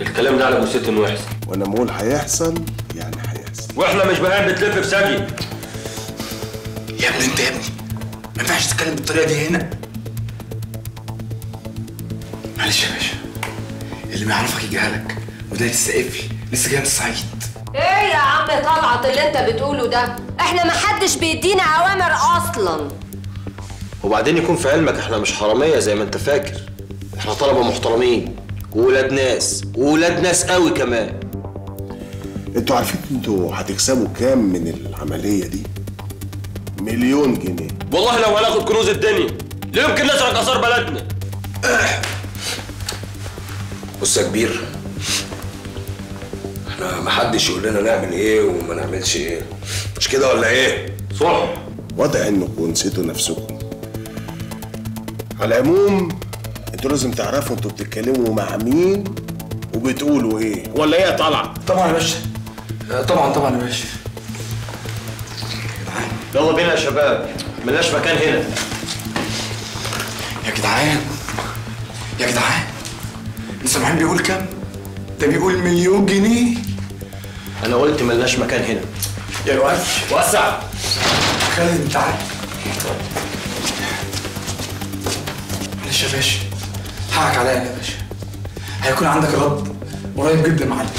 الكلام ده على جثتي إنه يحصل. وأنا بقول هيحصل يعني هيحصل. وإحنا مش بنات بتلف في ثانية. يا ابني أنت يا ابني ما ينفعش تتكلم بالطريقة دي هنا. معلش يا باشا اللي ما يعرفك يجهلك وده لسه قفل لسه جاي من الصعيد. إيه يا عم طلعت اللي أنت بتقوله ده؟ إحنا محدش بيدينا اوامر أصلا. وبعدين يكون في علمك إحنا مش حرامية زي ما انت فاكر. إحنا طلبة محترمين وولاد ناس وولاد ناس قوي كمان. أنتوا عارفين أنتوا هتكسبوا كام من العملية دي؟ مليون جنيه. والله لو هناخد كنوز الدنيا لا يمكن نسرق آثار بلدنا. بص يا كبير إحنا محدش يقول لنا نعمل إيه وما نعملش إيه. مش كده ولا إيه؟ صح. واضح انكم نسيتوا نفسكم. على العموم أنتوا لازم تعرفوا أنتوا بتتكلموا مع مين وبتقولوا إيه. ولا إيه يا طلعت؟ طبعا يا باشا. طبعا طبعا يا باشا. يلا بينا يا شباب. ملناش مكان هنا. يا جدعان يا جدعان انت سامعين بيقول كام؟ ده بيقول مليون جنيه. أنا قلت ملناش مكان هنا. يا الواد وسع خالد انت عارف معلش يا باشا. حقك عليا يا باشا. هيكون عندك رد قريب جدا عليك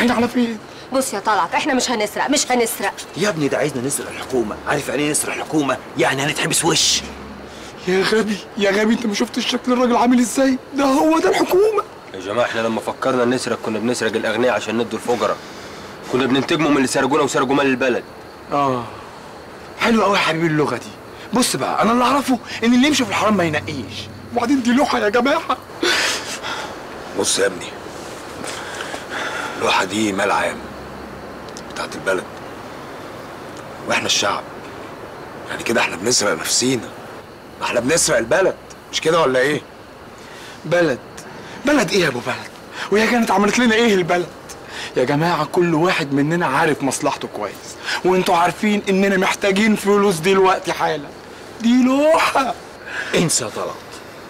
رايحين على فين؟ بص يا طلعت إحنا مش هنسرق مش هنسرق. يا ابني ده عايزنا نسرق الحكومة. عارف يعني إيه نسرق الحكومة؟ يعني هنتحبس وش؟ يا غبي يا غبي أنت ما شفتش شكل الراجل عامل إزاي؟ ده هو ده الحكومة. يا جماعة إحنا لما فكرنا نسرق كنا بنسرق الأغنياء عشان ندوا الفقراء كنا بننتجموا من اللي سرقونا وسرقوا مال البلد. آه. حلو قوي يا حبيبي اللغة دي. بص بقى أنا اللي أعرفه إن اللي يمشي في الحرام ما ينقيش. وبعدين دي لوحة يا جماعة. بص يا ابني اللوحة دي مال عام بتاعت البلد. وإحنا الشعب. يعني كده إحنا بنسرق نفسينا. ما إحنا بنسرق البلد. مش كده ولا إيه؟ بلد. بلد إيه يا أبو بلد؟ وهي كانت عملت لنا إيه البلد؟ يا جماعة كل واحد مننا عارف مصلحته كويس. وأنتوا عارفين إننا محتاجين فلوس دلوقتي حالا. دي لوحة. إنسى يا طلعت.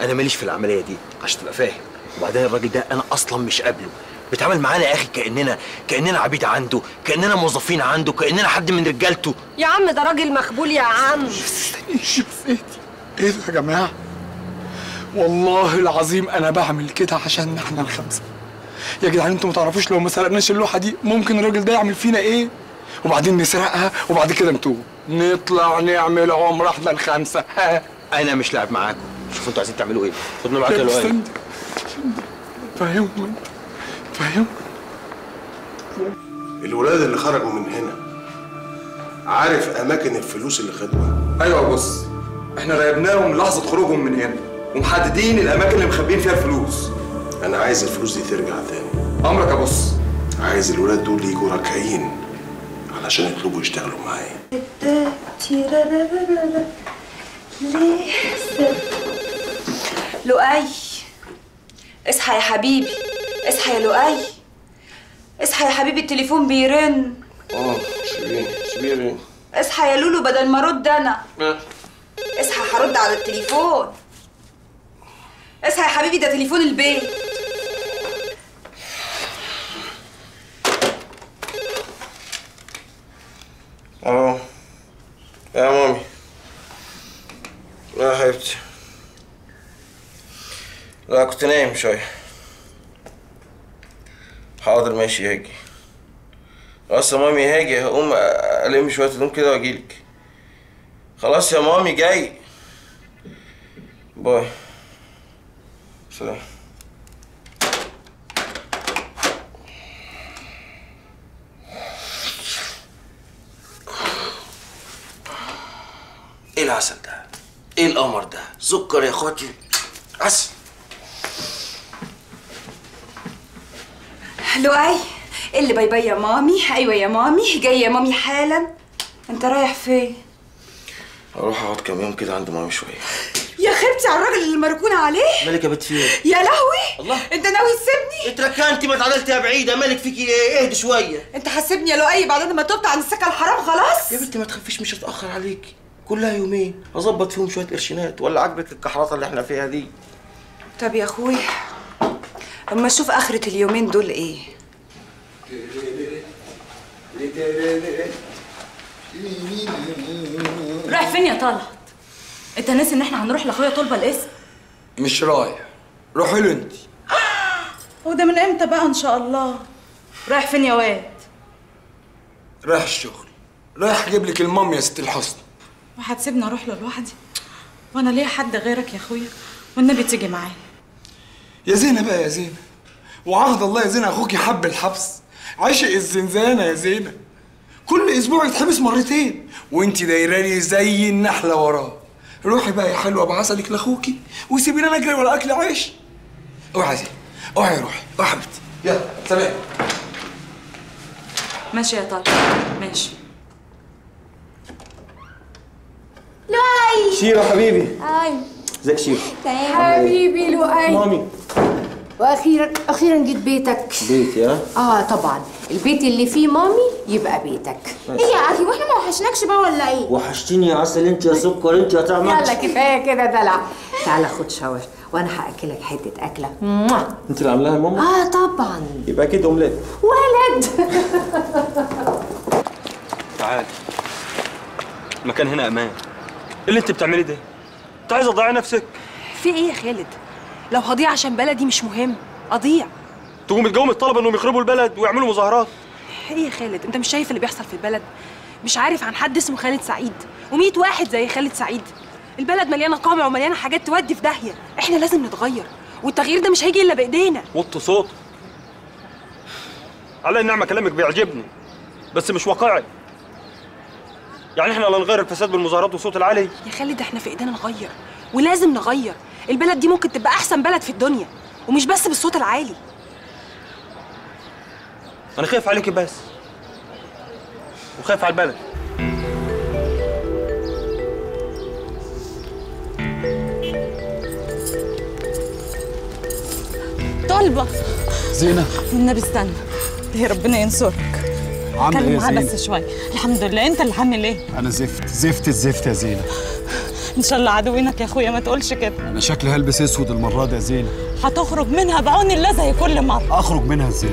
أنا ماليش في العملية دي عشان تبقى فاهم. وبعدين الراجل ده أنا أصلا مش قابله. بيتعامل معانا يا أخي كاننا كأننا عبيد عنده كأننا موظفين عنده كأننا حد من رجالته. يا عم ده راجل مخبول يا عم. إيش إيه ده يا جماعة؟ والله العظيم أنا بعمل كده عشان إحنا الخمسة. يا جدعان أنتوا ما تعرفوش لو ما سرقناش اللوحة دي ممكن الراجل ده يعمل فينا إيه؟ وبعدين نسرقها وبعد كده نتوب. نطلع نعمل عمرة إحنا الخمسة. ها؟ أنا مش لاعب معاكم. شوفوا أنتوا عايزين تعملوا إيه. خدنا معاك يا لؤي. فاهم أنت فاهم؟ الولاد اللي خرجوا من هنا عارف أماكن الفلوس اللي خدوها؟ أيوه بص إحنا راقبناهم لحظة خروجهم من هنا ومحددين الأماكن اللي مخبيين فيها الفلوس. أنا عايز الفلوس دي ترجع تاني. أمرك يا بص. عايز الولاد دول يجوا راكعين علشان يطلبوا يشتغلوا معايا. لؤي اصحى يا حبيبي. اصحى يا لؤي. اصحى يا حبيبي التليفون بيرن. آه سيبيني سيبيني اصحى يا لولو بدل ما ارد أنا. اصحى هرد على التليفون. اصحى يا حبيبي ده تليفون البيت. ألو يا مامي. لا يا حبيبتي. لا كنت نايم شوية. حاضر ماشي هاجي. خلاص يا مامي هاجي. هقوم ألم شوية هدوم كده وأجيلك. خلاص يا مامي جاي. bye. سلام. إيه العسل ده؟ إيه القمر ده؟ سكر يا أخواتي. عسل. لؤي اللي bye bye يا مامي. أيوه يا مامي. جاي يا مامي حالا. أنت رايح فين؟ هروح أقعد كام يوم كده عند مامي شوية. يا خيبتي على الراجل اللي مركون عليه. مالك يا بنت في إيه يا لهوي. الله. أنت ناوي تسيبني؟ اتركنتي ما اتعدلتي يا بعيده مالك فيكي إيه اهدي شوية. أنت هتسيبني يا لؤي بعد ما تبت عن السكه الحرام خلاص؟ يا بنتي ما تخافيش مش هتأخر عليكي كلها يومين. أظبط فيهم شوية قرشينات ولا عاجبك الكحرطة اللي إحنا فيها دي. طب يا أخوي. أما أشوف آخرة اليومين دول إيه. رايح فين يا طلعت؟ أنت ناسي إن إحنا هنروح لأخويا طلبة الاسم مش رايح. روحي له أنت. وده من إمتى بقى إن شاء الله؟ رايح فين يا واد؟ رايح الشغل. رايح أجيب لك المام يا ست الحسن وهتسيبني أروح له لوحدي. وأنا ليا حد غيرك يا أخويا والنبي تيجي معايا. يا زينة بقى يا زينة وعهد الله يا زينة اخوكي حب الحبس. عشق الزنزانة يا زينة كل أسبوع يتحبس مرتين. وأنت دايرة لي زي النحلة وراه. روحي بقى يا حلوة بعسلك لاخوكي وسيبيني أنا أجري ولا أكل عيش. اوعي يا زينة اوعي يا روحي. اوعي يا حبيبتي. يلا سلام. ماشي يا طلعت ماشي. لؤي شيرة حبيبي. أيوه ازيك شيرة حبيبي لؤي. مامي. وأخيرا أخيرا جيت بيتك. بيتي ها؟ آه طبعا. البيت اللي فيه مامي يبقى بيتك. إيه يا أخي وإحنا ما وحشناكش بقى ولا إيه؟ وحشتيني يا عسل أنت يا سكر أنت يا طعم يلا كفاية كده دلع تعالى خد شاور وأنا هأكلك حتة أكلة. أنت اللي عاملاها يا ماما؟ آه طبعا. يبقى كده أومليت. ولد. تعال. المكان هنا أمان. إيه اللي أنت بتعملي ده؟ انت عايزه تضيعي نفسك. في إيه يا خالد؟ لو هضيع عشان بلدي مش مهم أضيع. تقوم تقوم الطلبة إنهم يخربوا البلد ويعملوا مظاهرات. إيه يا خالد؟ أنت مش شايف اللي بيحصل في البلد؟ مش عارف عن حد اسمه خالد سعيد. و100 واحد زي خالد سعيد. البلد مليانة قمع ومليانة حاجات تودي في داهية. إحنا لازم نتغير. والتغيير ده مش هيجي إلا بإيدينا. وطي صوت على النعمة كلامك بيعجبني بس مش واقعي. يعني إحنا لا نغير الفساد بالمظاهرات والصوت العالي. يا خالد إحنا في إيدينا نغير ولازم نغير. البلد دي ممكن تبقى أحسن بلد في الدنيا ومش بس بالصوت العالي. أنا خايف عليكي بس وخايف على البلد. طالبة. زينة. والنبي استنى يا ربنا ينصرك. عاملة إيه معاه؟ بس شوية الحمد لله. أنت اللي عامل إيه؟ أنا زفت زفت الزفت يا زينة إن شاء الله عدوينك يا أخويا ما تقولش كده. أنا شكلي هلبس أسود المرة دي يا زينة هتخرج منها بعون الله زي كل مرة. أخرج منها إزاي؟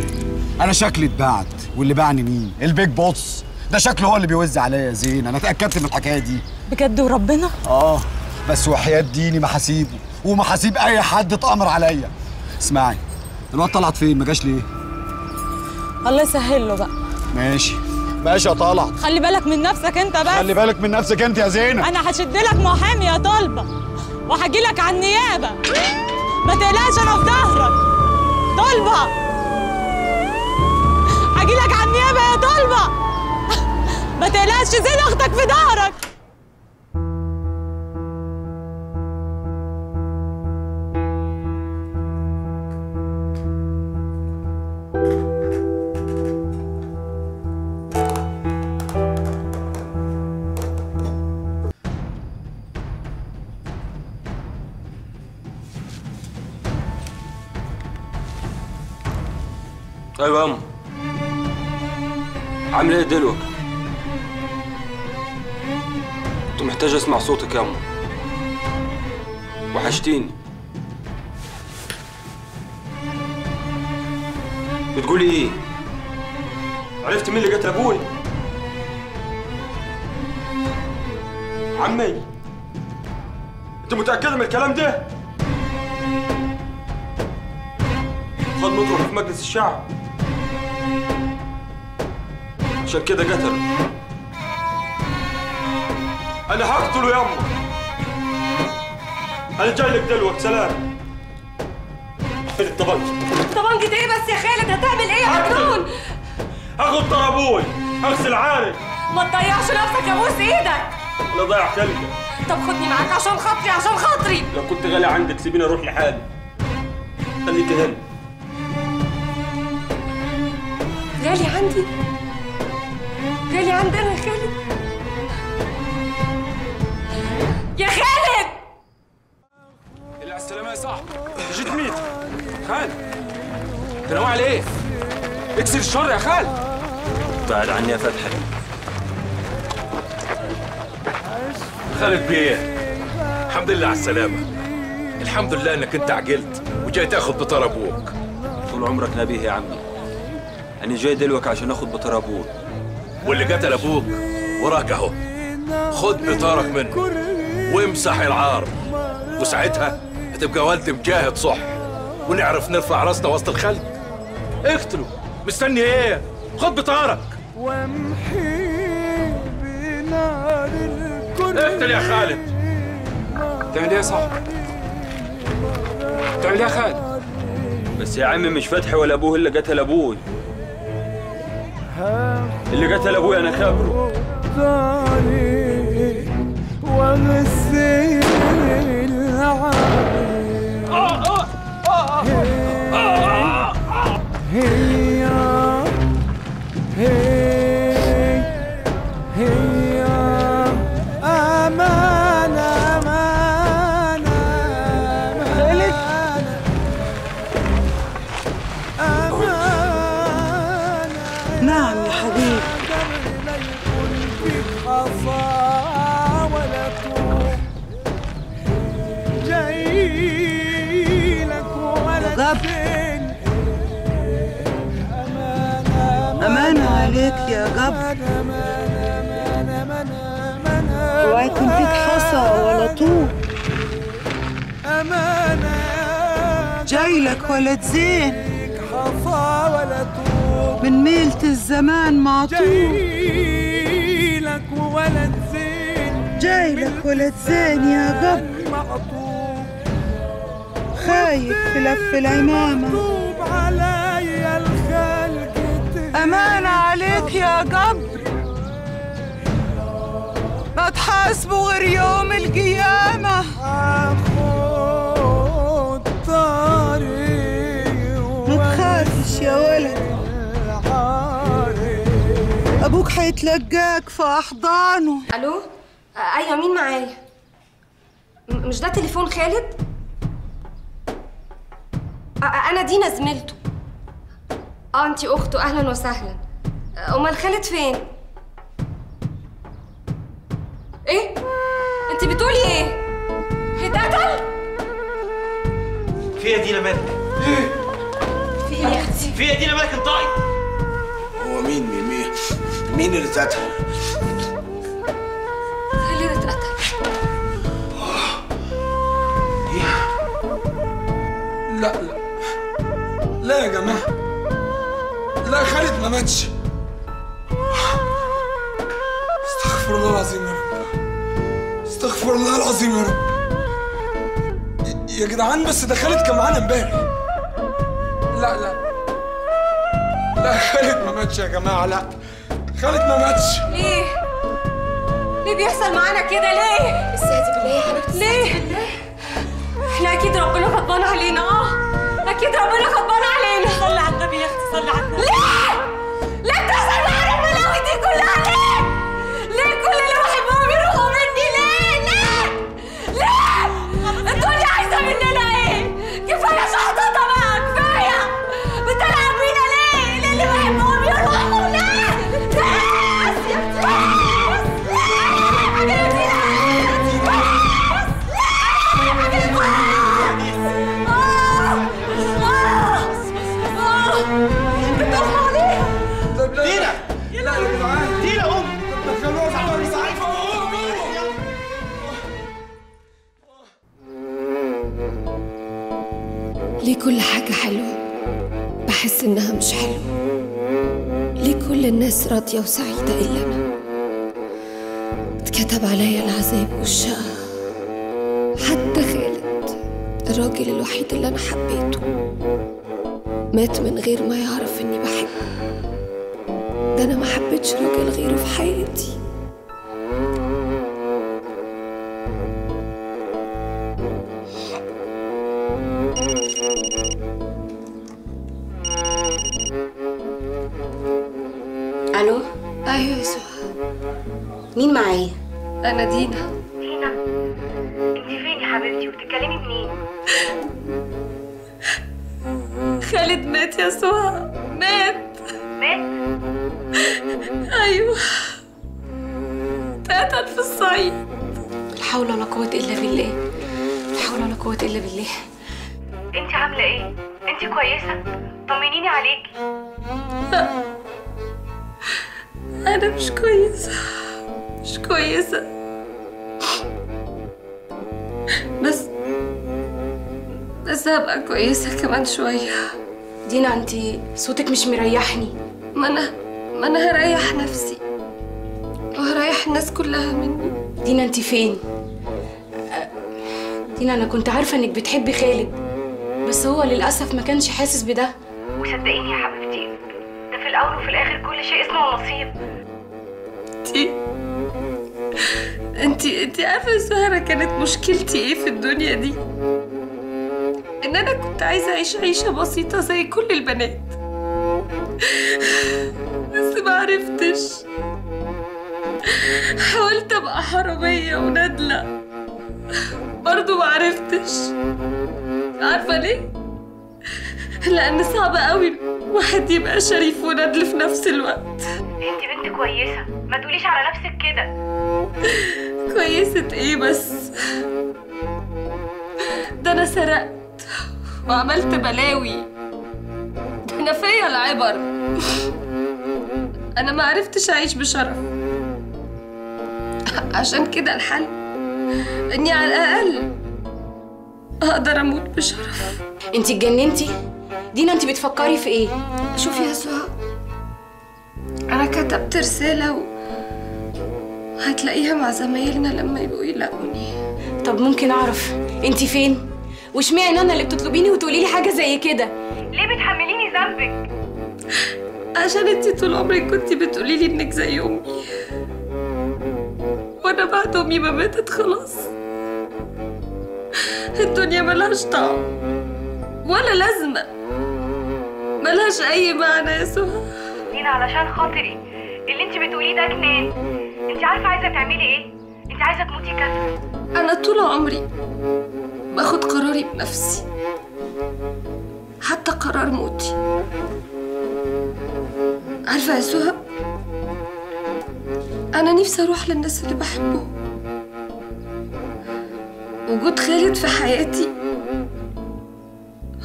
أنا شكلي اتبعت واللي باعني مين؟ البيج بوس. ده شكله هو اللي بيوزع عليا يا زينة أنا اتأكدت من الحكاية دي. بجد وربنا؟ آه. بس وحياة ديني ما هسيبه وما هسيب أي حد اتأمر عليا. اسمعي الواد طلعت فين؟ ما جاش ليه؟ الله يسهل له بقى. ماشي. ماشي يا طلعت خلي بالك من نفسك انت بس. خلي بالك من نفسك أنت يا زينة أنا هشد لك محامي يا طلبه وهجي لك على النيابة. ما تقلقش أنا في ظهرك. طلبه هجي لك على النيابة يا طلبه ما تقلقش زين أختك في ظهرك. أيوه يا ام عامله إيه دلوقتي كنت محتاج اسمع صوتك يا ام وحشتيني. بتقولي إيه؟ عرفت مين اللي قتل أبوي عمي. انت متأكدة من الكلام ده؟ خد مطرح في مجلس الشعب. عشان كده قتل أنا. هقتله يما أنا جاي لك دلوقتي سلام. فين الطبنجة طبنجة إيه بس يا خالد؟ هتعمل إيه يا مجنون؟ هاخد طار أبوي أغسل عاري ما تضيعش نفسك يا بوس إيدك. أنا ضايع تلقى طب خدني معاك عشان خاطري عشان خاطري. لو كنت غالي عندك سيبيني أروح لحالي. خليك هنا. غالي عندي؟ غالي عندنا خالد يا خالد! اللي على السلامة يا صاحبي. جيت ميت خالد. انت ناوي على إيه؟ اكسر الشر يا خالد. بعد عني يا فتحي. خالد بيه. الحمد لله على السلامة. الحمد لله إنك أنت عجلت وجاي تاخد بطار أبوك طول عمرك نبيه يا عمي. أنا جاي دلوقتي عشان اخد بطار أبوك واللي قتل أبوك وراك اهو خد بطارك منه وامسح العار. وساعتها هتبقى والد مجاهد صح ونعرف نرفع راسنا وسط الخلق. اقتله مستني إيه؟ خد بطارك اقتل يا خالد. تعمل إيه يا صاحبي؟ تعمل إيه يا خالد؟ بس يا عمي مش فتحي ولا أبوه اللي قتل أبوي. اللي قتل أبوي أنا خابره وغسل هي هي اوعى يكون فيك حصى ولا طوب جاي لك ولد زين من ميلة الزمان معطوب لك ولد زين جاي لك ولد زين يا جبر خايف في لف العمامة. أمان عليك يا جبر ما تحاسبوا غير يوم القيامة. ما تخافش يا ولد. أبوك هيتلقاك في أحضانه. آه، أيوه مين معايا؟ مش ده تليفون خالد؟ أنا دينا زميلته. آه انتي اخته أهلا وسهلا آه، امال خالد فين إيه انتي بتقولي إيه اتقتل في يا دينا مالك في إيه يا أختي في يا دينا مالك انطقي هو مين مين مين مين اللي اتقتل؟ خالد اتقتل لا لا لا يا جماعة لا خالد ما ماتش. استغفر الله العظيم يا رب. استغفر الله العظيم يا رب. يا جدعان بس ده خالد كان معانا امبارح. لا لا. لا خالد ما ماتش يا جماعة لا. خالد ما ماتش. ليه؟ ليه بيحصل معانا كده؟ ليه؟ استهدي بالله يا حبيبتي ليه؟ إحنا أكيد ربنا غضبان علينا آه. أكيد ربنا غضبان علينا. صلي على النبي. كل حاجة حلوة. بحس إنها مش حلوة. ليه كل الناس راضية وسعيدة إلا أنا؟ اتكتب عليا العذاب والشقى حتى خالد الراجل الوحيد اللي أنا حبيته. مات من غير ما يعرف إني بحبه. ده أنا ما حبيتش راجل غيره في حياتي. أنا دينا. دينا انت فين يا حبيبتي؟ وبتتكلمي منين؟ خالد مات يا سهى مات. مات؟ أيوة. اتقتل في الصعيد. لا حول ولا قوة إلا بالله. لا حول ولا قوة إلا بالله. انت عاملة إيه؟ انت كويسة؟ طمنيني عليكي أنا مش كويسة. مش كويسة. بس بس هبقى كويسة كمان شوية. دينا انت صوتك مش مريحني. ما أنا ما أنا هريح نفسي. وهريح الناس كلها مني. دينا انت فين؟ دينا أنا كنت عارفة إنك بتحبي خالد بس هو للأسف ما كانش حاسس بده. وصدقيني يا حبيبتي ده في الأول وفي الآخر كل شيء اسمه نصيب. انتي انتي انتي عارفة يا سهرة كانت مشكلتي إيه في الدنيا دي؟ ان أنا كنت عايزة اعيش عيشة بسيطة زي كل البنات. بس ما عرفتش. حاولت ابقى حرامية وندلة برضو ما عرفتش. عارفة ليه؟ لأن صعب قوي واحد يبقى شريف وندل في نفس الوقت. انت بنت كويسة. ما تقوليش على نفسك كده. كويسة إيه بس؟ ده أنا سرقت وعملت بلاوي. ده أنا فيا العبر. أنا ما عرفتش أعيش بشرف. عشان كده الحل إني على الأقل أقدر أموت بشرف. انت اتجننتي؟ دينا انت بتفكري في إيه؟ شوفي يا سهى أنا كتبت رسالة و... هتلاقيها مع زمايلنا لما يبقوا يلاقوني. طب ممكن أعرف انت فين؟ واشمعنى أنا اللي بتطلبيني وتقولي لي حاجة زي كده؟ ليه بتحمليني ذنبك؟ عشان انتي طول عمرك كنتي بتقولي لي إنك زي أمي. وأنا بعد أمي ما ماتت خلاص. الدنيا ملهاش طعم. ولا لازمة. ملهاش أي معنى يا سهى. دينا علشان خاطري. اللي انت بتقوليه ده جنان انت عارفة عايزة تعملي إيه؟ انت عايزة تموتي كسر أنا طول عمري باخد قراري بنفسي. حتى قرار موتي. عارفة يا سهى أنا نفسي أروح للناس اللي بحبهم. وجود خالد في حياتي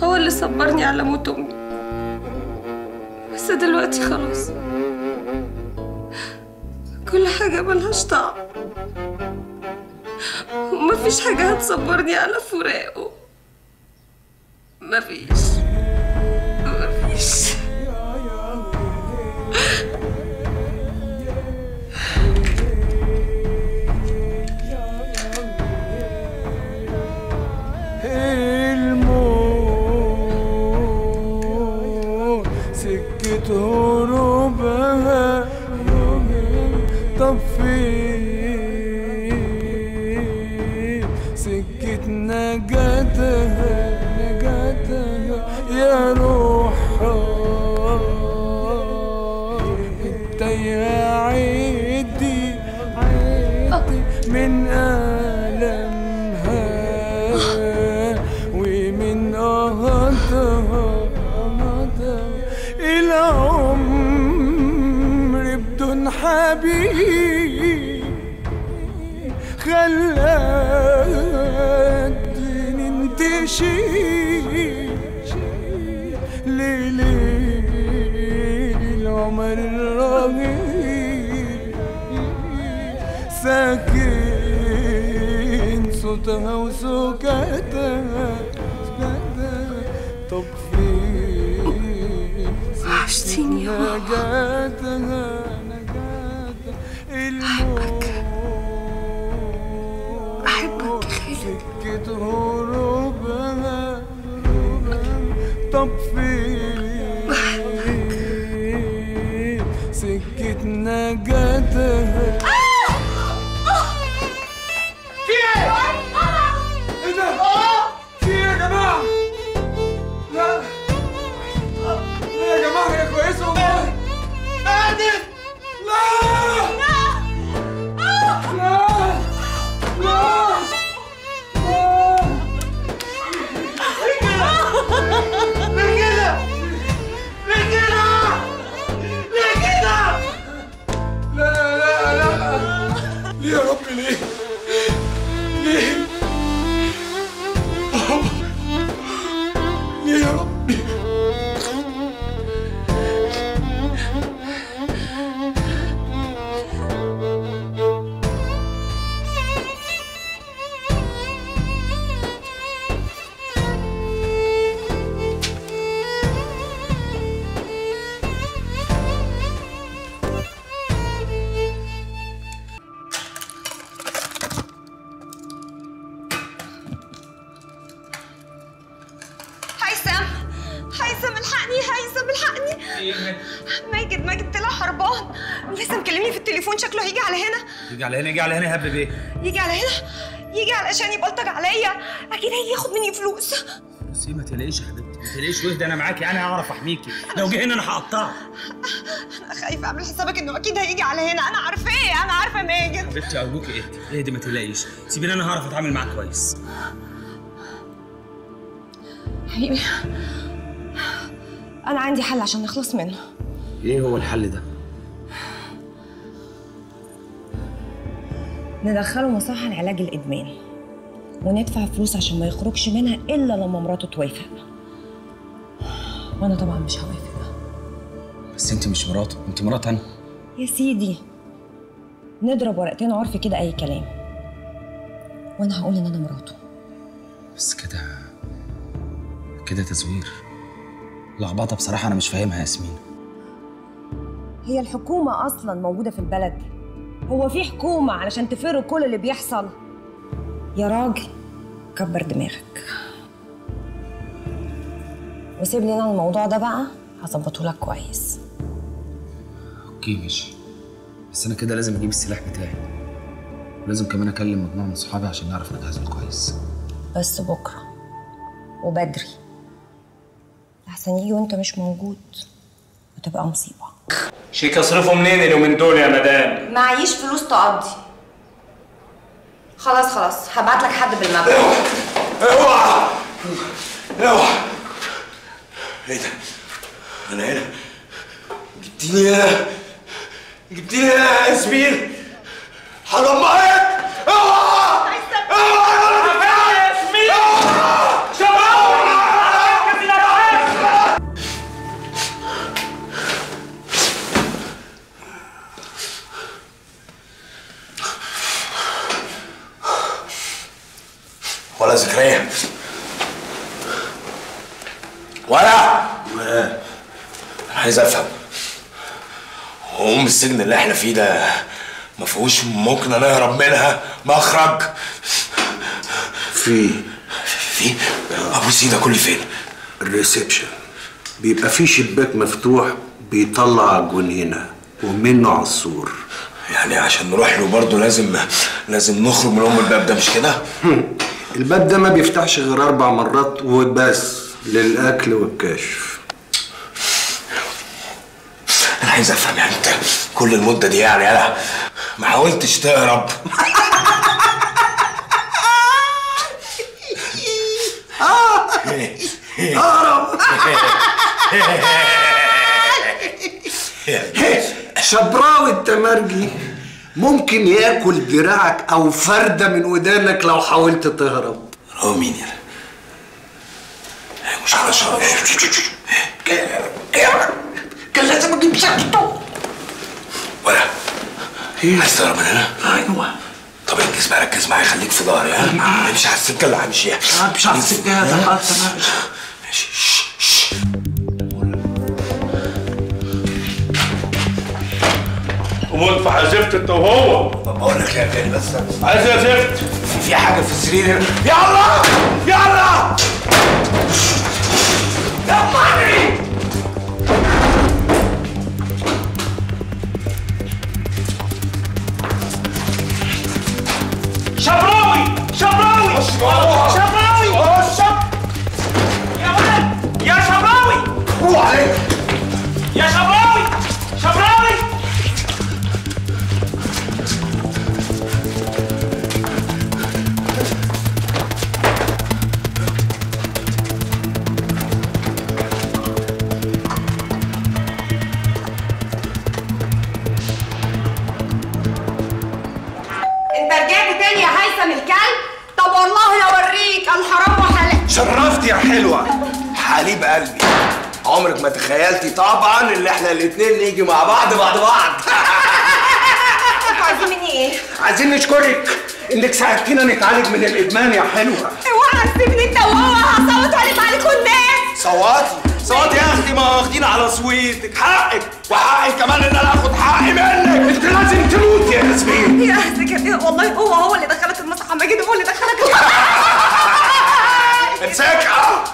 هو اللي صبرني على موت أمي. بس دلوقتي خلاص. كل حاجة ملهاش طعم. ومفيش حاجة هتصبرني على فراقه. مفيش. مفيش. بدون حبيب خلتني انتشي ليلي العمر الرهيب ساكن صوتها وسكتها سكتها طب فين وحشتيني يا خالد طب فين سكة نجاتها في على هنا يجي على هنا؟ يجي علشان يبلطج عليا؟ أكيد هيجي ياخد مني فلوس. بس ما تقلقيش يا حبيبتي ما تقلقيش. واهدي أنا معاكي. أنا هعرف أحميكي. لو جه هنا أنا هقطعه. أنا خايفة أعمل حسابك إنه أكيد هيجي على هنا. أنا عارفاه أنا عارفة ماجد حبيبتي ارجوكي اهدي اهدي ما تقلقيش. سيبيني أنا هعرف أتعامل معاك كويس. حبيبي أنا عندي حل عشان نخلص منه. إيه هو الحل ده؟ ندخله مصحة لعلاج الإدمان. وندفع فلوس عشان ما يخرجش منها إلا لما مراته توافق. وأنا طبعا مش هوافق. بس أنت مش مراته أنت مرات أنا. يا سيدي نضرب ورقتين عرف كده أي كلام. وأنا هقول إن أنا مراته. بس كده كده تزوير. لخبطة بصراحة أنا مش فاهمها يا ياسمين. هي الحكومة أصلا موجودة في البلد. هو في حكومة علشان تفر كل اللي بيحصل. يا راجل كبر دماغك. وسيب لي أنا الموضوع ده بقى هظبطه لك كويس. أوكي ماشي. بس أنا كده لازم أجيب السلاح بتاعي. ولازم كمان أكلم مجموعة من صحابي عشان نعرف نجهز له كويس بس بكرة وبدري. لحسن يجي وأنت مش موجود وتبقى مصيبة. شيك اصرفه منين اليومين دول يا مدام معيش فلوس تقضي خلاص خلاص هبعت لك حد بالمبلغ اوعى اوعى إيه ده؟ أنا هنا جبتيني هنا جبتيني هنا يا ياسمين هدمرك ولا ذكريا ولا؟ أنا عايز أفهم. هو أم السجن اللي إحنا فيه ده ما فيهوش ممكن أنا أهرب منها؟ مخرج؟ في. في؟ أبو سيده كل فين؟ الريسبشن. بيبقى في شباك مفتوح بيطلع على الجنينه ومنه على السور. يعني عشان نروح له برضه لازم لازم نخرج من أم الباب ده مش كده؟ الباب ده ما بيفتحش غير أربع مرات وبس للأكل والكشف. أنا عايز أفهم يعني أنت كل المدة دي يعني أنا ما حاولتش تهرب اهرب شبراوي التمرجي. ممكن ياكل دراعك أو فرده من ودانك لو حاولت تهرب. هو مين يا مش شرب كان لازم أجيب شكته ولا. عايز تهرب من هنا؟ أيوه. طب ركز بقى ركز معايا خليك في ظهري ها؟ امشي على السكه اللي همشيها امشي على السكه؟ حتى ماشي تموت في حزفت أنت وهو. بقول لك يا غالي بس عايز يا زفت في في حاجة في السرير هنا. يلا يلا يلا شبراوي! شبراوي! شبراوي! شب يا ولد! يا شبراوي! هو عليك. يا شبراوي! هيثم الكلب؟ طب والله اوريك الحرام وحلال. شرفت يا حلوة. حبيب قلبي. عمرك ما تخيلتي طبعا إن إحنا الاتنين نيجي مع بعض بعد بعض. عايزين مني إيه؟ عايزين نشكرك إنك ساعدتينا نتعالج من الإدمان يا حلوة. اوعى تسيبني إنت وهو هصوت عليك عليكم الناس صواتي صوتي يا أختي ما واخدين على صويتك. حقك. وحقي كمان إن أنا آخد حقي منك. أنت لازم تموت يا ياسمين يا زكريا والله هو هو اللي دخلك المسرح. ماجد هو اللي دخلك امسكها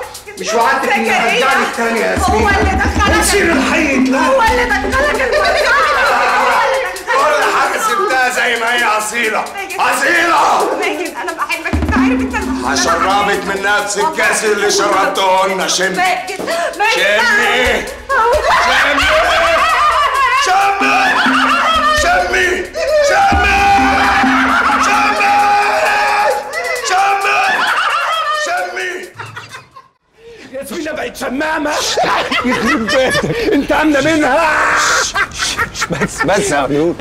مش وعدتك إني زكريا. هرجعلك تاني يا ياسمين هو اللي دخلك. ونسير الحيط؟ لا. هو اللي دخلك المسرح. كل حاجة سبتها زي ما هي أصيلة. أصيلة. عارف انت هشربك من نفس الكاس اللي شربته لنا شم. شمي. شمي. شمي. شمي. شمي. شمي. شمي. ياسمينة بقت شمامة. يخرب بيتك انت عاملة منها. بس بس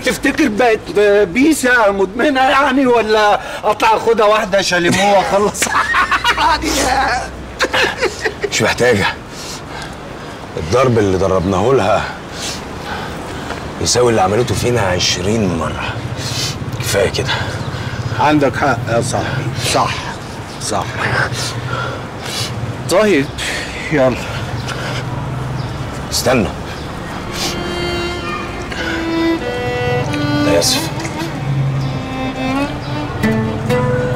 تفتكر بقت بيسة مدمنة يعني ولا اطلع اخدها واحدة شاليمو واخلص مش محتاجة. الضرب اللي ضربناه لها يساوي اللي عملته فينا عشرين مرة. كفاية كده. عندك حق يا صاحبي. صح صح. طيب يلا. استنى. أنا آسف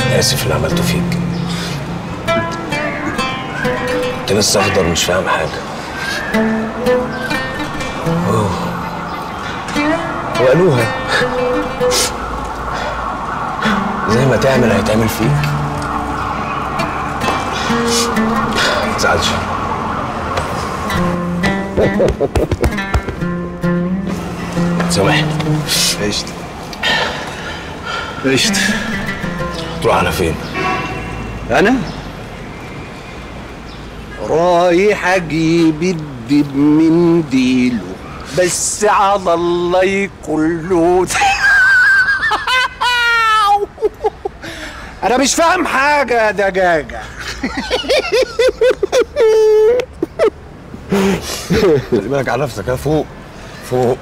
أنا آسف اللي عملته فيك. كنت لسه أخضر مش فاهم حاجة. أوه. وقالوها. زي ما تعمل هيتعمل فيك. ما تزعلش. سامحني عشت. عشت. تروح على فين؟ أنا؟ رايح أجيب الدب من ديله بس على الله يكون له أنا مش فاهم حاجة يا دجاجة. خلي بالك على نفسك فوق فوق.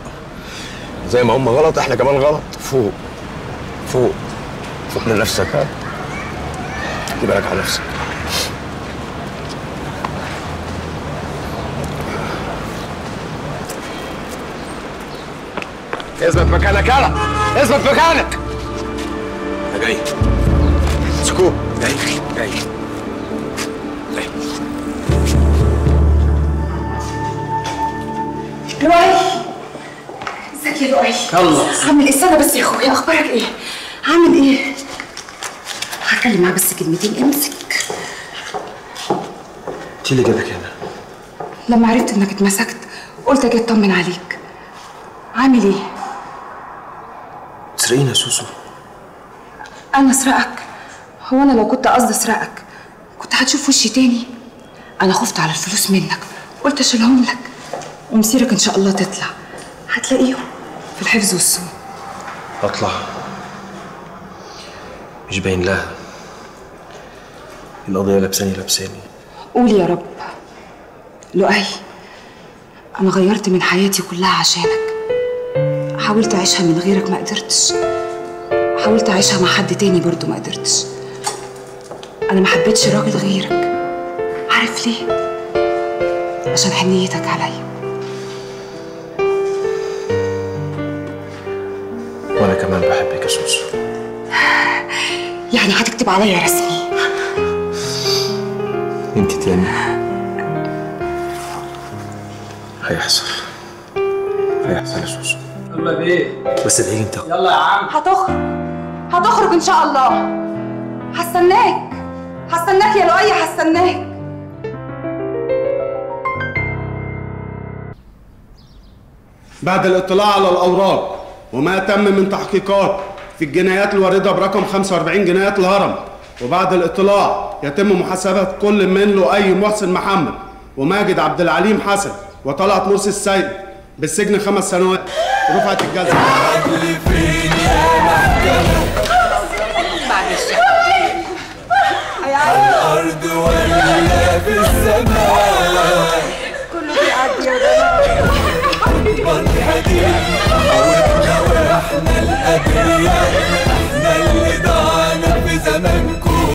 زي ما هم غلط إحنا كمان غلط. فوق. فوق. فوق لنفسك ها؟ خلي بالك على نفسك. اثبت مكانك يلا اثبت مكانك. أنا جاي. سكوت جاي. جاي. لؤي يا لؤي يلا. عامل إيه؟ استنى بس يا أخويا أخبارك إيه؟ عامل إيه؟ هتكلم معاه بس كلمتين امسك. انت اللي جابك هنا. لما عرفت إنك اتمسكت قلت أجي أطمن عليك. عامل إيه؟ تسرقيني يا سوسو. أنا اسرقك هو أنا لو كنت قصدي أسرقك كنت هتشوف وشي تاني؟ أنا خفت على الفلوس منك قلت أشيلهم لك ومسيرك إن شاء الله تطلع. هتلاقيهم. في الحفظ والصون أطلع. مش باين لها. القضية لابساني لابساني. قول يا رب. لؤي أنا غيرت من حياتي كلها عشانك. حاولت أعيشها من غيرك ما قدرتش. حاولت أعيشها مع حد تاني برضو ما قدرتش. أنا ما حبيتش راجل غيرك. عارف ليه؟ عشان حنيتك عليا. سوسو يعني هتكتب عليا رسمي. انت تاني. هيحصل. هيحصل يا سوسو يلا بيه بس ادعي لي انت. يلا يا عم. هتخرج هتخرج إن شاء الله. هستناك. هستناك يا لؤي هستناك. بعد الاطلاع على الأوراق وما تم من تحقيقات في الجنايات الواردة برقم 45 جناية الهرم. وبعد الاطلاع يتم محاسبة كل من لؤي محسن محمد وماجد عبد العليم حسن وطلعت مرسي السيد بالسجن خمس سنوات رفعت الجزاء الأرض ولا في السماء كله بيعدي يا جماعة. إحنا الأبرياء إحنا اللي دار